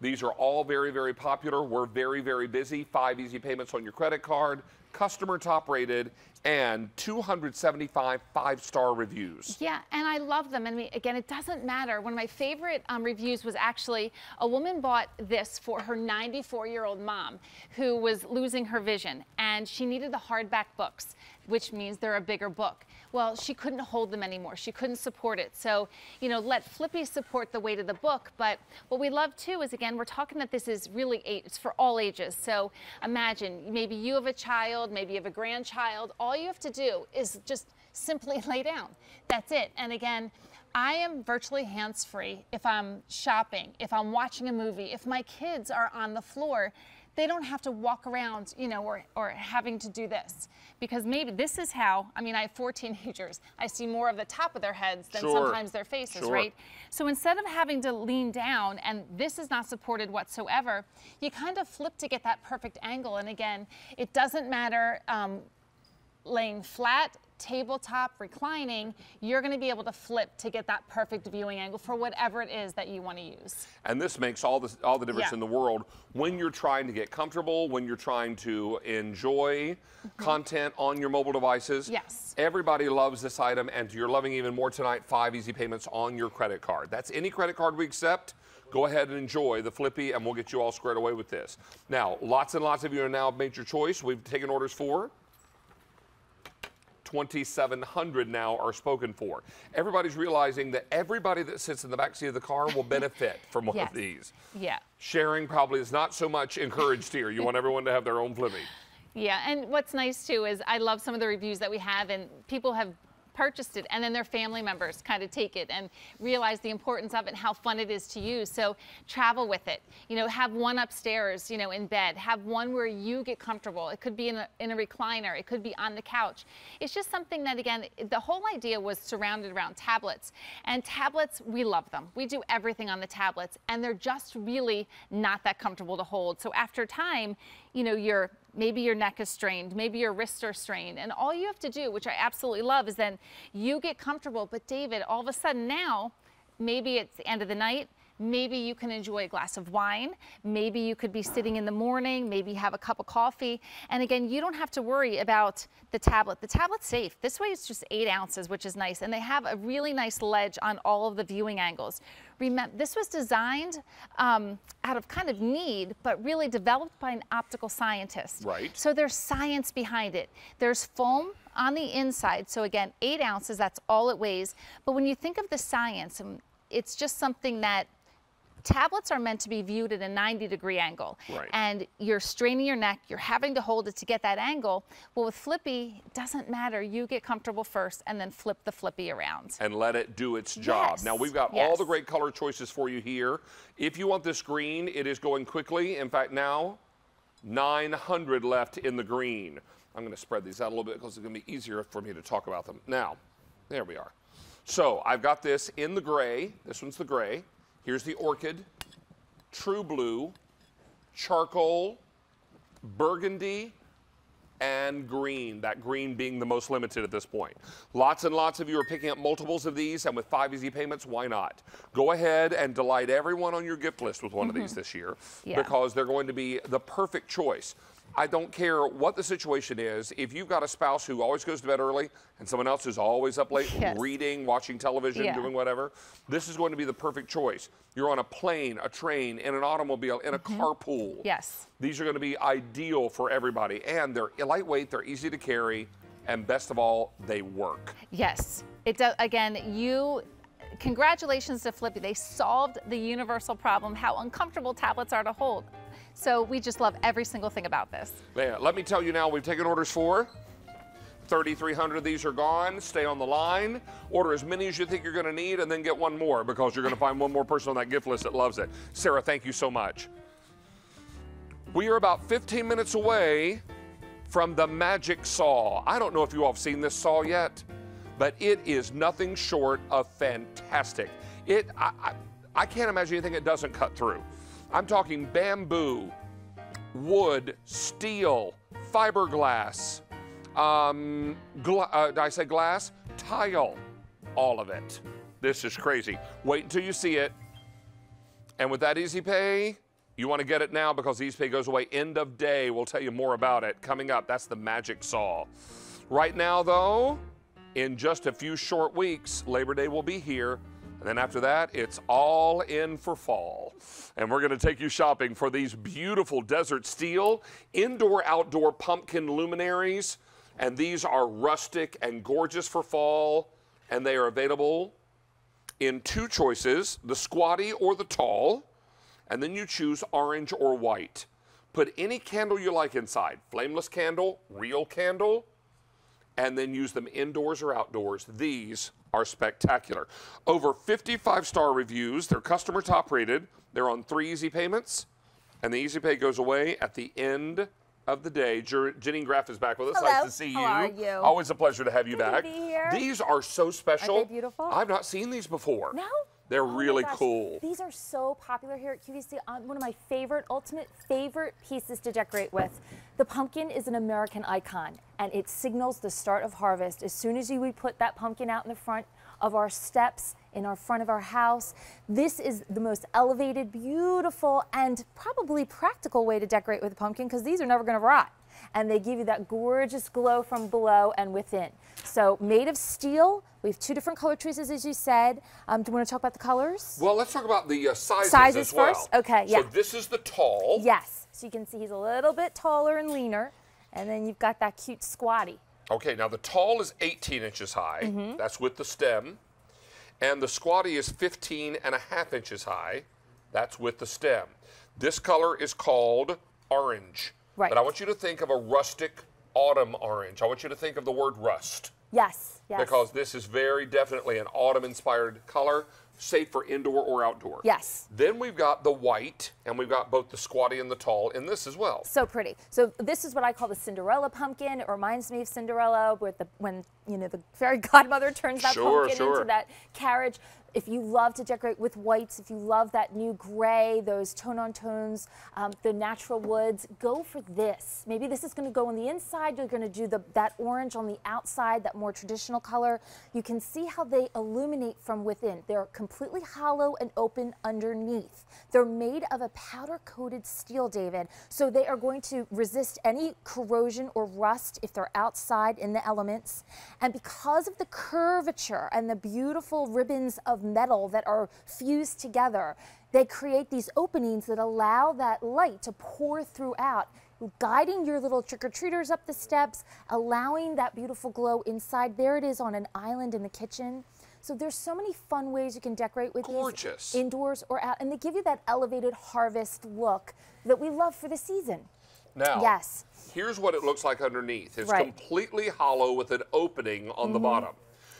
These are all very, very popular. We're very, very busy. Five easy payments on your credit card, customer top rated, and 275 five star reviews. Yeah, and I love them. And again, it doesn't matter. One of my favorite um, reviews was actually a woman bought this for her 94 year old mom who was losing her vision and she needed the hardback books, which means they're a bigger book. Well, she couldn't hold them anymore. She couldn't support it. So, you know, let Flippy support the weight of the book. But what we love too is, again, we're talking that this is really, it's for all ages. So imagine maybe you have a child, maybe you have a grandchild. All you have to do is just simply lay down. That's it. And again, I am virtually hands free if I'm shopping, if I'm watching a movie, if my kids are on the floor. They don't have to walk around, you know, or, or having to do this. Because maybe this is how, I mean, I have four teenagers. I see more of the top of their heads than Sure. sometimes their faces, Sure. right? So instead of having to lean down, and this is not supported whatsoever, you kind of flip to get that perfect angle. And again, it doesn't matter um, laying flat, tabletop, reclining, you're going to be able to flip to get that perfect viewing angle for whatever it is that you want to use. And this makes all the, all the difference Yeah. in the world when you're trying to get comfortable, when you're trying to enjoy mm-hmm. content on your mobile devices. Yes. Everybody loves this item, and you're loving even more tonight. Five easy payments on your credit card. That's any credit card we accept. Go ahead and enjoy the Flippy, and we'll get you all squared away with this. Now, lots and lots of you have now made your choice. We've taken orders for 2,700 now are spoken for. Everybody's realizing that everybody that sits in the back seat of the car will benefit from one Yes. of these. Yeah. Sharing probably is not so much encouraged here. You want everyone to have their own Flippy. Yeah, and what's nice too is I love some of the reviews that we have, and people have purchased it, and then their family members kind of take it and realize the importance of it and how fun it is to use. So travel with it. You know, have one upstairs, you know, in bed. Have one where you get comfortable. It could be in a, in a recliner. It could be on the couch. It's just something that, again, the whole idea was surrounded around tablets. And tablets, we love them. We do everything on the tablets, and they're just really not that comfortable to hold. So after time, you know, your maybe your neck is strained, maybe your wrists are strained, and all you have to do, which I absolutely love, is then you get comfortable. But David, all of a sudden now, maybe it's the end of the night. Maybe you can enjoy a glass of wine. Maybe you could be sitting in the morning, maybe have a cup of coffee. And again, you don't have to worry about the tablet. The tablet's safe. This way it's just eight ounces, which is nice. And they have a really nice ledge on all of the viewing angles. Remember, this was designed um, out of kind of need, but really developed by an optical scientist. Right. So there's science behind it. There's foam on the inside. So again, eight ounces, that's all it weighs. But when you think of the science, um, it's just something that tablets are meant to be viewed at a 90 degree angle. Right. And you're straining your neck, you're having to hold it to get that angle. Well, with Flippy, it doesn't matter. You get comfortable first and then flip the Flippy around. and let it do its job. Yes, Now we've got all the great color choices for you here. If you want this green, it is going quickly. In fact, now 900 left in the green. I'm going to spread these out a little bit because it's going to be easier for me to talk about them. Now, there we are. So I've got this in the gray. This one's the gray. Here's the orchid, true blue, charcoal, burgundy, and green, that green being the most limited at this point. Lots and lots of you are picking up multiples of these, and with five easy payments, why not? Go ahead and delight everyone on your gift list with one of these mm-hmm. this year Yeah. because they're going to be the perfect choice. I don't care what the situation is. If you've got a spouse who always goes to bed early and someone else who's always up late Yes. reading, watching television, Yeah. doing whatever, this is going to be the perfect choice. You're on a plane, a train, in an automobile, in a mm-hmm. carpool. Yes. These are going to be ideal for everybody. And they're lightweight, they're easy to carry, and best of all, they work. Yes. It does. Again, you. Congratulations to Flippy. They solved the universal problem how uncomfortable tablets are to hold. So we just love every single thing about this. Let me tell you now, we've taken orders for 3,300 of these are gone. Stay on the line. Order as many as you think you're going to need, and then get one more because you're going to find one more person on that gift list that loves it. Sarah, thank you so much. We are about 15 minutes away from the magic saw. I don't know if you all have seen this saw yet, but it is nothing short of fantastic. It, I, I, I can't imagine anything it doesn't cut through. I'm talking bamboo, wood, steel, fiberglass, um, gla- uh, I say glass? Tile, all of it. This is crazy. Wait until you see it. And with that Easy Pay, you want to get it now because Easy Pay goes away end of day. We'll tell you more about it coming up. That's the magic saw. Right now, though, in just a few short weeks, Labor Day will be here. And then after that, it's all in for fall. And we're going to take you shopping for these beautiful desert steel indoor outdoor pumpkin luminaries. And these are rustic and gorgeous for fall. And they are available in two choices the squatty or the tall. And then you choose orange or white. Put any candle you like inside flameless candle, real candle, and then use them indoors or outdoors. These are spectacular. Over 55 star reviews. They're customer top rated. They're on three easy payments, and the easy pay goes away at the end of the day. Jer- Jenny Graff is back with us. Hello. Nice to see How you. are you? Always a pleasure to have you Good to back. be here. These are so special. Aren't they beautiful? I've not seen these before. No? They're Oh really cool. These are so popular here at QVC. Um, one of my favorite, ultimate favorite pieces to decorate with. The pumpkin is an American icon, and it signals the start of harvest. As soon as you, we put that pumpkin out in the front of our steps, in our front of our house, this is the most elevated, beautiful, and probably practical way to decorate with a pumpkin because these are never going to rot and they give you that gorgeous glow from below and within. So made of steel, we have two different color choices, as you said. Um, do you want to talk about the colors? Well, let's talk about the uh, sizes, Sizes as well. first? Okay, yeah. So this is the tall. Yes. So you can see he's a little bit taller and leaner, and then you've got that cute squatty. Okay, now the tall is 18 inches high. Mhm. That's with the stem. And the squatty is 15 and a half inches high. That's with the stem. This color is called orange. Right. But I want you to think of a rustic autumn orange. I want you to think of the word rust. Yes. Yes. Because this is very definitely an autumn inspired color, safe for indoor or outdoor. Yes. Then we've got the white, and we've got both the squatty and the tall in this as well. So pretty. So this is what I call the Cinderella pumpkin. It reminds me of Cinderella with the when you know the fairy godmother turns that Sure, pumpkin sure. into that carriage. If you love to decorate with whites, if you love that new gray, those tone on tones, um, the natural woods, go for this. Maybe this is going to go on the inside. You're going to do the, that orange on the outside, that more traditional color. You can see how they illuminate from within. They're completely hollow and open underneath. They're made of a powder coated steel, David, so they are going to resist any corrosion or rust if they're outside in the elements. And because of the curvature and the beautiful ribbons of metal that are fused together, they create these openings that allow that light to pour throughout guiding your little trick-or-treaters up the steps, allowing that beautiful glow inside. There it is on an island in the kitchen. So there's so many fun ways you can decorate with Gorgeous. these indoors or out, and they give you that elevated harvest look that we love for the season. Now, Yes. here's what it looks like underneath. It's Right. completely hollow with an opening on the Mhm. bottom.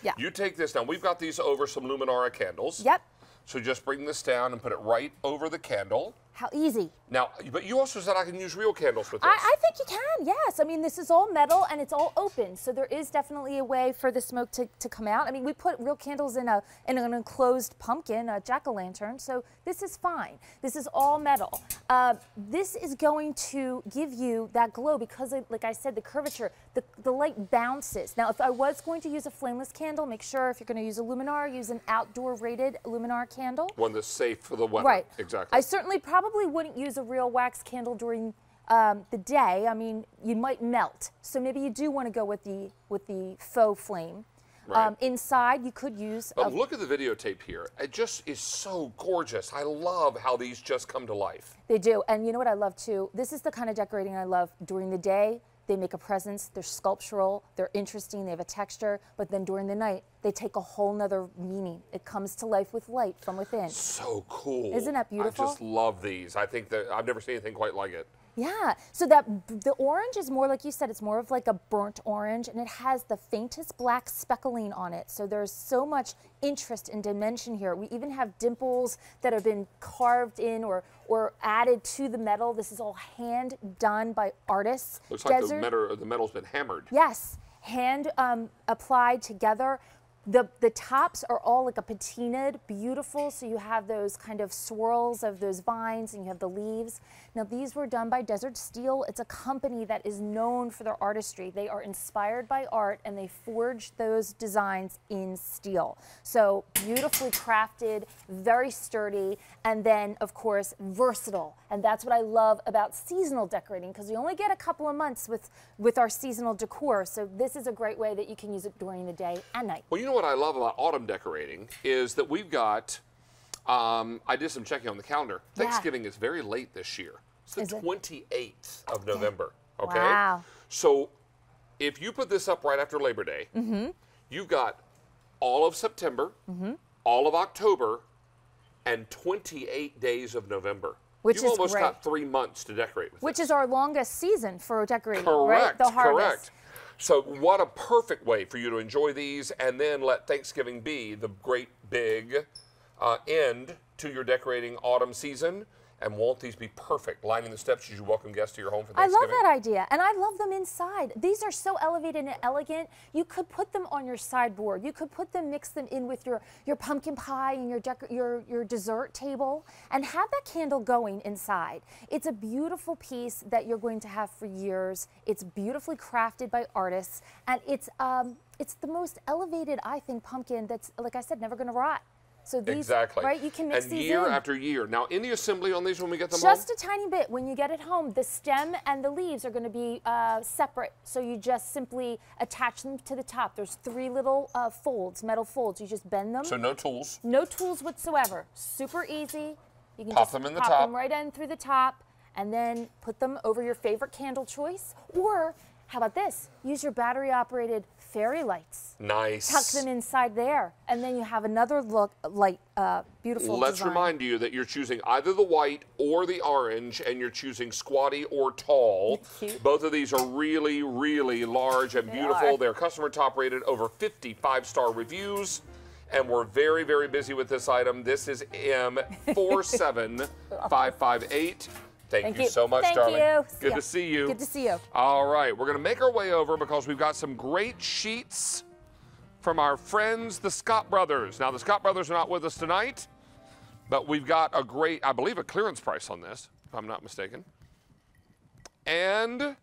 Yeah. You take this down. We've got these over some Luminara candles. Yep. So just bring this down and put it right over the candle. How easy. Now, but you also said I can use real candles for this. I, I think you can, yes. I mean, this is all metal and it's all open, so there is definitely a way for the smoke to, to come out. I mean, we put real candles in a in an enclosed pumpkin, a jack o' lantern, so this is fine. This is all metal. Uh, this is going to give you that glow because, of, like I said, the curvature, the, the light bounces. Now, if I was going to use a flameless candle, make sure if you're going to use a Luminara, use an outdoor rated Luminara candle. One that's safe for the weather. Right. Exactly. I certainly probably wouldn't use a real wax candle during um, the day. I mean, you might melt. So maybe you do want to go with the with the faux flame. Right. Um, inside, you could use. But a- look at the videotape here. It just is so gorgeous. I love how these just come to life. They do. And you know what I love too? This is the kind of decorating I love during the day. They make a presence, they're sculptural, they're interesting, they have a texture, but then during the night, they take a whole nother meaning. It comes to life with light from within. So cool. Isn't that beautiful? I just love these. I think that I've never seen anything quite like it. Yeah. So that the orange is more like you said, it's more of like a burnt orange and it has the faintest black speckling on it. So there's so much interest and dimension here. We even have dimples that have been carved in or or added to the metal. This is all hand done by artists. Looks like the, metal, the metal's been hammered. Yes, hand um, applied together. The, the tops are all like a patinaed, beautiful. So you have those kind of swirls of those vines and you have the leaves. Now these were done by Desert Steel. It's a company that is known for their artistry. They are inspired by art and they forge those designs in steel. So beautifully crafted, very sturdy, and then of course versatile. And that's what I love about seasonal decorating because we only get a couple of months with, with our seasonal decor. So this is a great way that you can use it during the day and night. Well, you know what I love about autumn decorating is that we've got. Um, I did some checking on the calendar. Yeah. Thanksgiving is very late this year. It's the Is it? 28th of November. Okay. Wow. So if you put this up right after Labor Day, Mm-hmm. you've got all of September, Mm-hmm. all of October, and 28 days of November. Which You've is almost great. got three months to decorate with. Which is our longest season for decorating, right? Correct. The harvest. Correct. So what a perfect way for you to enjoy these, and then let Thanksgiving be the great big uh, end to your decorating autumn season. And won't these be perfect, lining the steps as you welcome guests to your home for Thanksgiving. I love that idea, and I love them inside. These are so elevated and elegant. You could put them on your sideboard. You could put them, mix them in with your, your pumpkin pie and your, your your dessert table, and have that candle going inside. It's a beautiful piece that you're going to have for years. It's beautifully crafted by artists, and it's um, it's the most elevated, I think, pumpkin that's, like I said, never going to rot. So these, exactly. right? You can mix and these year in. after year. Now, in the assembly on these when we get them Just home, a tiny bit. When you get it home, the stem and the leaves are going to be uh, separate. So you just simply attach them to the top. There's three little uh, folds, metal folds. You just bend them. so no tools. No tools whatsoever. Super easy. You can Pop just them in the pop top. them right in through the top, and then put them over your favorite candle choice. Or how about this? Use your battery-operated fairy lights. Nice. Tuck them inside there, and then you have another look, light, uh, beautiful. Let's design. remind you that you're choosing either the white or the orange, and you're choosing squatty or tall. Cute. Both of these are really, really large and They beautiful. are. They're customer top rated, over 55 star reviews. And we're very, very busy with this item. This is M47558. Thank, Thank you, you. so much, Thank darling. you. Good to see you. Good to see you. All right, we're going to make our way over because we've got some great sheets from our friends, the Scott Brothers. Now, the Scott Brothers are not with us tonight, but we've got a great, I believe, a clearance price on this, if I'm not mistaken. And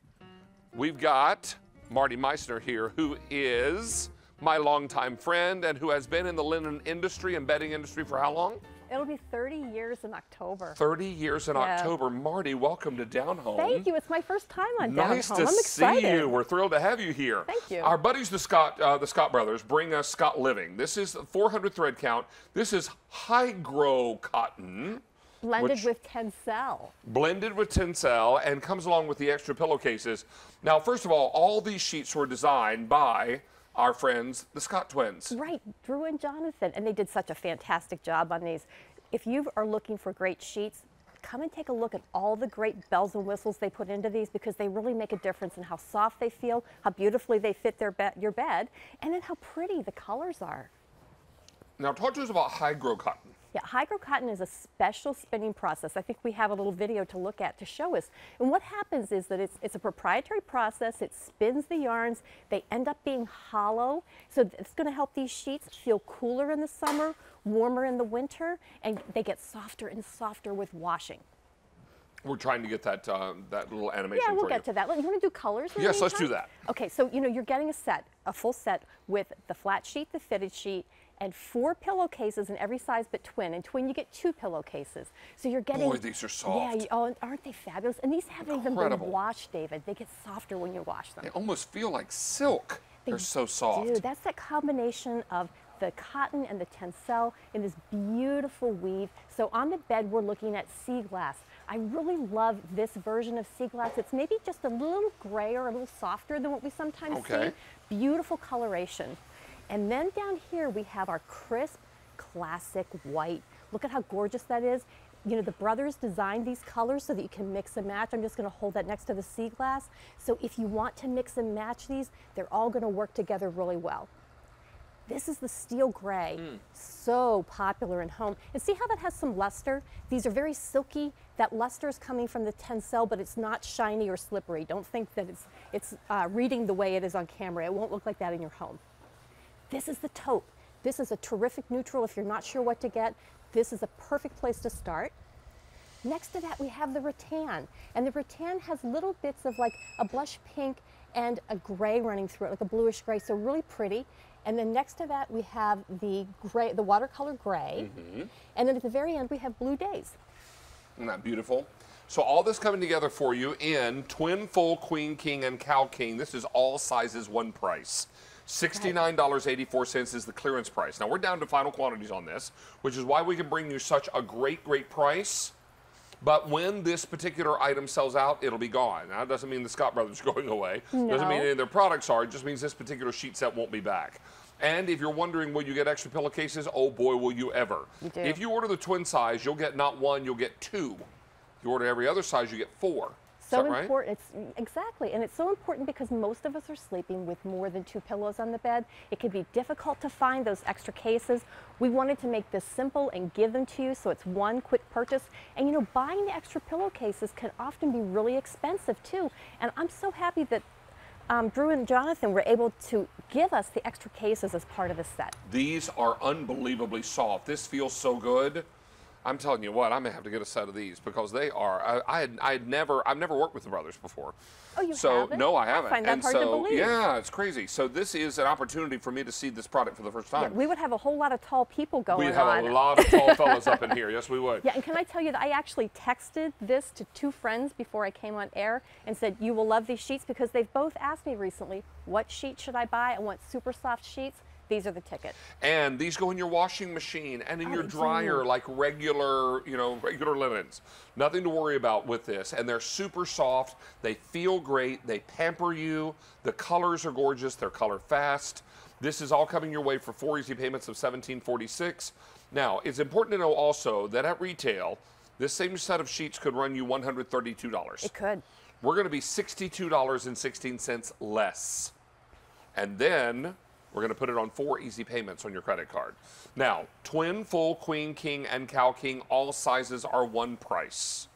we've got Marty Meissner here, who is my longtime friend and who has been in the linen industry and bedding industry for how long? It'll be 30 years in October. 30 years in Yeah. October. Marty, welcome to Down Home. Thank you. It's my first time on Down Home. Nice to I'm see you. We're thrilled to have you here. Thank you. Our buddies, the Scott, uh, the Scott brothers, bring us Scott Living. This is 400 thread count. This is Hygro cotton. Blended with Tencel. blended with Tencel and comes along with the extra pillowcases. Now, first of all, all these sheets were designed by our friends, the Scott twins. Right, Drew and Jonathan. And they did such a fantastic job on these. If you are looking for great sheets, come and take a look at all the great bells and whistles they put into these because they really make a difference in how soft they feel, how beautifully they fit their be- your bed, and then how pretty the colors are. Now, talk to us about Hygro cotton. Yeah, hydro cotton is a special spinning process. I think we have a little video to look at to show us. And what happens is that it's, it's a proprietary process. It spins the yarns. They end up being hollow. So it's going to help these sheets feel cooler in the summer, warmer in the winter, and they get softer and softer with washing. We're trying to get that uh, that little animation Yeah, we'll get you. to that. You want to do colors? Yes, let's do that. Okay, so you know you're getting a set, a full set with the flat sheet, the fitted sheet, and four pillowcases in every size but twin. And twin, you get two pillowcases. So you're getting. Boy, these are soft. Yeah, you- oh, aren't they fabulous? And these haven't even been washed, David. They get softer when you wash them. They almost feel like silk. They're so soft. Dude, that's that combination of the cotton and the tencel in this beautiful weave. So on the bed, we're looking at sea glass. I really love this version of sea glass. It's maybe just a little grayer, a little softer than what we sometimes Okay. see. Beautiful coloration. And then down here, we have our crisp, classic white. Look at how gorgeous that is. You know, the brothers designed these colors so that you can mix and match. I'm just gonna hold that next to the sea glass. So if you want to mix and match these, they're all gonna work together really well. This is the steel gray, so popular in home. And see how that has some luster? These are very silky. That luster is coming from the tencel, but it's not shiny or slippery. Don't think that it's, it's uh, reading the way it is on camera. It won't look like that in your home. This is the taupe. This is a terrific neutral if you're not sure what to get. This is a perfect place to start. Next to that, we have the rattan. And the rattan has little bits of like a blush pink and a gray running through it, like a bluish gray, so really pretty. And then next to that, we have the gray, the watercolor gray. Mhm. And then at the very end, we have blue days. Isn't that beautiful? So all this coming together for you in twin full queen king and Cal King. This is all sizes, one price. $69.84 is the clearance price. Now we're down to final quantities on this, which is why we can bring you such a great, great price. But when this particular item sells out, it'll be gone. Now, it doesn't mean the Scott Brothers are going away. Doesn't mean any of their products are. It just means this particular sheet set won't be back. And if you're wondering, will you get extra pillowcases? Oh boy, will you ever. You. If you order the twin size, you'll get not one, you'll get two. If you order every other size, you get four. So is that right? important. It's exactly, and it's so important because most of us are sleeping with more than two pillows on the bed. It can be difficult to find those extra cases. We wanted to make this simple and give them to you, so it's one quick purchase. And you know, buying the extra pillowcases can often be really expensive too. And I'm so happy that um, Drew and Jonathan were able to give us the extra cases as part of the set. These are unbelievably soft. This feels so good. I'm telling you what, I may have to get a set of these because they are. I, I had, I had never, I've never worked with the brothers before. Oh, you so haven't? no, I I haven't. find that and hard to so, believe. Yeah, it's crazy. So this is an opportunity for me to see this product for the first Yeah, time. we would have a whole lot of tall people going We'd have on. a lot of tall fellas up in here. Yes, we would. Yeah, and can I tell you that I actually texted this to two friends before I came on air and said, You will love these sheets because they've both asked me recently, What sheet should I buy? I want super soft sheets. These are the tickets. And these go in your washing machine and in Oh, your dryer like regular, you know, regular linens. Nothing to worry about with this. And they're super soft. They feel great. They pamper you. The colors are gorgeous. They're color fast. This is all coming your way for four easy payments of 1746. Now, it's important to know also that at retail, this same set of sheets could run you $132. It could. We're going to be $62.16 less. And then we're going to put it on four easy payments on your credit card. Now, twin, full, queen, king, and Cal King, all sizes are one price,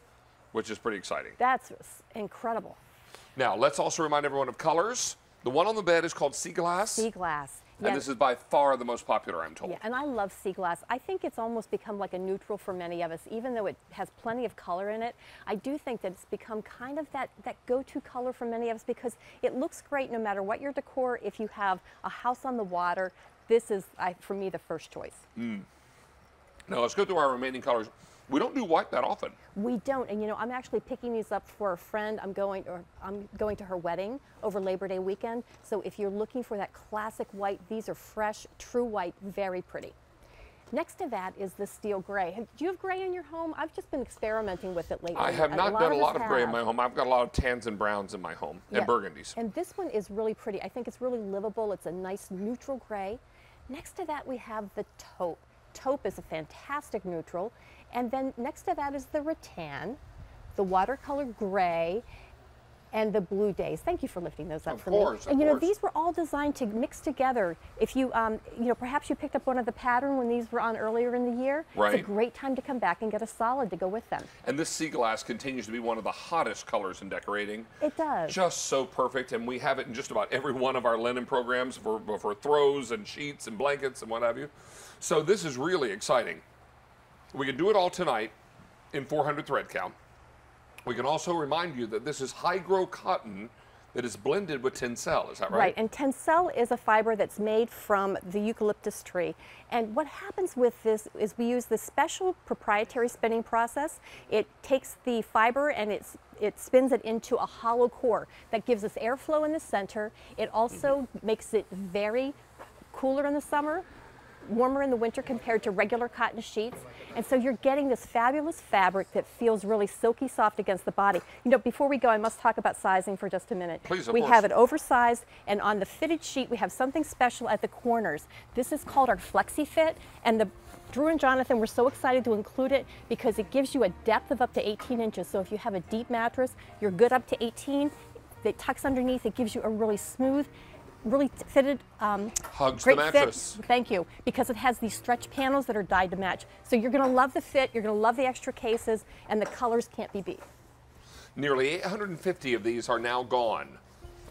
which is pretty exciting. That's incredible. Now, let's also remind everyone of colors. The one on the bed is called Sea Glass. Sea glass. And this is by far the most popular, I'm told. Yeah, and I love sea glass. I think it's almost become like a neutral for many of us, even though it has plenty of color in it. I do think that it's become kind of that, that go-to color for many of us because it looks great no matter what your decor. If you have a house on the water, this is, I, for me, the first choice. Mm. Now, let's go through our remaining colors. We don't do white that often. We don't, and you know, I'm actually picking these up for a friend. I'm going, or I'm going to her wedding over Labor Day weekend. So if you're looking for that classic white, these are fresh, true white, very pretty. Next to that is the steel gray. Have- Do you have gray in your home? I've just been experimenting with it lately. I have not done a lot of gray in my home. I've got a lot of tans and browns in my home Yeah. and burgundies. And this one is really pretty. I think it's really livable. It's a nice neutral gray. Next to that, we have the taupe. Taupe is a fantastic neutral. And then next to that is the rattan, the watercolor gray. and the blue days. Thank you for lifting those up Of for course, me. of And you know, course. these were all designed to mix together. If you, um, you know, perhaps you picked up one of the pattern when these were on earlier in the year. Right. It's a great time to come back and get a solid to go with them. And this sea glass continues to be one of the hottest colors in decorating. It does. Just so perfect, and we have it in just about every one of our linen programs for, for throws and sheets and blankets and what have you. So this is really exciting. We can do it all tonight in 400 thread count. We can also remind you that this is Hygro cotton that is blended with tencel. Is that right? Right, and tencel is a fiber that's made from the eucalyptus tree. And what happens with this is we use this special proprietary spinning process. It takes the fiber and it's, it spins it into a hollow core that gives us airflow in the center. It also mm-hmm. makes it very cooler in the summer, warmer in the winter compared to regular cotton sheets. And so you're getting this fabulous fabric that feels really silky soft against the body. You know, before we go, I must talk about sizing for just a minute. Please, we course. have it oversized, and on the fitted sheet, we have something special at the corners. This is called our Flexi Fit, and the Drew and Jonathan were so excited to include it because it gives you a depth of up to 18 inches. So if you have a deep mattress, you're good up to 18. It tucks underneath. It gives you a really smooth, really fitted, um, Hugs the great mattress. fit. Thank you, because it has these stretch panels that are dyed to match. So you're going to love the fit. You're going to love the extra cases, and the colors can't be beat. Nearly 850 of these are now gone.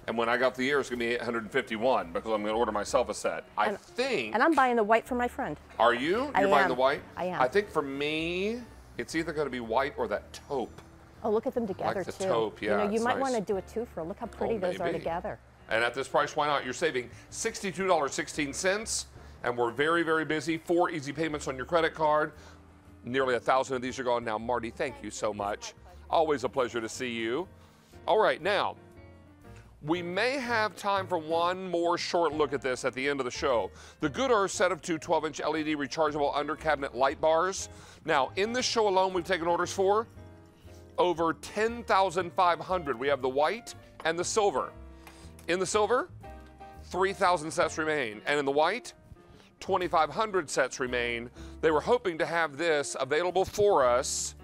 And when I got the year, it's going to be 851 because I'm going to order myself a set. I And- think. And I'm buying the white for my friend. Are you? You're buying the white? I am. I think for me, it's either going to be white or that taupe. Oh, look at them together like the too. taupe, you know, you might nice. want to do a twofer. Look how pretty Oh, those are together. And at this price, why not? You're saving $62.16. And we're very, very busy. Four easy payments on your credit card. Nearly a thousand of these are gone now. Marty, thank you so much. Always a pleasure to see you. All right, now, we may have time for one more short look at this at the end of the show. The Good Earth set of two 12 inch LED rechargeable under cabinet light bars. Now, in this show alone, we've taken orders for over 10,500. We have the white and the silver. In the silver, 3,000 sets remain. And in the white, 2,500 sets remain. They were hoping to have this available for us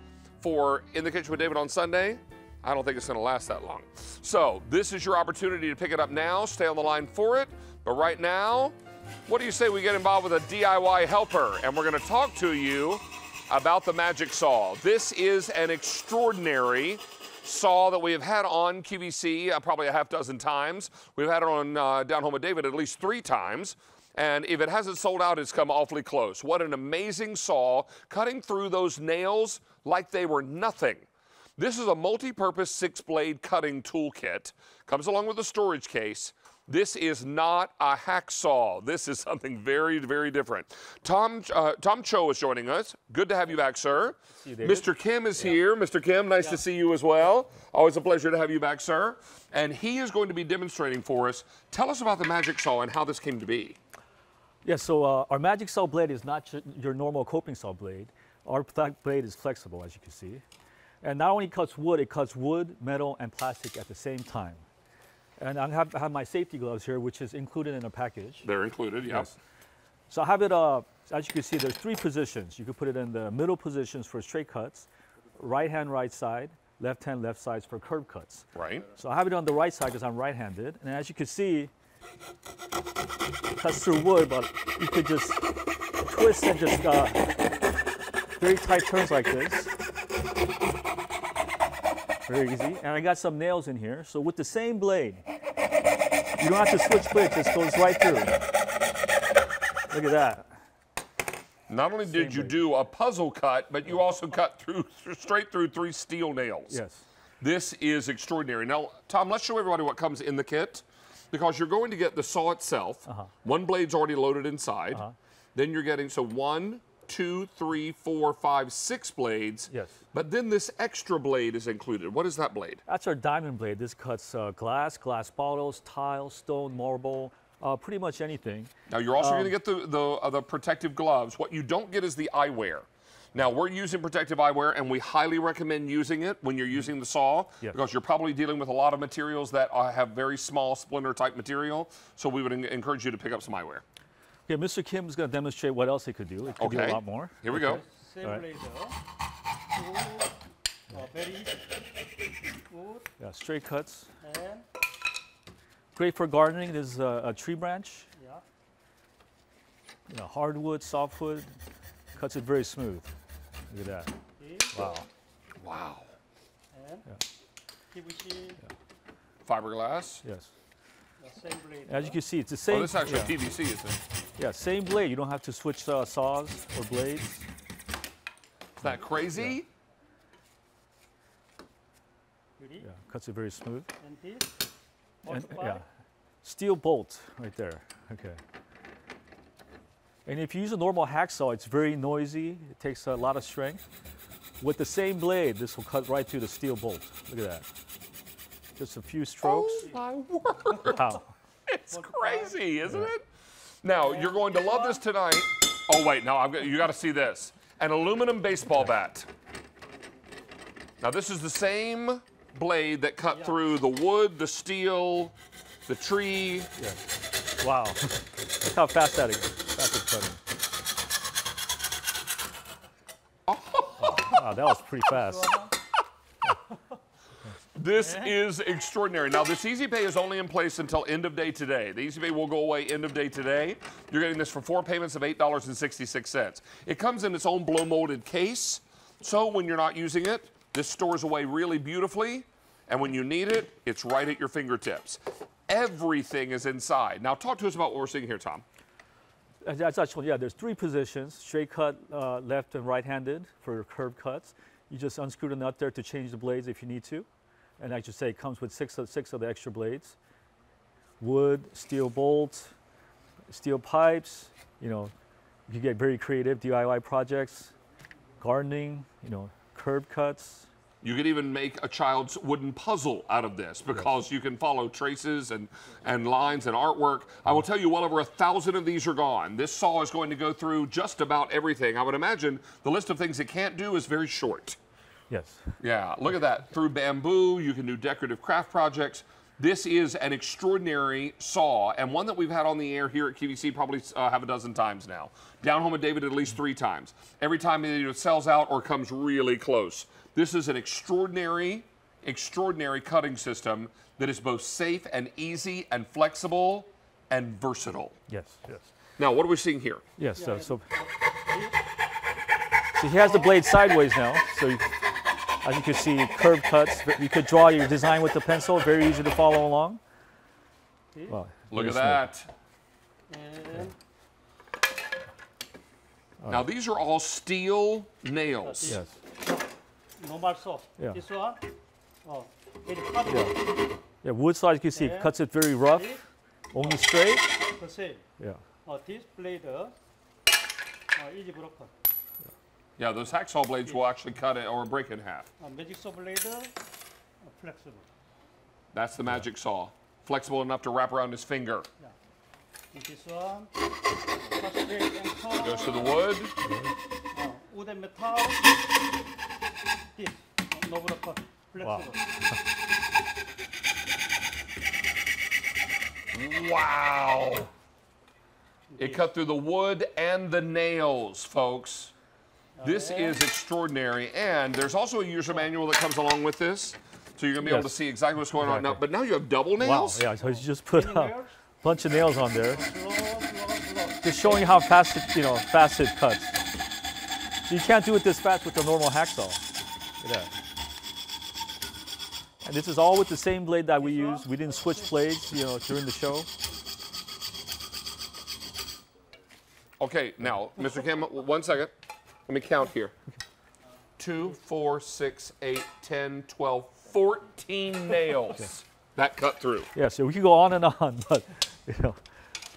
for In the Kitchen with David on Sunday. I don't think it's going to last that long. So, this is your opportunity to pick it up now. Stay on the line for it. But right now, what do you say we get involved with a DIY helper? And we're going to talk to you about the Magic Saw. This is an extraordinary saw that we have had on QVC uh, probably a half dozen times. We've had it on uh, Down Home with David at least three times. And if it hasn't sold out, it's come awfully close. What an amazing saw, cutting through those nails like they were nothing. This is a multi-purpose six-blade cutting toolkit. Comes along with a storage case. This is not a hacksaw. This is something very, very different. Tom, uh, Tom Cho is joining us. Good to have you back, sir. you, Mr. Kim is here. Mr. Kim, nice to see you as well. Always a pleasure to have you back, sir. And he is going to be demonstrating for us. Tell us about the Magic Saw and how this came to be. Yeah, so uh, our magic saw blade is not your normal coping saw blade. Our blade is flexible, as you can see. And not only cuts wood, it cuts wood, metal, and plastic at the same time. And I have, I have my safety gloves here, which is included in the package. They're included, yeah. So I have it, uh, as you can see, there's three positions. You can put it in the middle positions for straight cuts, right hand, right side, left hand, left sides for curved cuts. Right. So I have it on the right side because I'm right-handed. And as you can see, cuts through wood, but you could just twist and just uh, very tight turns like this. Very easy. And I got some nails in here. So with the same blade, you don't have to switch blades, it goes right through. Look at that. Not only did you do a puzzle cut, but you also cut through straight through three steel nails. Yes. This is extraordinary. Now, Tom, let's show everybody what comes in the kit because you're going to get the saw itself. Uh-huh. One blade's already loaded inside. Then you're getting so one, two, three, four, five, six blades. Yes. But then this extra blade is included. What is that blade? That's our diamond blade. This cuts uh, glass, glass bottles, tile, stone, marble, uh, pretty much anything. Now you're also Um, going to get the the, uh, the protective gloves. What you don't get is the eyewear. Now we're using protective eyewear, and we highly recommend using it when you're using the saw Yes. because you're probably dealing with a lot of materials that uh, have very small splinter type material. So we would encourage you to pick up some eyewear. Okay, Mr. Kim is going to demonstrate what else he could do. It could do a lot more. Here we go. Okay. All right. Oh, very easy. Yeah, straight cuts. and Great for gardening. This is a, a tree branch. yeah. You know, hardwood, softwood. Cuts it very smooth. Look at that. Okay. Wow. Wow. And PVC, Fiberglass. Yes. The same blade. As you can see, it's the same. Oh, this is actually yeah. PVC, isn't it? Yeah, same blade. You don't have to switch uh, saws or blades. Isn't that crazy? Ready? Yeah, cuts it very smooth. And this, And, yeah, steel bolt right there. Okay. And if you use a normal hacksaw, it's very noisy. It takes a lot of strength. With the same blade, this will cut right through the steel bolt. Look at that. Just a few strokes. Oh my word. Wow. It's crazy, isn't it? Now, you're going to love this tonight. Oh, wait, no, I'm, go- you got to see this. An aluminum baseball bat. Now, this is the same blade that cut through the wood, the steel, the tree. Yeah. Wow. Look how fast that is. Fast it's cutting. Wow, that was pretty fast. This is extraordinary. Now, this Easy Pay is only in place until end of day today. The Easy Pay will go away end of day today. You're getting this for four payments of $8.66. It comes in its own blow molded case. So when you're not using it, this stores away really beautifully. And when you need it, it's right at your fingertips. Everything is inside. Now, talk to us about what we're seeing here, Tom. As I touched on, yeah, there's three positions, straight cut, uh, left and right-handed for your curved cuts. You just unscrew the nut there to change the blades if you need to. And I should say it comes with six of, six of the extra blades. Wood, steel bolts, steel pipes, you know, you get very creative DIY projects, gardening, you know, curb cuts. You could even make a child's wooden puzzle out of this because you can follow traces and, and lines and artwork. I will tell you, well over a thousand of these are gone. This saw is going to go through just about everything. I would imagine the list of things it can't do is very short. Yes. Yeah, look at that. Through bamboo, you can do decorative craft projects. This is an extraordinary saw and one that we've had on the air here at QVC probably uh, half a dozen times now. Down home with David at least three times. Every time it either sells out or comes really close. This is an extraordinary, extraordinary cutting system that is both safe and easy and flexible and versatile. Yes, yes. Now, what are we seeing here? Yes, so, so, so he has the blade sideways now. So you, as you can see, curved cuts. You could draw your design with the pencil. Very easy to follow along. Wow, Look at that. And Now, these are all steel nails. Yes. normal saw. Yeah. This one, oh, very hard. Yeah. Yeah, wood saw, you can see, Yeah. cuts it very rough, See? only straight. The same. Yeah. Oh, this blade, uh, uh, easy broken. Yeah, those hacksaw blades will actually cut it or break it in half. Uh, magic saw blade, uh, flexible. That's the magic saw. Flexible enough to wrap around his finger. And This one, first blade and color. Goes to the wood. Uh, wood and metal. This, no broken, Wow. Wow. It cut through the wood and the nails, folks. This is extraordinary. And there's also a user manual that comes along with this. So you're going to be able to see exactly what's going on now. But now you have double nails? Wow, yeah, so you just put a bunch of nails on there. Just showing you how fast it, you know, fast it cuts. You can't do it this fast with a normal hacksaw. Look at that. And this is all with the same blade that we use. We didn't switch blades, you know, during the show. Okay, now, Mr. Kim, one second. Let me count here. Two, four, six, eight, 10, 12, 14 nails that cut through. Yeah, so we can go on and on, but you know.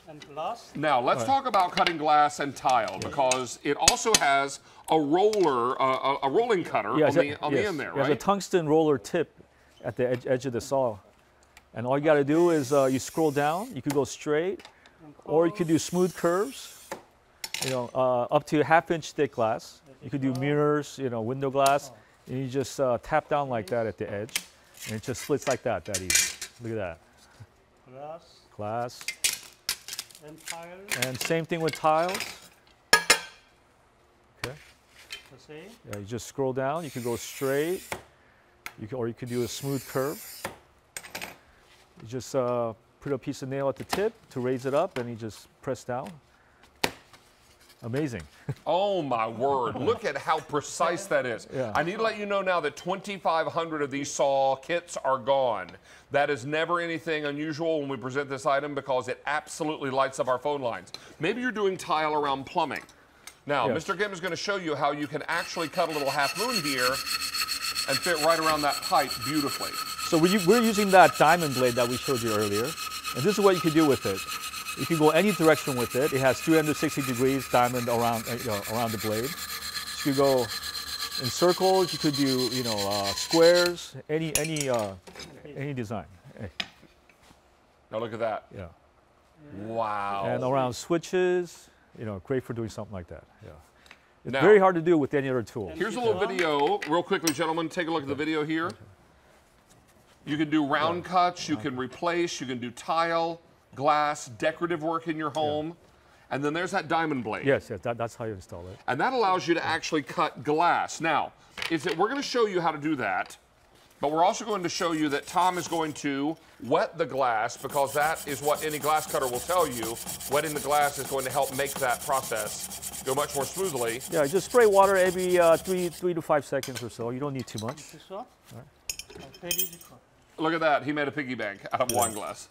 And glass. Now, let's Right. talk about cutting glass and tile because it also has a roller, uh, a, a rolling cutter Yeah, on, the, a- on the end there, it has a tungsten roller tip at the edge, edge of the saw. And all you got to do is uh, you scroll down. You could go straight, or you could do smooth curves. You know, uh, up to a half inch thick glass. You could do mirrors, you know, window glass, and you just uh, tap down like that at the edge, and it just splits like that, that easy. Look at that. Glass Glass. and tile. And same thing with tiles. Okay. The same. Yeah, you just scroll down. You can go straight, You can, or you could do a smooth curve. You just uh, put a piece of nail at the tip to raise it up, and you just press down. Amazing. Oh my word, look at how precise that is. Yeah. I need to let you know now that 2,500 of these saw kits are gone. That is never anything unusual when we present this item because it absolutely lights up our phone lines. Maybe you're doing tile around plumbing. Now, Yes. Mr. Kim is going to show you how you can actually cut a little half moon here and fit right around that pipe beautifully. So we're using that diamond blade that we showed you earlier. And this is what you can do with it. You can go any direction with it. It has 360 degrees diamond around, uh, you know, around the blade. You could go in circles. You could do, you know, uh, squares, any, any, uh, any design. Now look at that. Yeah. Wow. And around switches, you know, great for doing something like that. Yeah. It's Now- very hard to do with any other tool. Here's a little video, real quickly, gentlemen. Take a look at the video here. You can do round cuts, you can replace, you can do tile, glass, decorative work in your home. And then there's that diamond blade. Yes, yes, that, that's how you install it. And that allows you to actually cut glass. Now, is it, we're going to show you how to do that, but we're also going to show you that Tom is going to wet the glass because that is what any glass cutter will tell you. Wetting the glass is going to help make that process go much more smoothly. Yeah, just spray water every uh, three, three to five seconds or so. You don't need too much. Look at that. He made a piggy bank out of wine glass.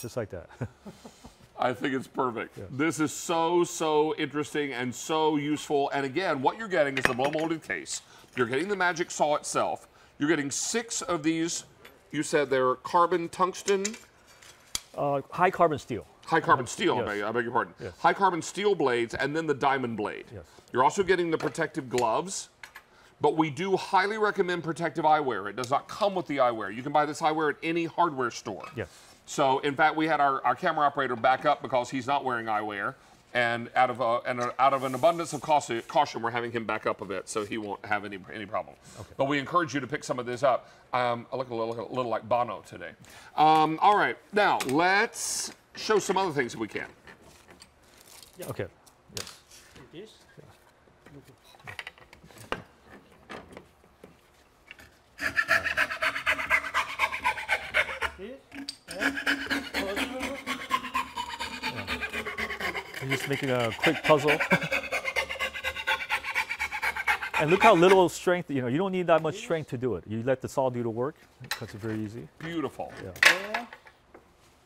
Just like that. I think it's perfect. This is so, so interesting and so useful. And again, what you're getting is the blow molded case. You're getting the magic saw itself. You're getting six of these. You said they're carbon tungsten, Uh, high carbon steel. high carbon steel. I, Yes. beg, I beg your pardon. Yes. High carbon steel blades, and then the diamond blade. Yes. You're also getting the protective gloves. But we do highly recommend protective eyewear. It does not come with the eyewear. You can buy this eyewear at any hardware store. Yes. So, in fact, we had our, our camera operator back up because he's not wearing eyewear. And out of, a, and out of an abundance of caution, caution, we're having him back up a bit so he won't have any, any problem. Okay. But we encourage you to pick some of this up. Um, I look a little, a little like Bono today. Um, all right, now let's show some other things if we can. Okay. Yes. I'm just making a quick puzzle. and look how little strength, you know, you don't need that much strength to do it. You let the saw do the work. It cuts it very easy. Beautiful. Yeah.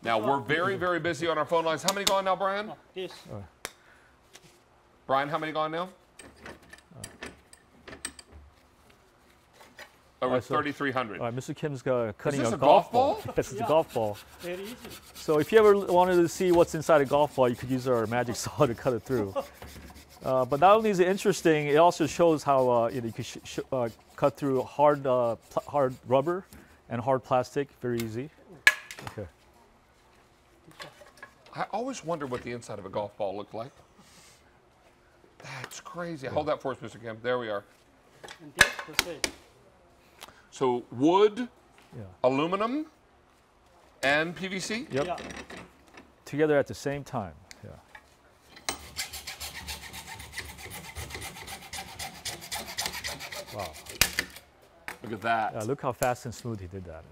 Now, we're very, very busy on our phone lines. How many gone now, Brian? This. Brian, how many gone now? Over Alright, so- 3,300. All right, Mr. Kim's uh, cutting this a, a golf ball. ball? yes, it's Yeah. a golf ball. Very easy. So if you ever wanted to see what's inside a golf ball, you could use our magic saw to cut it through. Uh, but not only is it interesting, it also shows how uh, you, know, you can sh- sh- uh, cut through hard, uh, pl- hard rubber and hard plastic very easy. Okay. I always wonder what the inside of a golf ball looked like. That's crazy. Hold that for us, Mr. Kim. There we are. And this the same. So wood, Yeah. aluminum, and PVC? Yep. Yeah. Together at the same time. Yeah. Wow. Look at that. Yeah, look how fast and smooth he did that.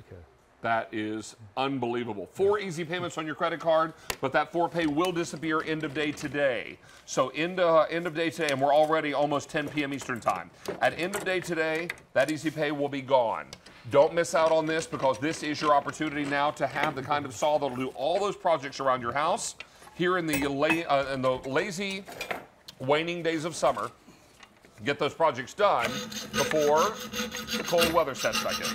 Okay. That is unbelievable. Four easy payments on your credit card, but that four pay will disappear end of day today. So end, uh, end of day today, and we're already almost 10 p.m. Eastern time. At end of day today, that easy pay will be gone. Don't miss out on this because this is your opportunity now to have the kind of saw that'll do all those projects around your house here in the, la- uh, in the lazy, waning days of summer. Get those projects done before the cold weather sets back in.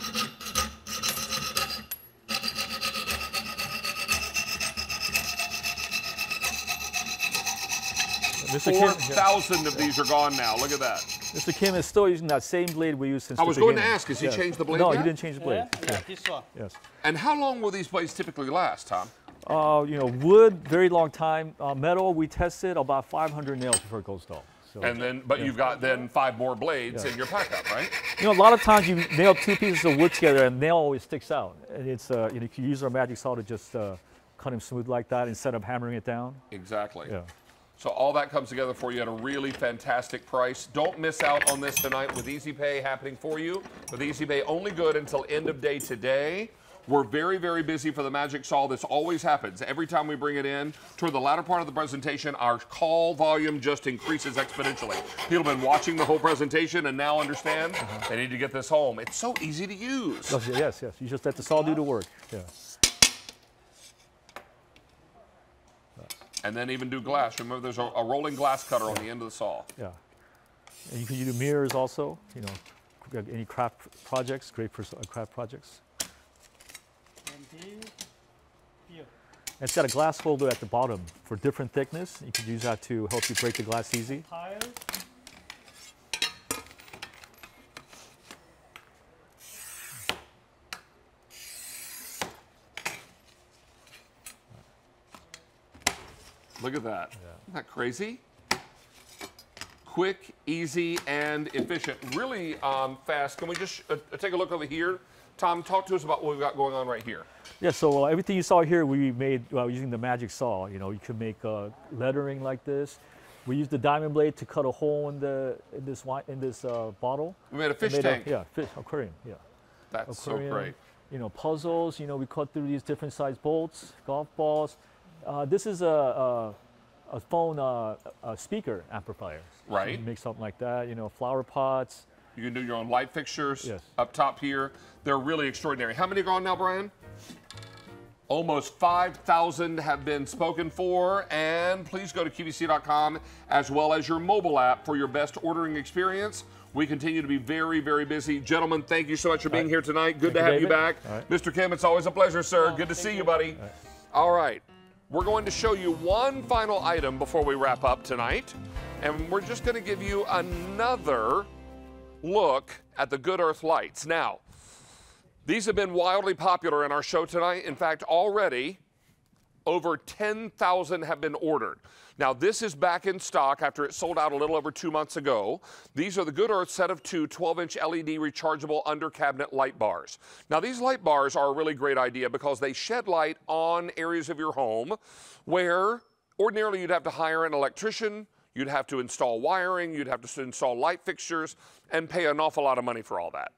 Mr. Kim, yeah. 4,000 of these are gone now. Look at that. Mr. Kim is still using that same blade we used since I the was going to beginning. ask, has he Yes. changed the blade No, yet? he didn't change the blade. Yeah, yeah, this one. Yes. And how long will these blades typically last, Tom? Uh, you know, wood, very long time. Uh, metal, we tested about 500 nails before it goes dull. So, And then, but yeah. you've got then five more blades Yeah. in your packup, right? You know, a lot of times you nail two pieces of wood together and nail always sticks out. And it's, uh, you know, you can use our magic saw to just uh, cut them smooth like that instead of hammering it down. Exactly. Yeah. So all that comes together for you at a really fantastic price. Don't miss out on this tonight with Easy Pay happening for you. With Easy Pay only good until end of day today. We're very, very busy for the Magic Saw. This always happens. Every time we bring it in, toward the latter part of the presentation, our call volume just increases exponentially. People have been watching the whole presentation and now understand uh-huh. they need to get this home. It's so easy to use. Yes, yes, yes. You just let the saw do the work. Yeah. And then even do glass. Remember, there's a, a rolling glass cutter on the end of the saw. Yeah. And you can do mirrors also. You know, any craft projects, great for uh, craft projects. And it's got a glass holder at the bottom for different thickness. You can use that to help you break the glass easy. Look at that. Isn't that crazy? Quick, easy, and efficient. Really um, fast. Can we just uh, take a look over here? Tom, talk to us about what we've got going on right here. Yeah, so uh, everything you saw here, we made uh, using the magic saw. You know, you can make uh, lettering like this. We used the diamond blade to cut a hole in the in this wine, in this uh, bottle. We made a fish made tank. yeah, fish aquarium. Yeah. That's so great. You know, puzzles. You know, we cut through these different size bolts, golf balls. Uh, this is a, a, a phone uh, a speaker amplifier. Right. You can make something like that. You know, flower pots. You can do your own light fixtures Yes. up top here. They're really extraordinary. How many are gone now, Brian? Almost 5,000 have been spoken for. And please go to QVC.com as well as your mobile app for your best ordering experience. We continue to be very, very busy. Gentlemen, thank you so much for being here tonight. Good Thank to you, have you back. All right. Mr. Kim, it's always a pleasure, sir. Good to see you, buddy. All right. We're going to show you one final item before we wrap up tonight. And we're just going to give you another look at the Good Earth lights. Now, these have been wildly popular in our show tonight. In fact, already over 10,000 have been ordered. Now, this is back in stock after it sold out a little over two months ago. These are the Good Earth set of two 12 inch LED rechargeable under cabinet light bars. Now, these light bars are a really great idea because they shed light on areas of your home where ordinarily you'd have to hire an electrician, you'd have to install wiring, you'd have to install light fixtures, and pay an awful lot of money for all that.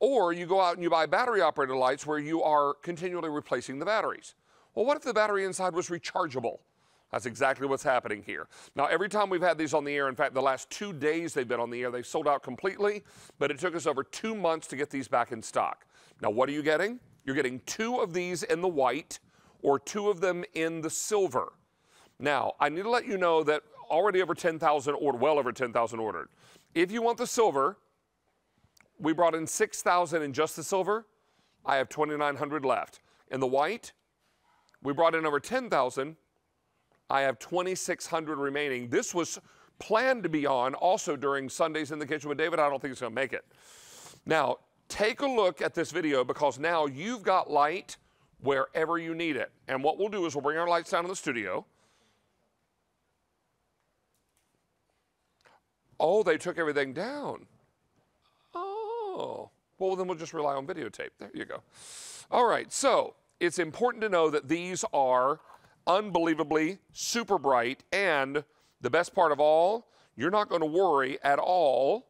Or you go out and you buy battery operated lights where you are continually replacing the batteries. Well, what if the battery inside was rechargeable? That's exactly what's happening here. Now, every time we've had these on the air, in fact, the last two days they've been on the air, they've sold out completely, but it took us over two months to get these back in stock. Now, what are you getting? You're getting two of these in the white or two of them in the silver. Now, I need to let you know that already over 10,000 ordered, well over 10,000 ordered. If you want the silver, we brought in 6,000 in just the silver. I have 2,900 left. In the white, we brought in over 10,000. I have 2,600 remaining. This was planned to be on also during Sundays in the Kitchen with David. I don't think it's going to make it. Now, take a look at this video because now you've got light wherever you need it. And what we'll do is we'll bring our lights down in the studio. Oh, they took everything down. Oh. Well, then we'll just rely on videotape. There you go. All right, so it's important to know that these are unbelievably super bright, and the best part of all, you're not going to worry at all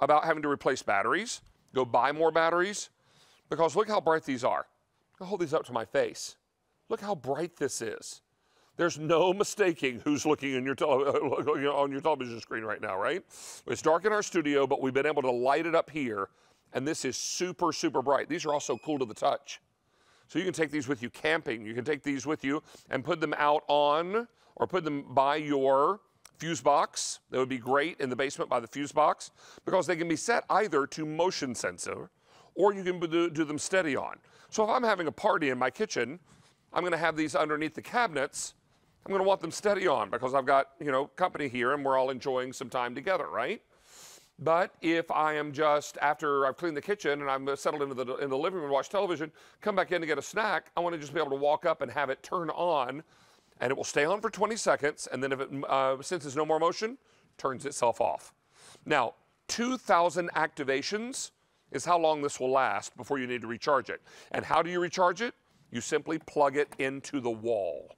about having to replace batteries, go buy more batteries, because look how bright these are. I'll hold these up to my face. Look how bright this is. There's no mistaking who's looking in your on your television screen right now, right? It's dark in our studio, but we've been able to light it up here, and this is super, super bright. These are also cool to the touch. So you can take these with you camping. You can take these with you and put them out on or put them by your fuse box. That would be great in the basement by the fuse box because they can be set either to motion sensor or you can do, do them steady on. So if I'm having a party in my kitchen, I'm going to have these underneath the cabinets. I'm going to want them steady on because I've got, you know, company here and we're all enjoying some time together, right? But if I am just after I've cleaned the kitchen and I'm settled into the in the living room watch television, come back in to get a snack, I want to just be able to walk up and have it turn on, and it will stay on for 20 seconds, and then if it uh, senses no more motion, turns itself off. Now, 2,000 activations is how long this will last before you need to recharge it. And how do you recharge it? You simply plug it into the wall.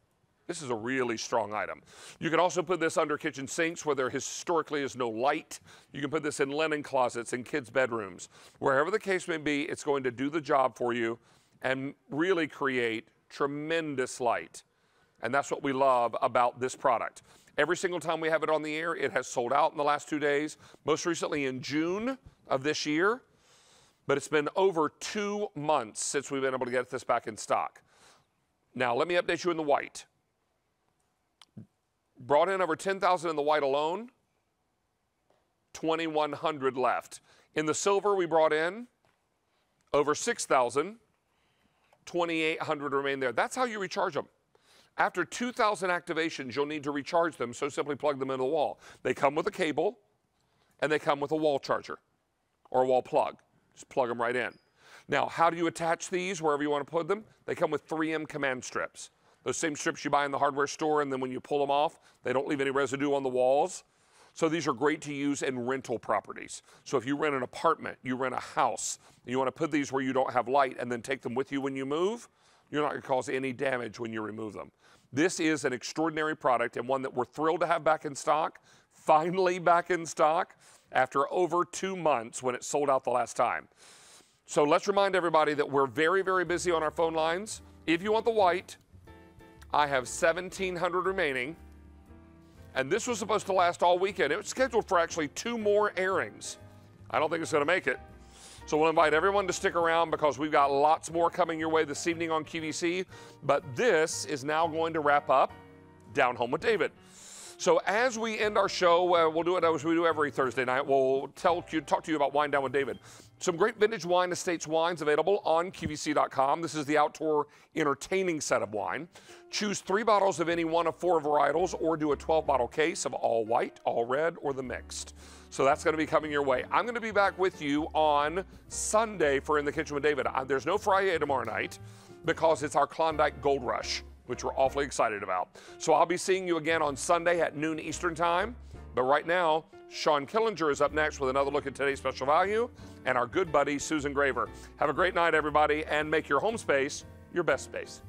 This is a really strong item. You can also put this under kitchen sinks where there historically is no light. You can put this in linen closets, in kids' bedrooms. Wherever the case may be, it's going to do the job for you and really create tremendous light. And that's what we love about this product. Every single time we have it on the air, it has sold out in the last two days, most recently in June of this year. But it's been over two months since we've been able to get this back in stock. Now, let me update you in the white. Brought in over 10,000 in the white alone, 2,100 left. In the silver, we brought in over 6,000, 2,800 remain there. That's how you recharge them. After 2,000 activations, you'll need to recharge them, so simply plug them into the wall. They come with a cable, and they come with a wall charger or a wall plug. Just plug them right in. Now, how do you attach these wherever you want to put them? They come with 3M command strips. Those same strips you buy in the hardware store, and then when you pull them off, they don't leave any residue on the walls. So these are great to use in rental properties. So if you rent an apartment, you rent a house, you want to put these where you don't have light and then take them with you when you move, you're not going to cause any damage when you remove them. This is an extraordinary product and one that we're thrilled to have back in stock, finally back in stock after over two months when it sold out the last time. So let's remind everybody that we're very, very busy on our phone lines. If you want the white, I have 1,700 remaining. And this was supposed to last all weekend. It was scheduled for actually two more airings. I don't think it's going to make it. So we'll invite everyone to stick around because we've got lots more coming your way this evening on QVC. But this is now going to wrap up Down Home with David. So as we end our show, uh, we'll do it as we do every Thursday night. We'll tell you, talk to you about Wine Down with David. Some great vintage wine estates wines available on QVC.com. This is the outdoor entertaining set of wine. Choose three bottles of any one of four varietals or do a 12 bottle case of all white, all red, or the mixed. So that's going to be coming your way. I'm going to be back with you on Sunday for In the Kitchen with David. Uh, there's no Friday tomorrow night because it's our Klondike Gold Rush, which we're awfully excited about. So I'll be seeing you again on Sunday at noon Eastern Time. But right now, Shawn Killinger is up next with another look at today's special value and our good buddy, Susan Graver. Have a great night, everybody, and make your home space your best space.